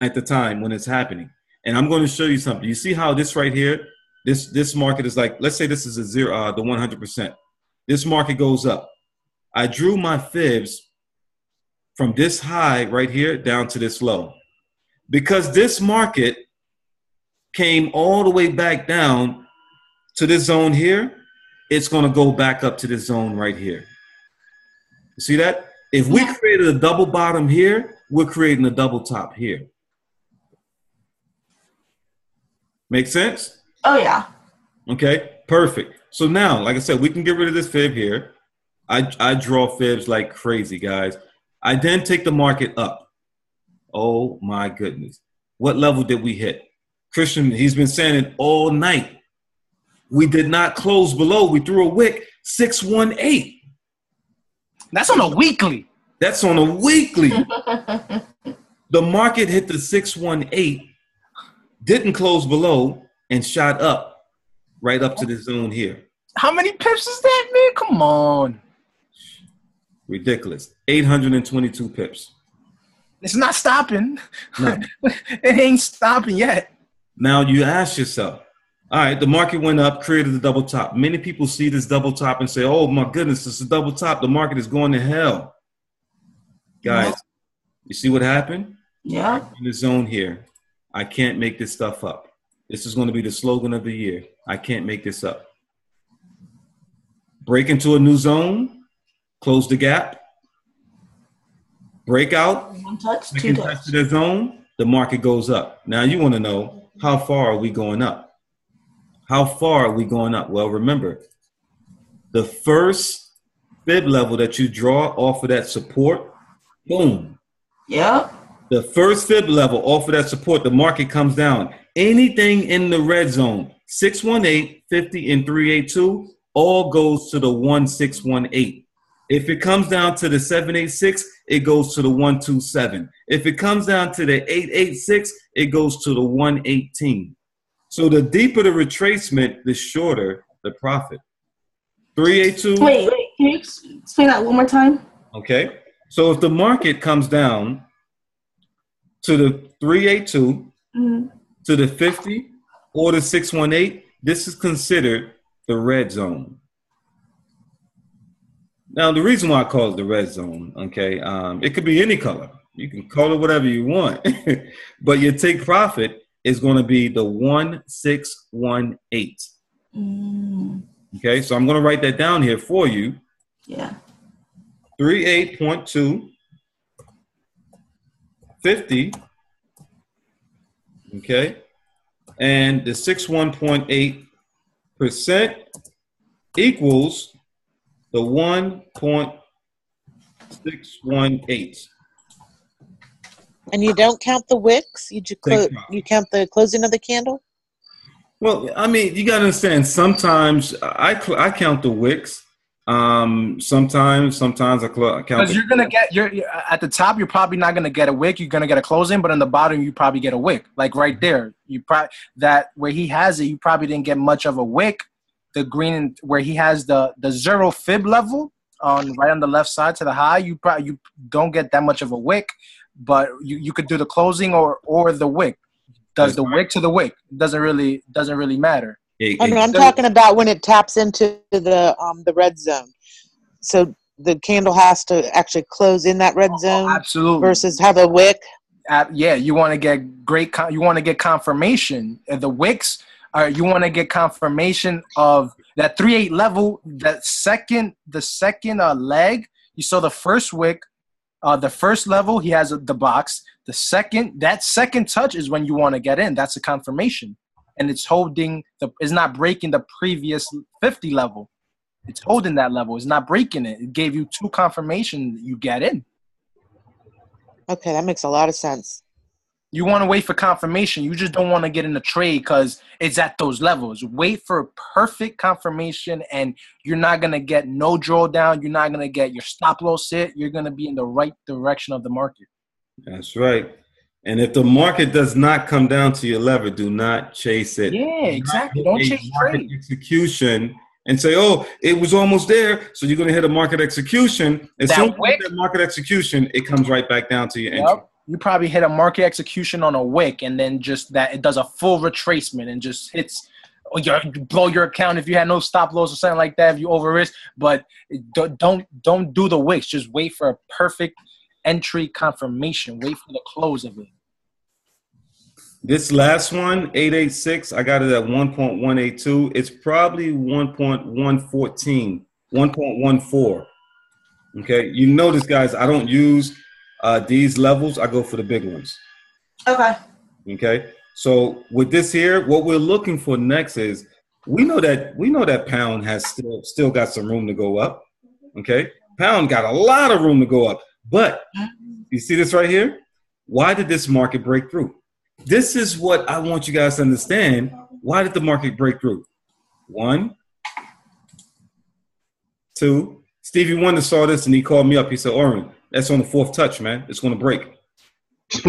at the time when it's happening. And I'm going to show you something. You see how this right here, this this market is like, let's say this is a zero, uh, the 100 percent. This market goes up. I drew my fibs from this high right here down to this low, because this market came all the way back down to this zone here. It's going to go back up to this zone right here. You see that? If we created a double bottom here, we're creating a double top here. Make sense? Oh yeah. Okay, perfect. So now, like I said, we can get rid of this fib here. I, I draw fibs like crazy, guys. I then take the market up. Oh my goodness. What level did we hit? Christian, he's been saying it all night. We did not close below. We threw a wick 618. That's on a weekly. That's on a weekly. the market hit the 618, didn't close below, and shot up right up to the zone here. How many pips is that, man? Come on. Ridiculous. 822 pips. It's not stopping. No. it ain't stopping yet. Now you ask yourself, all right, the market went up, created a double top. Many people see this double top and say, oh my goodness, it's a double top. The market is going to hell. Guys, you see what happened? Yeah. In the zone here. I can't make this stuff up. This is going to be the slogan of the year. I can't make this up. Break into a new zone, close the gap, break out, One touch, two touch to the zone, the market goes up. Now you want to know how far are we going up? How far are we going up? Well, remember, the first fib level that you draw off of that support, boom. Yep. The first fib level off of that support, the market comes down. Anything in the red zone, 618, 50, and 382, all goes to the 1618. If it comes down to the 786, it goes to the 127. If it comes down to the 886, it goes to the 118. So the deeper the retracement, the shorter the profit. 382. Wait, wait. Can you explain that one more time? Okay. So if the market comes down to the 382, Mhm. To the 50, or the 618, this is considered the red zone. Now, the reason why I call it the red zone, okay, um, it could be any color. You can call it whatever you want, but your take profit is going to be the 1618. Mm, Okay, so I'm going to write that down here for you. yeah. 38.2 50 okay and the 61.8 percent equals the 1.618 And you don't count the wicks? You just clo- you count the closing of the candle? well i mean you got to understand sometimes i i count the wicks um sometimes sometimes i, cl- I count Because you're gonna get you're, you're- at the top. You're probably not gonna get a wick. You're gonna get a closing, but on the bottom, you probably get a wick. Like right there, you probably that where he has it. You probably didn't get much of a wick. The green where he has the the zero fib level on right on the left side to the high. You probably you don't get that much of a wick, but you, you could do the closing or or the wick. Does the wick to the wick doesn't really doesn't really matter. Oh, no, I'm talking about when it taps into the um the red zone. So the candle has to actually close in that red zone Oh, absolutely. versus have a wick. Uh, yeah, you want to get great. Con- you want to get confirmation. Uh, The wicks are. You want to get confirmation of that three eight level. That second, the second uh, leg. You saw the first wick Uh, the first level, he has the box. The second, that second touch is when you want to get in. That's a confirmation, and it's holding the. It's not breaking the previous fifty level. It's holding that level. It's not breaking it. It gave you two confirmation that you get in. Okay, that makes a lot of sense. You want to wait for confirmation. You just don't want to get in the trade because it's at those levels. Wait for perfect confirmation, and you're not gonna get no drawdown. You're not gonna get your stop loss hit. You're gonna be in the right direction of the market. That's right. And if the market does not come down to your lever, do not chase it. Yeah, exactly. Don't chase market trade. execution and say, "Oh, it was almost there," so you're going to hit a market execution. As That soon as you hit that market execution, it comes right back down to your entry. You probably hit a market execution on a wick, and then just that it does a full retracement and just hits. Your, blow your account if you had no stop loss or something like that if you over risk. But don't don't don't do the wicks. Just wait for a perfect entry confirmation. Wait for the close of it. This last one, 886, I got it at 1.182. It's probably 1.114, 1.14. Okay, you notice, guys, I don't use uh, these levels. I go for the big ones. Okay. Okay, so with this here, what we're looking for next is we know that we know that pound has still still got some room to go up. Okay, pound got a lot of room to go up, but mm-hmm. you see this right here? Why did this market break through? This is what I want you guys to understand. Why did the market break through? One, two. Stevie Wonder saw this and he called me up. He said, Oran, that's on the fourth touch, man. It's going to break.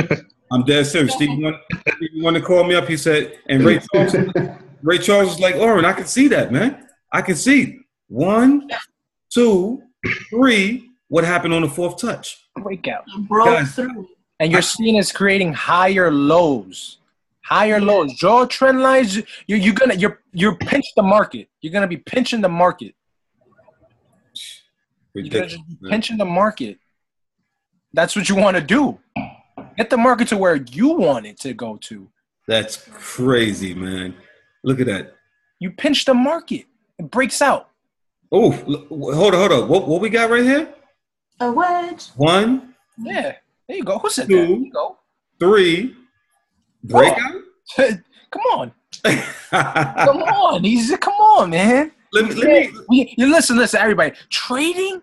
I'm dead serious. Stevie Wonder, Stevie Wonder called me up. He said, and Ray Charles, Ray Charles was like, Oran, I can see that, man. I can see. One, two, three. What happened on the fourth touch? Breakout. Broke Guys, through. And you're seeing is creating higher lows. Higher lows. Draw trend lines. You're, you're gonna you're you're pinch the market. You're gonna be pinching the market. You're gonna Ridiculous, be pinching the market. That's what you want to do. Get the market to where you want it to go to. That's crazy, man. Look at that. You pinch the market. It breaks out. Oh, hold on, hold on. What, what we got right here? A wedge. One, Yeah. There you go. Who said that? There two, you go. three, breakout. Come on. Come on. He's come on, man. Let me, let me, We- you listen, listen, everybody. Trading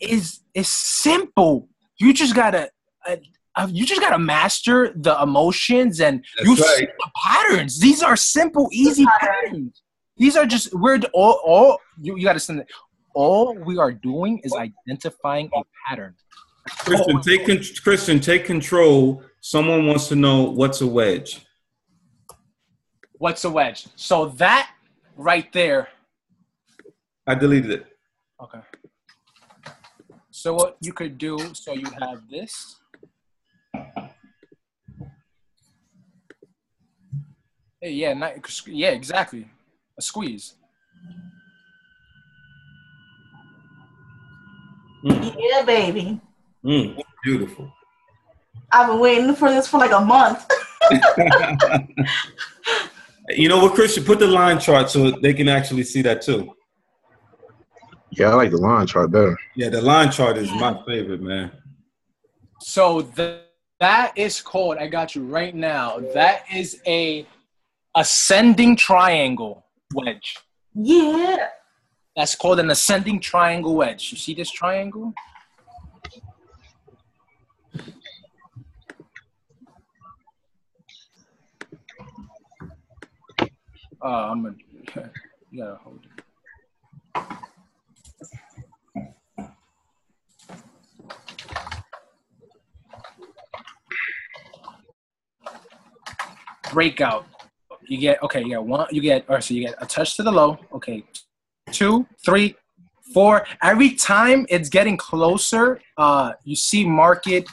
is is simple. You just gotta uh, uh, you just gotta master the emotions and That's you see the patterns. These are simple, easy patterns. These are just we're the- all all you, you gotta send it. All we are doing is identifying a pattern. Christian, take con- Christian, take control. Someone wants to know what's a wedge. What's a wedge? So that right there. I deleted it. Okay. So what you could do, so you have this. Hey, yeah, not, yeah, exactly. A squeeze. Yeah, baby. Mm, beautiful. I've been waiting for this for like a month. You know what, Christian? Put the line chart so they can actually see that too. Yeah, I like the line chart better. Yeah, the line chart is my favorite, man. So the, that is called. I got you right now. That is a ascending triangle wedge. Yeah. That's called an ascending triangle wedge. You see this triangle? Uh, I'm gonna. You gotta hold it. Breakout. You get okay. You get one. You get or so you get a touch to the low. Okay, two, three, four. Every time it's getting closer, uh, you see market.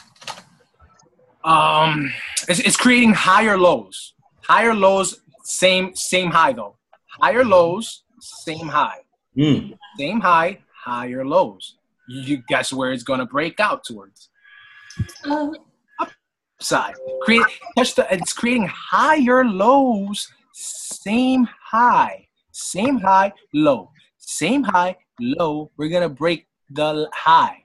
Um, it's, it's creating higher lows. Higher lows, same same high though. Higher lows, same high. Mm. Same high, higher lows. You guess where it's gonna break out towards upside. Create touch the. It's creating higher lows, same high, same high, low, same high, low. We're gonna break the high.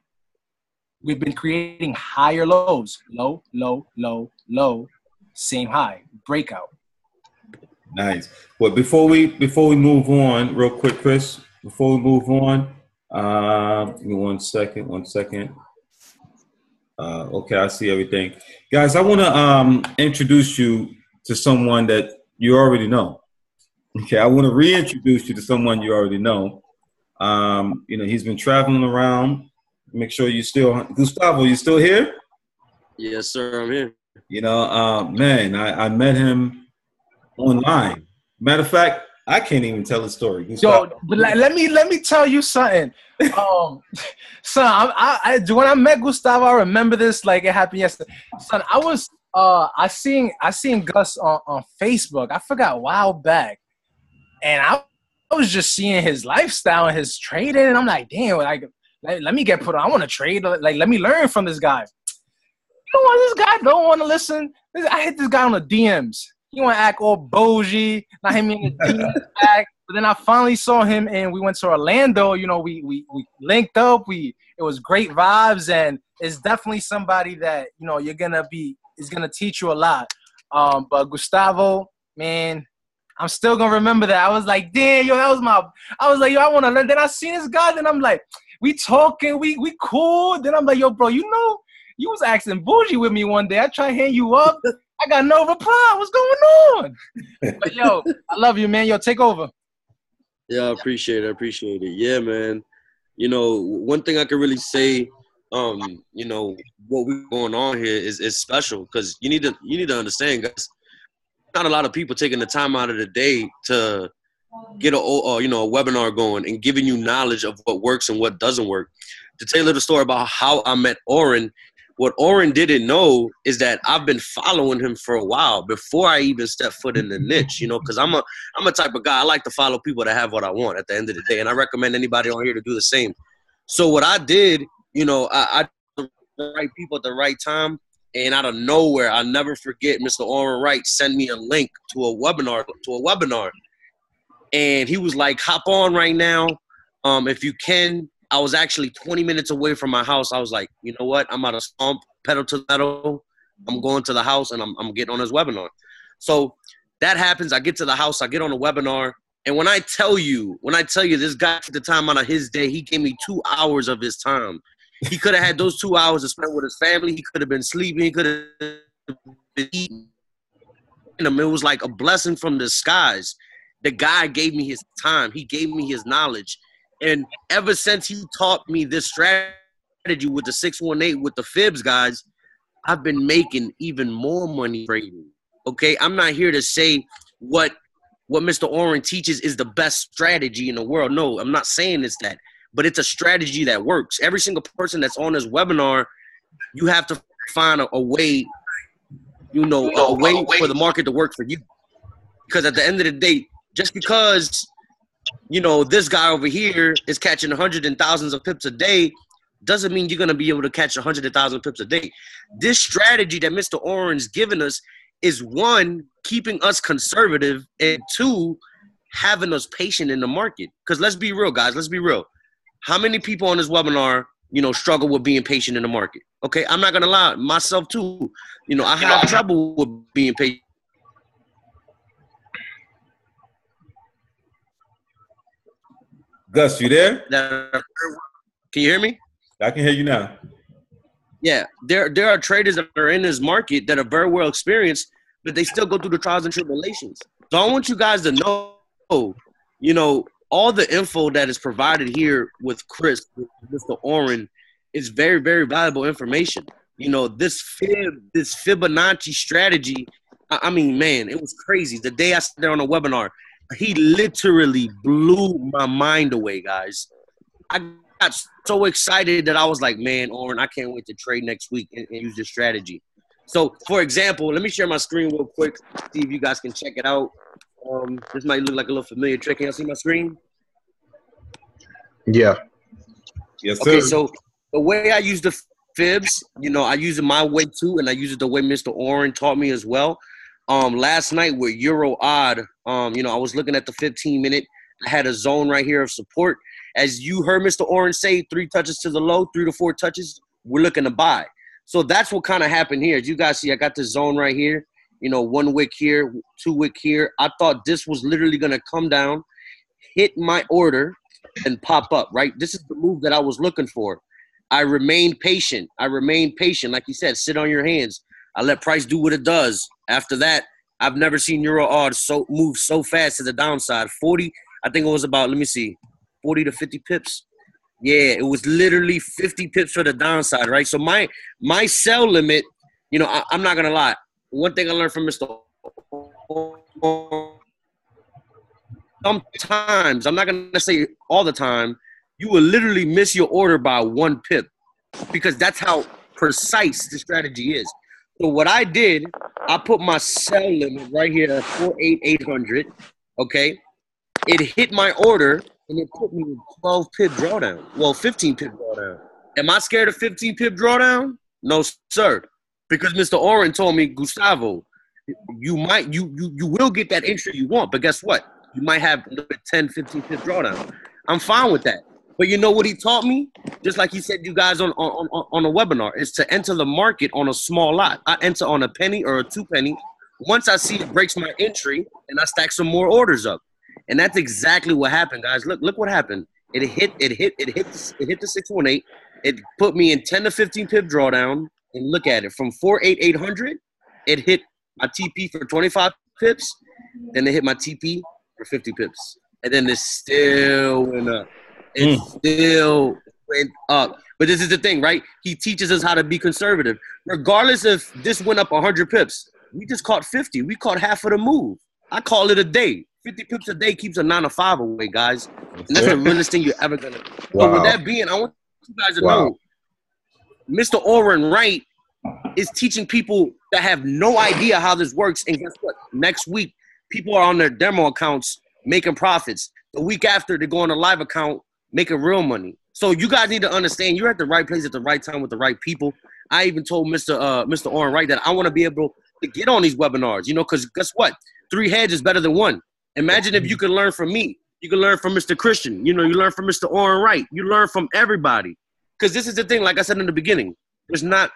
we've been creating higher lows, low, low, low, low, same high, breakout. Nice. Well, before we before we move on, real quick, Chris. Before we move on, uh, give me one second. One second. Uh, okay, I see everything, guys. I want to um, introduce you to someone that you already know. Okay, I want to reintroduce you to someone you already know. Um, you know, he's been traveling around. Make sure you still, Gustavo, you still here? Yes, sir. I'm here. You know, uh, man, I, I met him online. Matter of fact, I can't even tell the story. Gustavo. Yo, but let, let me let me tell you something. Um, son, I, I, I when I met Gustavo, I remember this like it happened yesterday. Son, I was uh, I seen I seen Gus on, on Facebook. I forgot a while back, and I, I was just seeing his lifestyle and his trading, and I'm like, damn, like let, let me get put on. I want to trade. Like, let me learn from this guy. You know what? This guy don't want to listen. I hit this guy on the DMs. He want to act all bougie. Not him in the DMs back. But then I finally saw him, and we went to Orlando. You know, we we we linked up. We it was great vibes, and it's definitely somebody that you know you're gonna be is gonna teach you a lot. Um, but Gustavo, man, I'm still gonna remember that. I was like, damn, yo, that was my. I was like, yo, I want to learn. Then I seen this guy. Then I'm like, we talking, we we cool. Then I'm like, yo, bro, you know, you was acting bougie with me one day. I try to hang you up. I got no reply. What's going on? but yo, I love you, man. Yo, take over. Yeah, I appreciate it. I appreciate it. Yeah, man. You know, one thing I can really say, um, you know, what we going on here is is special because you need to you need to understand, guys. Not a lot of people taking the time out of the day to get a uh, you know a webinar going and giving you knowledge of what works and what doesn't work. To tell you a little story about how I met Oran, what Oran didn't know is that I've been following him for a while before I even stepped foot in the niche. You know, because I'm a I'm a type of guy I like to follow people that have what I want at the end of the day, and I recommend anybody on here to do the same. So what I did, you know, I, I the right people at the right time. And out of nowhere, I'll never forget Mr. Oran Wright sent me a link to a webinar to a webinar and he was like, "Hop on right now, um, if you can." I was actually 20 minutes away from my house. I was like, you know what? I'm out of stomp, pedal to metal. I'm going to the house and I'm, I'm getting on this webinar. So that happens. I get to the house. I get on the webinar. And when I tell you, when I tell you this guy took the time out of his day, he gave me two hours of his time. He could have had those two hours to spend with his family. He could have been sleeping. He could have been eating. It was like a blessing from the skies the guy gave me his time. He gave me his knowledge. And ever since he taught me this strategy with the 618 with the fibs guys, I've been making even more money trading. Okay, I'm not here to say what what Mr. Oran teaches is the best strategy in the world. No, I'm not saying it's that, but it's a strategy that works. Every single person that's on this webinar, you have to find a, a way, you know, a way for the market to work for you. Because at the end of the day, just because you know this guy over here is catching hundreds and thousands of pips a day doesn't mean you're going to be able to catch a hundred thousand pips a day this strategy that mr oran's given us is one keeping us conservative and two having us patient in the market because let's be real guys let's be real how many people on this webinar you know struggle with being patient in the market okay i'm not gonna lie myself too you know i have trouble with being patient Gus, you there? Can you hear me? I can hear you now. Yeah, there there are traders that are in this market that are very well experienced, but they still go through the trials and tribulations. So I want you guys to know, you know, all the info that is provided here with Chris, with Mr. Oran, is very very valuable information. You know, this fib, this Fibonacci strategy. I, I mean, man, it was crazy. The day I sat there on a webinar, he literally blew my mind away, guys. I got so excited that I was like, man, Oran, I can't wait to trade next week and, and, use this strategy. So, for example, let me share my screen real quick, see if you guys can check it out. Um, this might look like a little familiar trick. Can you see my screen? Yeah. Yes, sir. Okay, so the way I use the fibs, you know, I use it my way too, and I use it the way Mr. Oran taught me as well. Um, last night with Euro Odd, um, you know, I was looking at the 15 minute. I had a zone right here of support. As you heard Mr. Orange say, three touches to the low, three to four touches we're looking to buy. So that's what kind of happened here. As you guys see, I got the zone right here. You know, one wick here, two wick here. I thought this was literally gonna come down, hit my order, and pop up. Right. This is the move that I was looking for. I remained patient. I remained patient. Like you said, sit on your hands. I let price do what it does. After that, I've never seen Euro odd so move so fast to the downside. 40, I think it was about, let me see, 40 to 50 pips. Yeah, it was literally 50 pips for the downside, right? So my my sell limit, you know, I, I'm not gonna lie. One thing I learned from Mr. Sometimes, I'm not gonna say all the time, you will literally miss your order by one pip because that's how precise the strategy is. So what I did, I put my sell limit right here at 48800. Okay. It hit my order and it put me in 12 pip drawdown. Well, 15 pip drawdown. Am I scared of 15 pip drawdown? No, sir. Because Mr. Oran told me, Gustavo, you might you you you will get that entry you want, but guess what? You might have 10, 15 pip drawdown. I'm fine with that. But you know what he taught me? Just like he said, you guys on on, on, on a webinar, is to enter the market on a small lot. I enter on a penny or a two penny. Once I see it breaks my entry, and I stack some more orders up. And that's exactly what happened, guys. Look, look what happened. It hit, it hit, it hit, it hit the 618. It put me in 10 to 15 pip drawdown. And look at it. From 48800, it hit my TP for 25 pips. Then it hit my TP for 50 pips. And then it still went up. It mm. still went up. But this is the thing, right? He teaches us how to be conservative. Regardless if this went up 100 pips, we just caught 50. We caught half of the move. I call it a day. 50 pips a day keeps a nine to five away, guys. And that's the realest thing you're ever gonna. Wow. with that being, I want you guys to Wow. know, Mr. Oran Wright is teaching people that have no idea how this works. And guess what? Next week, people are on their demo accounts making profits. The week after, they go on a live account making real money. So you guys need to understand you're at the right place at the right time with the right people. I even told Mr. Uh, Mr. Oran Wright that I want to be able to get on these webinars, you know, because guess what? Three heads is better than one. Imagine if you could learn from me. You can learn from Mr. Christian. You know, you learn from Mr. Oran Wright. You learn from everybody. Because this is the thing, like I said in the beginning, there's not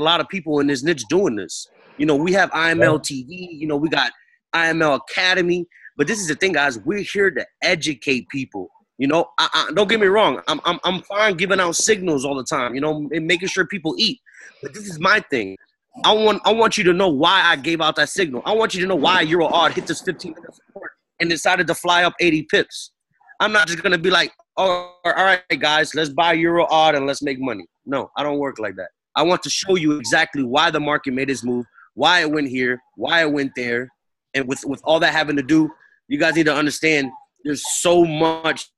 a lot of people in this niche doing this. You know, we have IML TV, you know, we got IML Academy, but this is the thing, guys. We're here to educate people. You know, I, I, don't get me wrong. I'm, I'm, I'm fine giving out signals all the time, you know, and making sure people eat. But this is my thing. I want I want you to know why I gave out that signal. I want you to know why Euro odd hit this 15 minute support and decided to fly up 80 pips. I'm not just gonna be like, oh, all right, guys, let's buy Euro odd and let's make money. No, I don't work like that. I want to show you exactly why the market made its move, why it went here, why it went there, and with with all that having to do, you guys need to understand. There's so much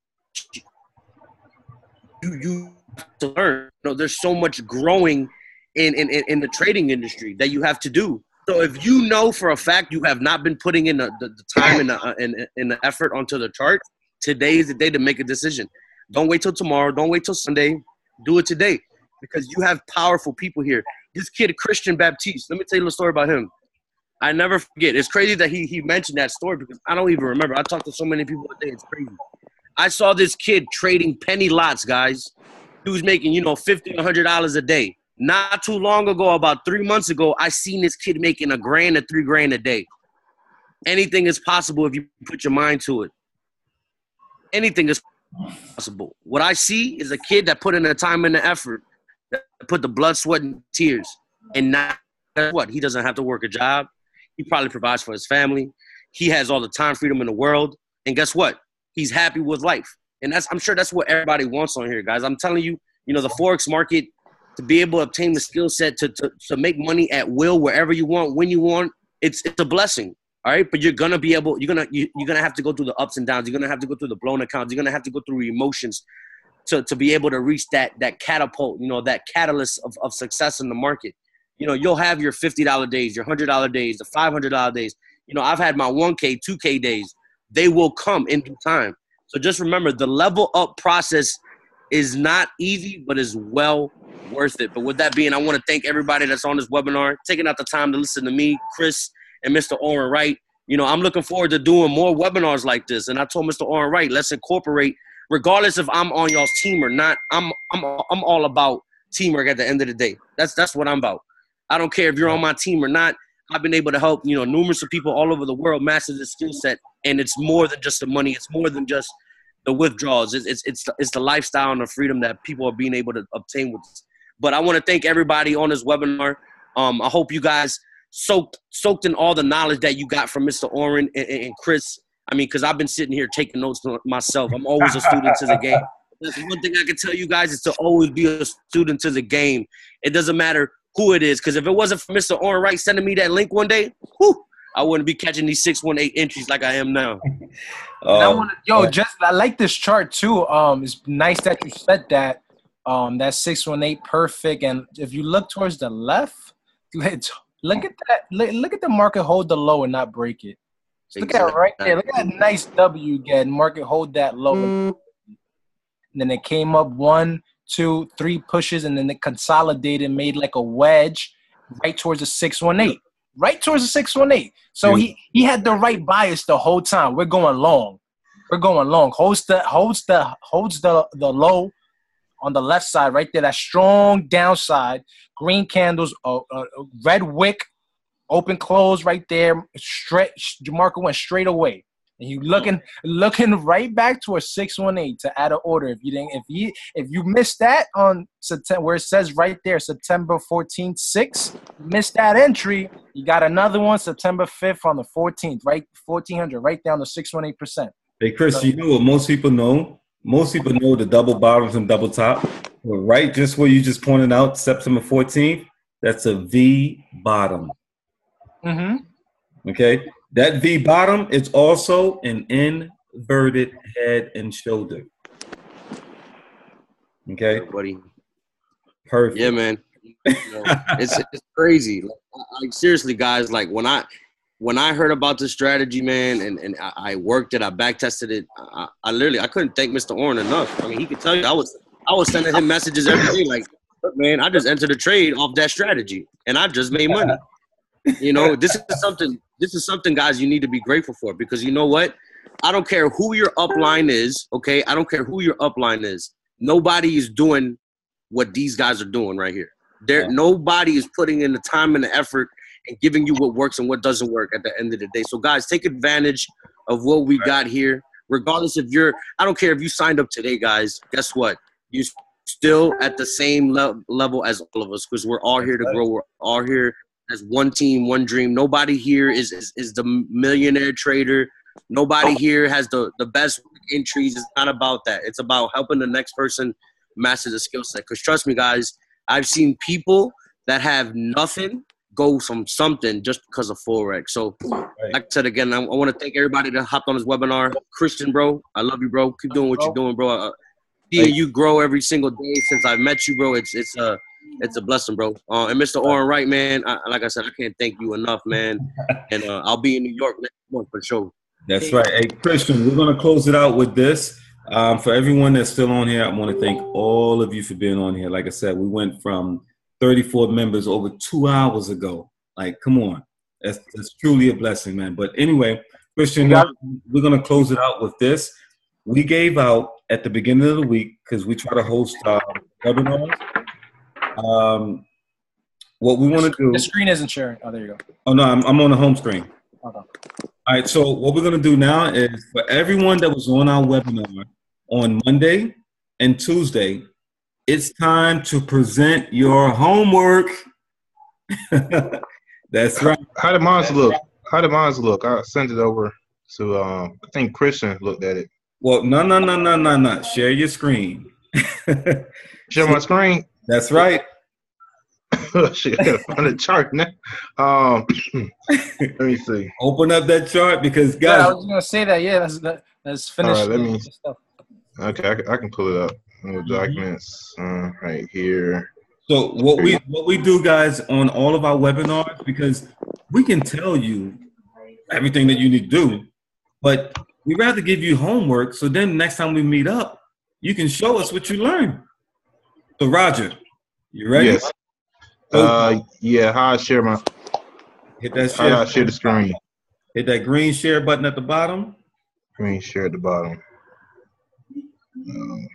you you have to learn. You know, there's so much growing in, in in the trading industry that you have to do. So if you know for a fact you have not been putting in the, the, the time and the, uh, and, and the effort onto the chart, today is the day to make a decision. Don't wait till tomorrow. Don't wait till Sunday. Do it today because you have powerful people here. This kid, Christian Batiste, let me tell you a story about him. I never forget. It's crazy that he, he mentioned that story because I don't even remember. I talked to so many people today. It's crazy. I saw this kid trading penny lots, guys. He was making, you know, $50, $100 a day. Not too long ago, about three months ago, I seen this kid making a grand to three grand a day. Anything is possible if you put your mind to it. Anything is possible. What I see is a kid that put in the time and the effort, put the blood, sweat, and tears. And guess what? He doesn't have to work a job. He probably provides for his family. He has all the time freedom in the world. And guess what? He's happy with life. And that's I'm sure that's what everybody wants on here, guys. I'm telling you, you know, the Forex market, to be able to obtain the skill set to, to, to make money at will wherever you want, when you want, it's it's a blessing. All right. But you're gonna be able, you're gonna you, you're gonna have to go through the ups and downs. You're gonna have to go through the blown accounts. You're gonna have to go through emotions to, to be able to reach that that catapult, you know, that catalyst of, of success in the market. You know, you'll have your fifty dollar days, your hundred dollar days, the five hundred dollar days. You know, I've had my one K, two K days. They will come in due time. So just remember the level up process is not easy, but is well worth it. But with that being, I want to thank everybody that's on this webinar, taking out the time to listen to me, Chris, and Mr. Oran Wright. You know, I'm looking forward to doing more webinars like this. And I told Mr. Oran Wright, let's incorporate, regardless if I'm on y'all's team or not. I'm I'm I'm all about teamwork at the end of the day. That's that's what I'm about. I don't care if you're on my team or not. I've been able to help, you know, numerous of people all over the world master this skill set, and it's more than just the money. It's more than just the withdrawals. It's it's it's the, it's the lifestyle and the freedom that people are being able to obtain with this. But I want to thank everybody on this webinar. Um, I hope you guys soaked soaked in all the knowledge that you got from Mr. Oran and, and and Chris. I mean, because I've been sitting here taking notes myself. I'm always a student to the game. That's one thing I can tell you guys is to always be a student to the game. It doesn't matter who it is, because if it wasn't for Mr. Oran Wright sending me that link one day, whew, I wouldn't be catching these six one eight entries like I am now. And I wanna, yo, just I like this chart too. Um, it's nice that you said that. Um, that six one eight perfect. And if you look towards the left, let's look at that. Look, look at the market hold the low and not break it. Just Look at it right there. Look at that nice W again. Market hold that low. And then it came up one, two, three pushes, and then it consolidated, made like a wedge right towards the six one eight. Right towards the six one eight. So he he had the right bias the whole time. We're going long. We're going long. Holds the holds the holds the the low on the left side right there. That strong downside. Green candles, uh, uh, red wick, open close right there. Straight. Jamarco went straight away. And you looking looking right back to a six one eight to add an order. If you didn't, if you if you missed that on September, where it says right there September 14th, six, missed that entry. You got another one September 5th on the 14th, right? 1400, right down to six one eight percent. Hey Chris, you know what most people know? Most people know the double bottoms and double top. But right just where you just pointed out, September 14th, that's a V bottom. Mm-hmm. Okay. That V bottom is also an inverted head and shoulder. Okay. buddy. Perfect. Yeah, man. It's it's crazy. Like, like seriously, guys. Like when I when I heard about this strategy, man, and, and I, I worked it, I back tested it. I, I literally I couldn't thank Mr. Oran enough. I mean, he could tell you I was I was sending him messages every day, like, look, man, I just entered a trade off that strategy, and I just made money. You know, this is something. This is something, guys. You need to be grateful for because you know what? I don't care who your upline is. Okay, I don't care who your upline is. Nobody is doing what these guys are doing right here. There, nobody is putting in the time and the effort and giving you what works and what doesn't work at the end of the day. So, guys, take advantage of what we got here. Regardless if you're, I don't care if you signed up today, guys. Guess what? You're still at the same le- level as all of us because we're all here to grow. We're all here as one team, one dream. Nobody here is is, is the millionaire trader. Nobody here has the the best entries. It's not about that. It's about helping the next person master the skill set. Because trust me, guys, I've seen people that have nothing go from something just because of forex. So, like I said again, I, I want to thank everybody that hopped on this webinar. Christian, bro, I love you, bro. Keep doing what you're doing, bro. Uh, seeing you grow every single day since I met you, bro. It's it's a it's a blessing, bro. Uh, and Mr. Oran Wright, man, I, like I said, I can't thank you enough, man. And uh, I'll be in New York next month for sure. That's right. Hey, Christian, we're going to close it out with this. Um, for everyone that's still on here, I want to thank all of you for being on here. Like I said, we went from 34 members over two hours ago. Like, come on. That's, that's truly a blessing, man. But anyway, Christian, now we're going to close it out with this. We gave out at the beginning of the week, because we try to host uh, webinars, um, what we want to do. The screen isn't sharing. Oh, there you go. Oh, no, I'm, I'm on the home screen. Okay. All right, so what we're going to do now is for everyone that was on our webinar on Monday and Tuesday, it's time to present your homework. That's right. How did mine look? How did mine look? I sent it over to um, I think Christian looked at it. Well, no, no, no, no, no, no. Share your screen. Share my screen. That's right. Shit, find a chart now. Um, let me see. Open up that chart because Yeah, I guys, was gonna say that. Yeah, let's let, let's finish. let me. Okay, I, can- I can pull it up. No documents uh, right here. So what we what we do, guys, on all of our webinars, because we can tell you everything that you need to do, but we rather give you homework. So then next time we meet up, you can show us what you learned. So Roger, you ready? Yes. Uh, yeah. How I share my? Hit that How do I share. share the screen? Hit that green share button at the bottom. Green share at the bottom. Um,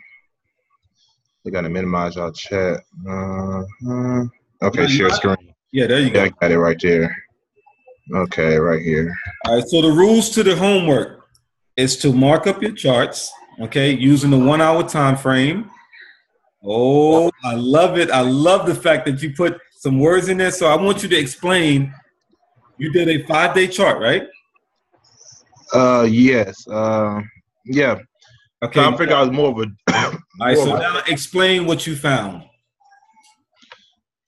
They gotta minimize y'all chat. Uh, uh, okay, share screen. Yeah, there you Yeah, I got it right there. Okay, right here. All right, so the rules to the homework is to mark up your charts, okay, using the one hour time frame. Oh, I love it. I love the fact that you put some words in there. So I want you to explain. You did a five day chart, right? Uh, yes. Uh, yeah. Okay. I figured I was more of a. All right, so now explain what you found.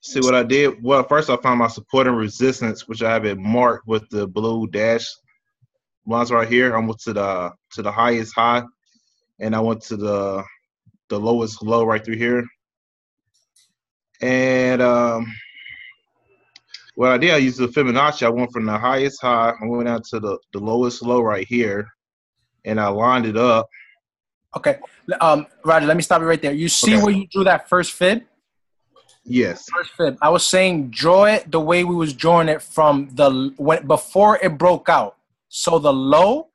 See what I did? Well, first I found my support and resistance, which I have it marked with the blue dash lines right here. I went to the to the highest high, and I went to the the lowest low right through here. And um, what I did, I used the Fibonacci. I went from the highest high, I went down to the the lowest low right here, and I lined it up. Okay, um, Roger, let me stop you right there. You see Okay. where you drew that first fib? Yes. First fib. I was saying draw it the way we was drawing it from the when before it broke out. So the low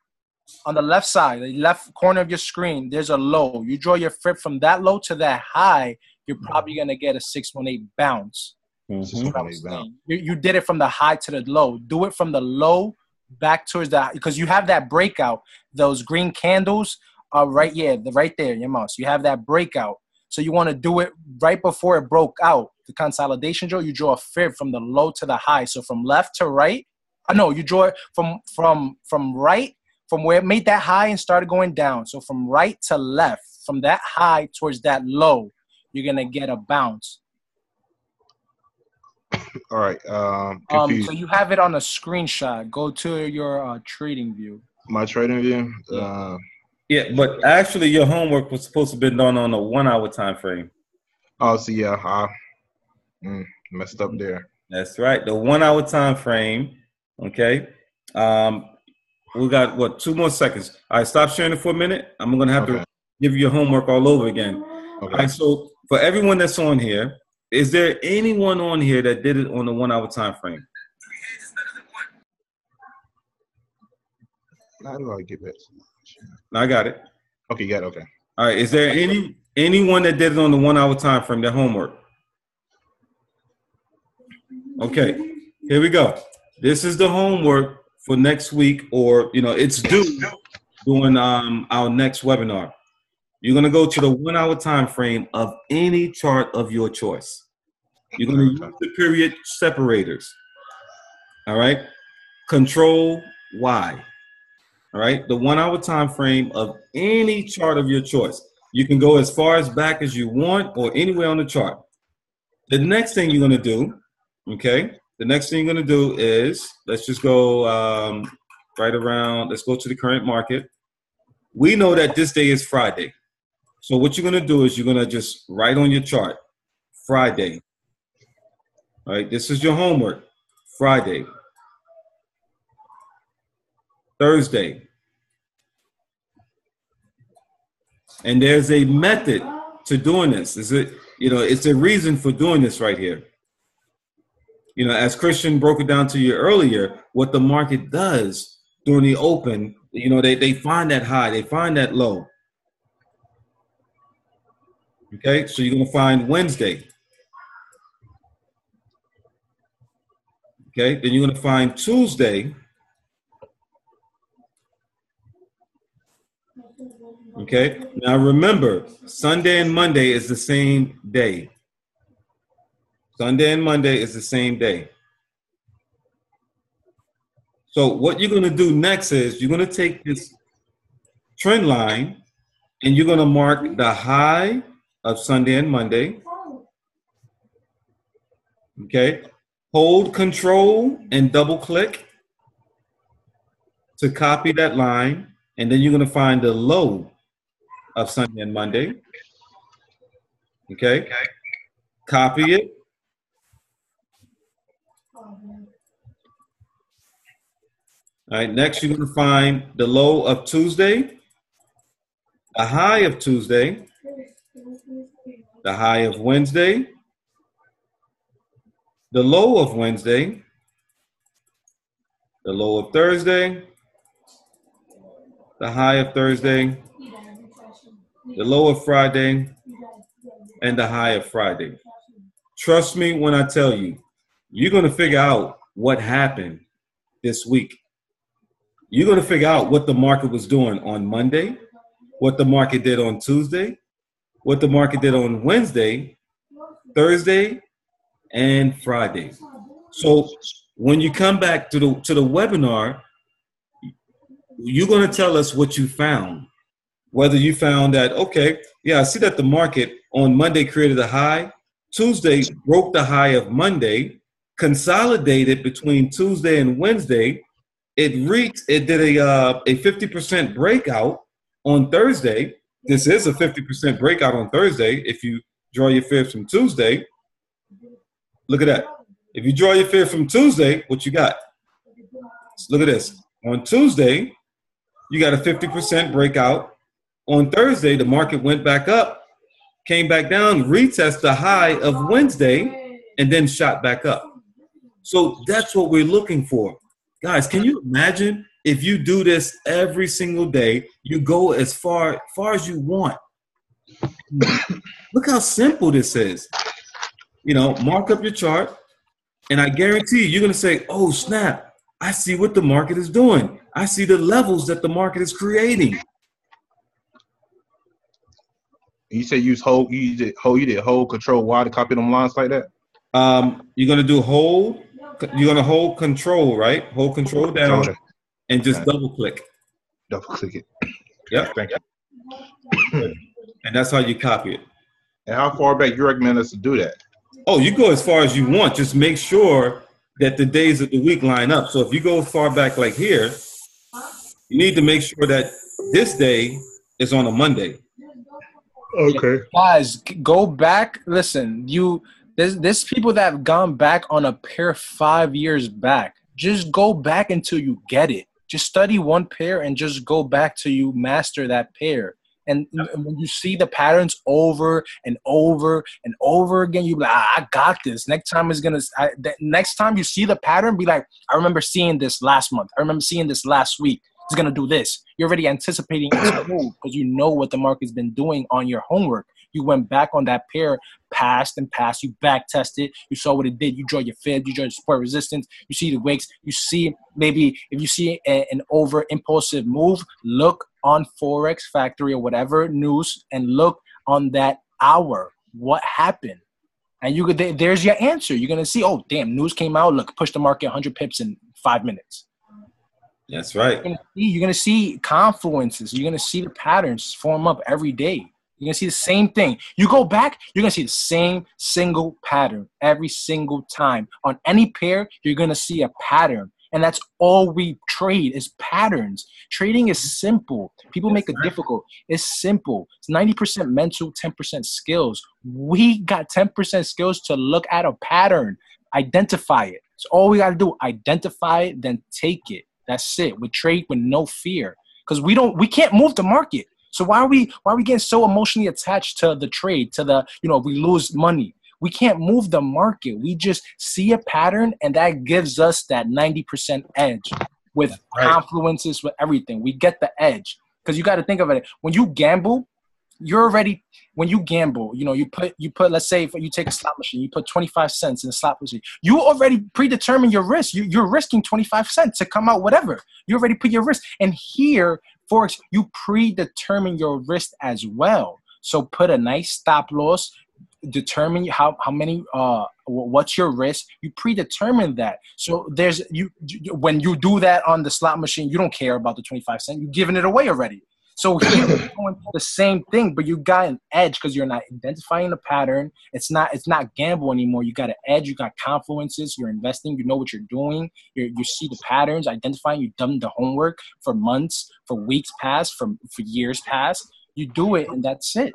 on the left side, the left corner of your screen, there's a low. You draw your fib from that low to that high, you're probably gonna get a six one eight bounce. That's what I was saying. You, you did it from the high to the low. Do it from the low back towards the because you have that breakout. Those green candles are right yeah, the right there, your mouse. You have that breakout. So you want to do it right before it broke out. The consolidation draw, you draw a fib from the low to the high. So from left to right. Uh, I know you draw it from from from right from where it made that high and started going down. So from right to left, from that high towards that low, you're gonna get a bounce. All right. Um, Um, so you have it on a screenshot. Go to your uh, trading view. My trading view. Uh, Yeah, but actually, your homework was supposed to be done on a one hour time frame. oh, see, yeah, I mm, messed up there. That's right. The one hour time frame. Okay. Um, we got what two more seconds. All right, stop sharing it for a minute. I'm gonna have to give you your homework all over again. Okay. All right. So for everyone that's on here, is there anyone on here that did it on the one hour time frame? How do I get back? I got it. Okay, you got it. Okay. All right. Is there any anyone that did it on the one hour time frame? Their homework. Okay. Here we go. This is the homework for next week, or you know, it's due during um, our next webinar. You're gonna go to the one hour time frame of any chart of your choice. You're gonna use the period separators. All right. Control Y. All right. The one hour time frame of any chart of your choice. You can go as far as back as you want or anywhere on the chart. The next thing you're gonna do, okay? The next thing you're gonna do is let's just go um, right around. Let's go to the current market. We know that this day is Friday. So what you're gonna do is you're gonna just write on your chart Friday. All right, this is your homework. Friday. Thursday. And there's a method to doing this. Is it, you know, it's a reason for doing this right here. You know, as Christian broke it down to you earlier, what the market does during the open, you know, they, they find that high, they find that low. Okay, so you're gonna find Wednesday. Okay, then you're gonna find Tuesday. Okay, now remember, Sunday and Monday is the same day. Sunday and Monday is the same day. So what you're gonna do next is you're gonna take this trend line and you're gonna mark the high of Sunday and Monday. Okay, hold control and double click to copy that line, and then you're gonna find the low of Sunday and Monday. Okay, okay. copy it. All right, next you're gonna find the low of Tuesday, the high of Tuesday, the high of Wednesday, the low of Wednesday, the low of Thursday, the high of Thursday, the low of Friday, and the high of Friday. Trust me when I tell you, you're going to figure out what happened this week. You're going to figure out what the market was doing on Monday, what the market did on Tuesday, what the market did on Wednesday, Thursday, and Friday. So when you come back to the to the webinar, you're going to tell us what you found. Whether you found that okay, yeah, I see that the market on Monday created a high, Tuesday broke the high of Monday, consolidated between Tuesday and Wednesday. It reached, it did a uh, a 50% breakout on Thursday. This is a 50% breakout on Thursday. If you draw your fibs from Tuesday, look at that. If you draw your fib from Tuesday, what you got? Look at this. On Tuesday, you got a 50% breakout. On Thursday, the market went back up, came back down, retest the high of Wednesday, and then shot back up. So that's what we're looking for. Guys, can you imagine if you do this every single day, you go as far far as you want. Look how simple this is. You know, mark up your chart, and I guarantee you, you're gonna say, "Oh snap! I see what the market is doing. I see the levels that the market is creating." You said use hold. You did hold. You did hold control Y to copy them lines like that. Um, you're gonna do hold. You're gonna hold control, right? Hold control down, Okay. and just Okay. double click. Double click it. Yep. Thank you. and that's how you copy it. And how far back you recommend us to do that? Oh, you go as far as you want. Just make sure that the days of the week line up. So if you go far back like here, you need to make sure that this day is on a Monday. Okay. Guys, go back. Listen, you there's there's people that have gone back on a pair five years back. Just go back until you get it. Just study one pair and just go back till you master that pair. And when you see the patterns over and over and over again, you be like, "Ah, I got this. Next time is gonna. I, the next time you see the pattern, be like, I remember seeing this last month. I remember seeing this last week. It's gonna do this. You're already anticipating its move because you know what the market's been doing on your homework. You went back on that pair, passed and passed. You back tested. You saw what it did. You draw your fib. You draw your support resistance. You see the wicks. You see maybe if you see a- an over impulsive move, look on Forex Factory or whatever news and look on that hour. What happened? And you could there's your answer. You're gonna see. Oh, damn! News came out. Look, push the market 100 pips in five minutes. That's right. You're gonna see, you're gonna see confluences. You're gonna see the patterns form up every day. You're gonna see the same thing. You go back, you're gonna see the same single pattern every single time. On any pair, you're gonna see a pattern. And that's all we trade is patterns. Trading is simple. People make it difficult. It's simple. It's 90% mental, 10% skills. We got 10% skills to look at a pattern, identify it. It's all we gotta do. Identify it, then take it. That's it. We trade with no fear because we don't. We can't move the market. So why are we why are we getting so emotionally attached to the trade? To the you know we lose money. We can't move the market. We just see a pattern, and that gives us that ninety percent edge with confluences with everything. We get the edge because you got to think of it. When you gamble, you're already when you gamble you know you put you put let's say if you take a slot machine you put 25 cents in a slot machine you already predetermine your risk you, you're risking 25 cents to come out whatever you already put your risk and here forex you predetermine your risk as well. So put a nice stop loss determine how, how many uh wh- what's your risk you predetermine that. So there's you when you do that on the slot machine you don't care about the 25 cent you're giving it away already so here you're doing the same thing, but you got an edge because you're not identifying the pattern. It's not it's not gamble anymore. You got an edge. You got confluences. You're investing. You know what you're doing. you you see the patterns, identifying. You've done the homework for months, for weeks past, for for years past. You do it, and that's it.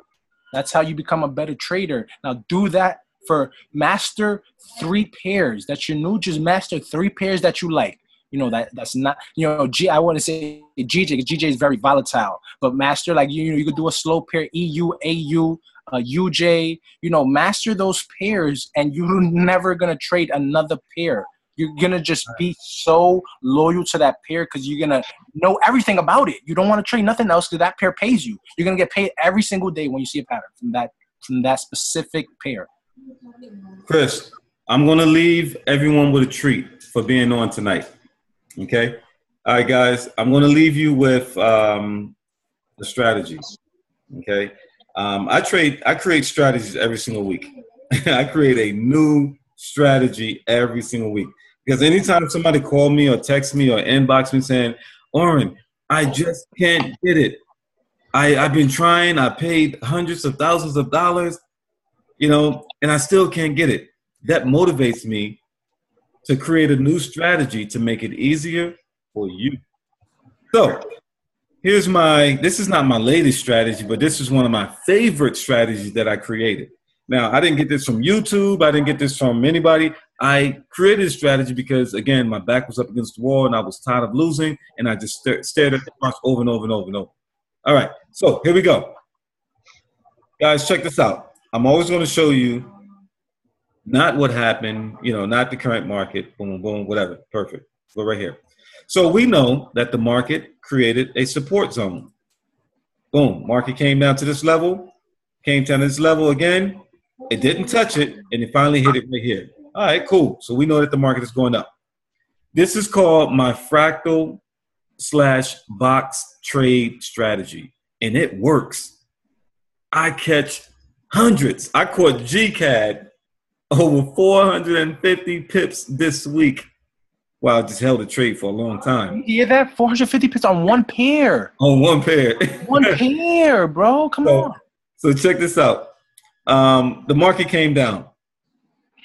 That's how you become a better trader. Now do that for master three pairs that you new. Just master three pairs that you like you know that that's not you know G I want to say GJ GJ is very volatile but master like you know you could do a slow pair EU AU uh, UJ you know master those pairs and you're never gonna trade another pair you're gonna just be so loyal to that pair because you're gonna know everything about it you don't want to trade nothing else because that pair pays you you're gonna get paid every single day when you see a pattern from that from that specific pair. Chris, I'm gonna leave everyone with a treat for being on tonight. Okay. All right, guys. I'm gonna leave you with um, the strategies. Okay. Um, I trade. I create strategies every single week. I create a new strategy every single week because anytime somebody call me or text me or inbox me saying, "Oran, I just can't get it. I I've been trying. I paid hundreds of thousands of dollars, you know, and I still can't get it." That motivates me to create a new strategy to make it easier for you. So, here's my this is not my latest strategy, but this is one of my favorite strategies that I created. Now, I didn't get this from YouTube, I didn't get this from anybody. I created a strategy because again, my back was up against the wall and I was tired of losing and I just st- stared at the box over and over and over and over. All right. So, here we go. Guys, check this out. I'm always going to show you not what happened, you know, not the current market, boom, boom, whatever. Perfect. Go right here. So we know that the market created a support zone. Boom, market came down to this level, came down to this level again. It didn't touch it, and it finally hit it right here. All right, cool. So we know that the market is going up. This is called my fractal slash box trade strategy, and it works. I catch hundreds. I caught GCAD over 450 pips this week. I just held a trade for a long time. You hear that? 450 pips on one pair. On one pair. One pair, bro. Come so, on. So check this out. Um, the market came down.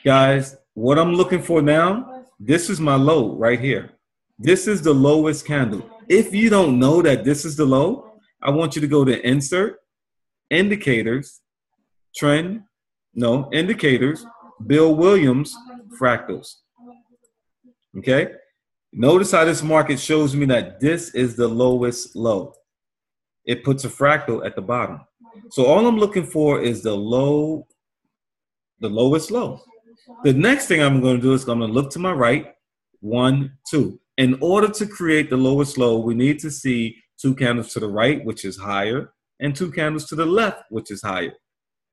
Guys, what I'm looking for now, this is my low right here. This is the lowest candle. If you don't know that this is the low, I want you to go to insert, indicators, trend, no, indicators, Bill Williams, fractals. Okay? Notice how this market shows me that this is the lowest low. It puts a fractal at the bottom. So all I'm looking for is the low, the lowest low. The next thing I'm going to do is I'm going to look to my right, one, two. In order to create the lowest low, we need to see two candles to the right, which is higher, and two candles to the left, which is higher.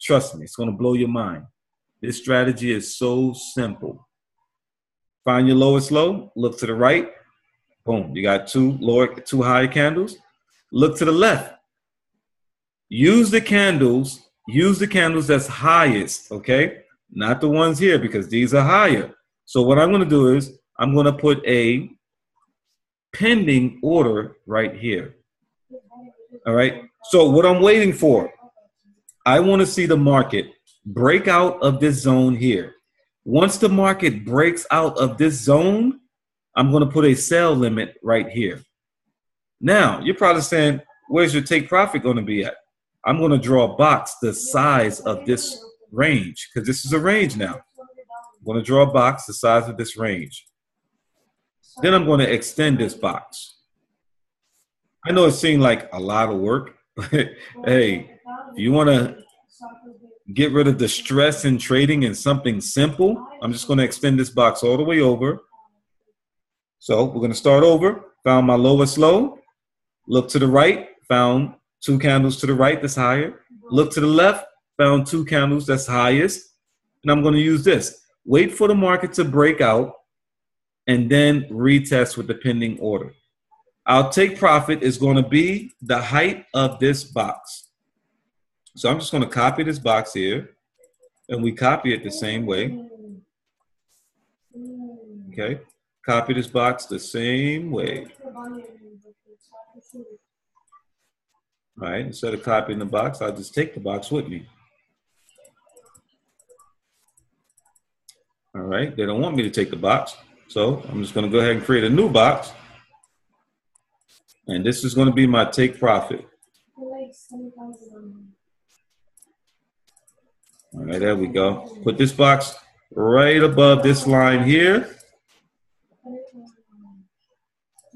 Trust me, it's going to blow your mind. This strategy is so simple. Find your lowest low, look to the right, boom, you got two lower, two higher candles. Look to the left. Use the candles, use the candles that's highest, okay? Not the ones here because these are higher. So what I'm gonna do is I'm gonna put a pending order right here. All right. So what I'm waiting for, I want to see the market break out of this zone here. Once the market breaks out of this zone, I'm going to put a sell limit right here. Now, you're probably saying, where's your take profit going to be at? I'm going to draw a box the size of this range because this is a range now. I'm going to draw a box the size of this range. Then I'm going to extend this box. I know it seemed like a lot of work, but hey, if you want to get rid of the stress in trading in something simple, I'm just going to extend this box all the way over. So we're going to start over. Found my lowest low. Look to the right. Found two candles to the right that's higher. Look to the left. Found two candles that's highest. And I'm going to use this. Wait for the market to break out and then retest with the pending order. Our take profit is going to be the height of this box. So I'm just going to copy this box here, and we copy it the same way. Okay, copy this box the same way. All right, instead of copying the box, I'll just take the box with me. All right, they don't want me to take the box, so I'm just going to go ahead and create a new box. And this is going to be my take profit. All right, there we go. Put this box right above this line here.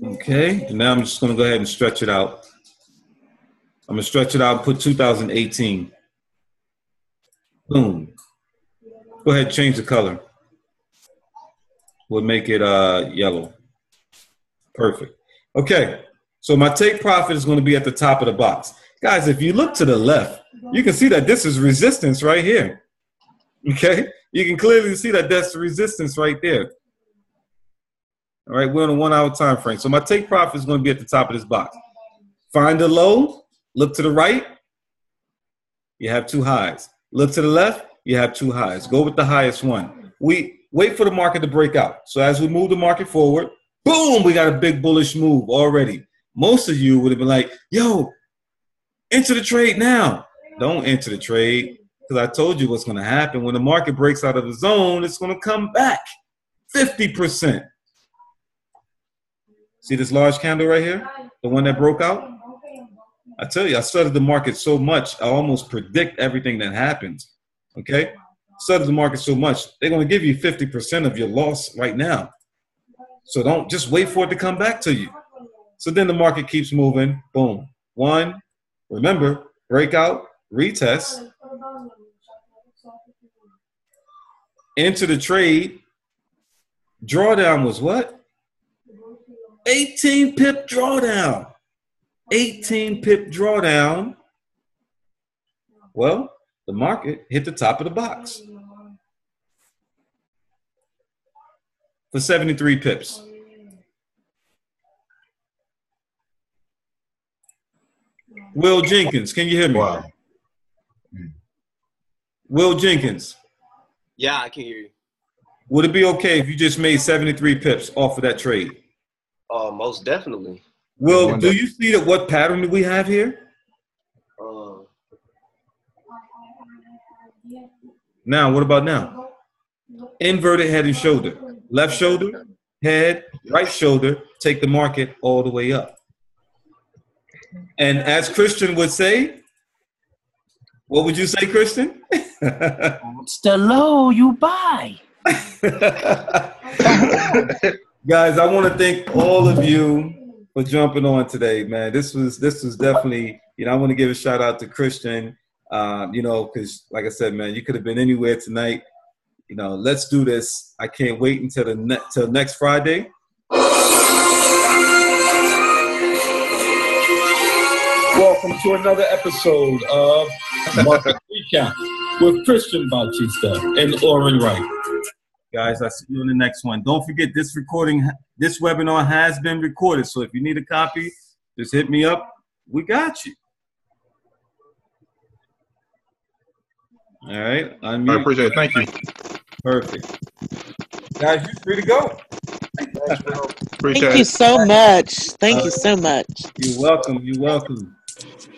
Okay, and now I'm just gonna go ahead and stretch it out. I'm gonna stretch it out and put 2018. Boom. Go ahead, change the color. We'll make it uh, yellow. Perfect. Okay, so my take profit is gonna be at the top of the box. Guys, if you look to the left, you can see that this is resistance right here. Okay? You can clearly see that that's resistance right there. All right, we're on a one hour time frame. So my take profit is going to be at the top of this box. Find a low, look to the right, you have two highs. Look to the left, you have two highs. Go with the highest one. We wait for the market to break out. So as we move the market forward, boom, we got a big bullish move already. Most of you would have been like, yo, enter the trade now. Don't enter the trade because I told you what's going to happen. When the market breaks out of the zone, it's going to come back 50%. See this large candle right here? The one that broke out? I tell you, I studied the market so much, I almost predict everything that happens. Okay? Studied the market so much, they're going to give you 50% of your loss right now. So don't just wait for it to come back to you. So then the market keeps moving. Boom. One, remember, breakout, retest, into the trade. Drawdown was what? 18 pip drawdown. 18 pip drawdown. Well, the market hit the top of the box for 73 pips. Will Jenkins, can you hear me? Wow. Will Jenkins, Yeah, I can hear you. would it be okay if you just made 73 pips off of that trade? Uh, most definitely. Will, do you see that what pattern do we have here? Uh, Now, what about now? Inverted head and shoulder. Left shoulder, head, right shoulder, take the market all the way up. And as Christian would say, what would you say, Christian? It's the low you buy. Guys, I want to thank all of you for jumping on today, man. This was this was definitely, you know, I want to give a shout out to Christian. Um, you know, because like I said, man, you could have been anywhere tonight. You know, let's do this. I can't wait until the ne- till next Friday. Welcome to another episode of Market Recap with Christian Batiste and Oran Wright. Guys, I see you in the next one. Don't forget this recording, this webinar has been recorded. So if you need a copy, just hit me up. We got you. All right. Unmute. I appreciate it. Thank you. Perfect. Guys, you're free to go. Thank you so much. Thank uh, you so much. You're welcome. You're welcome. Thank you.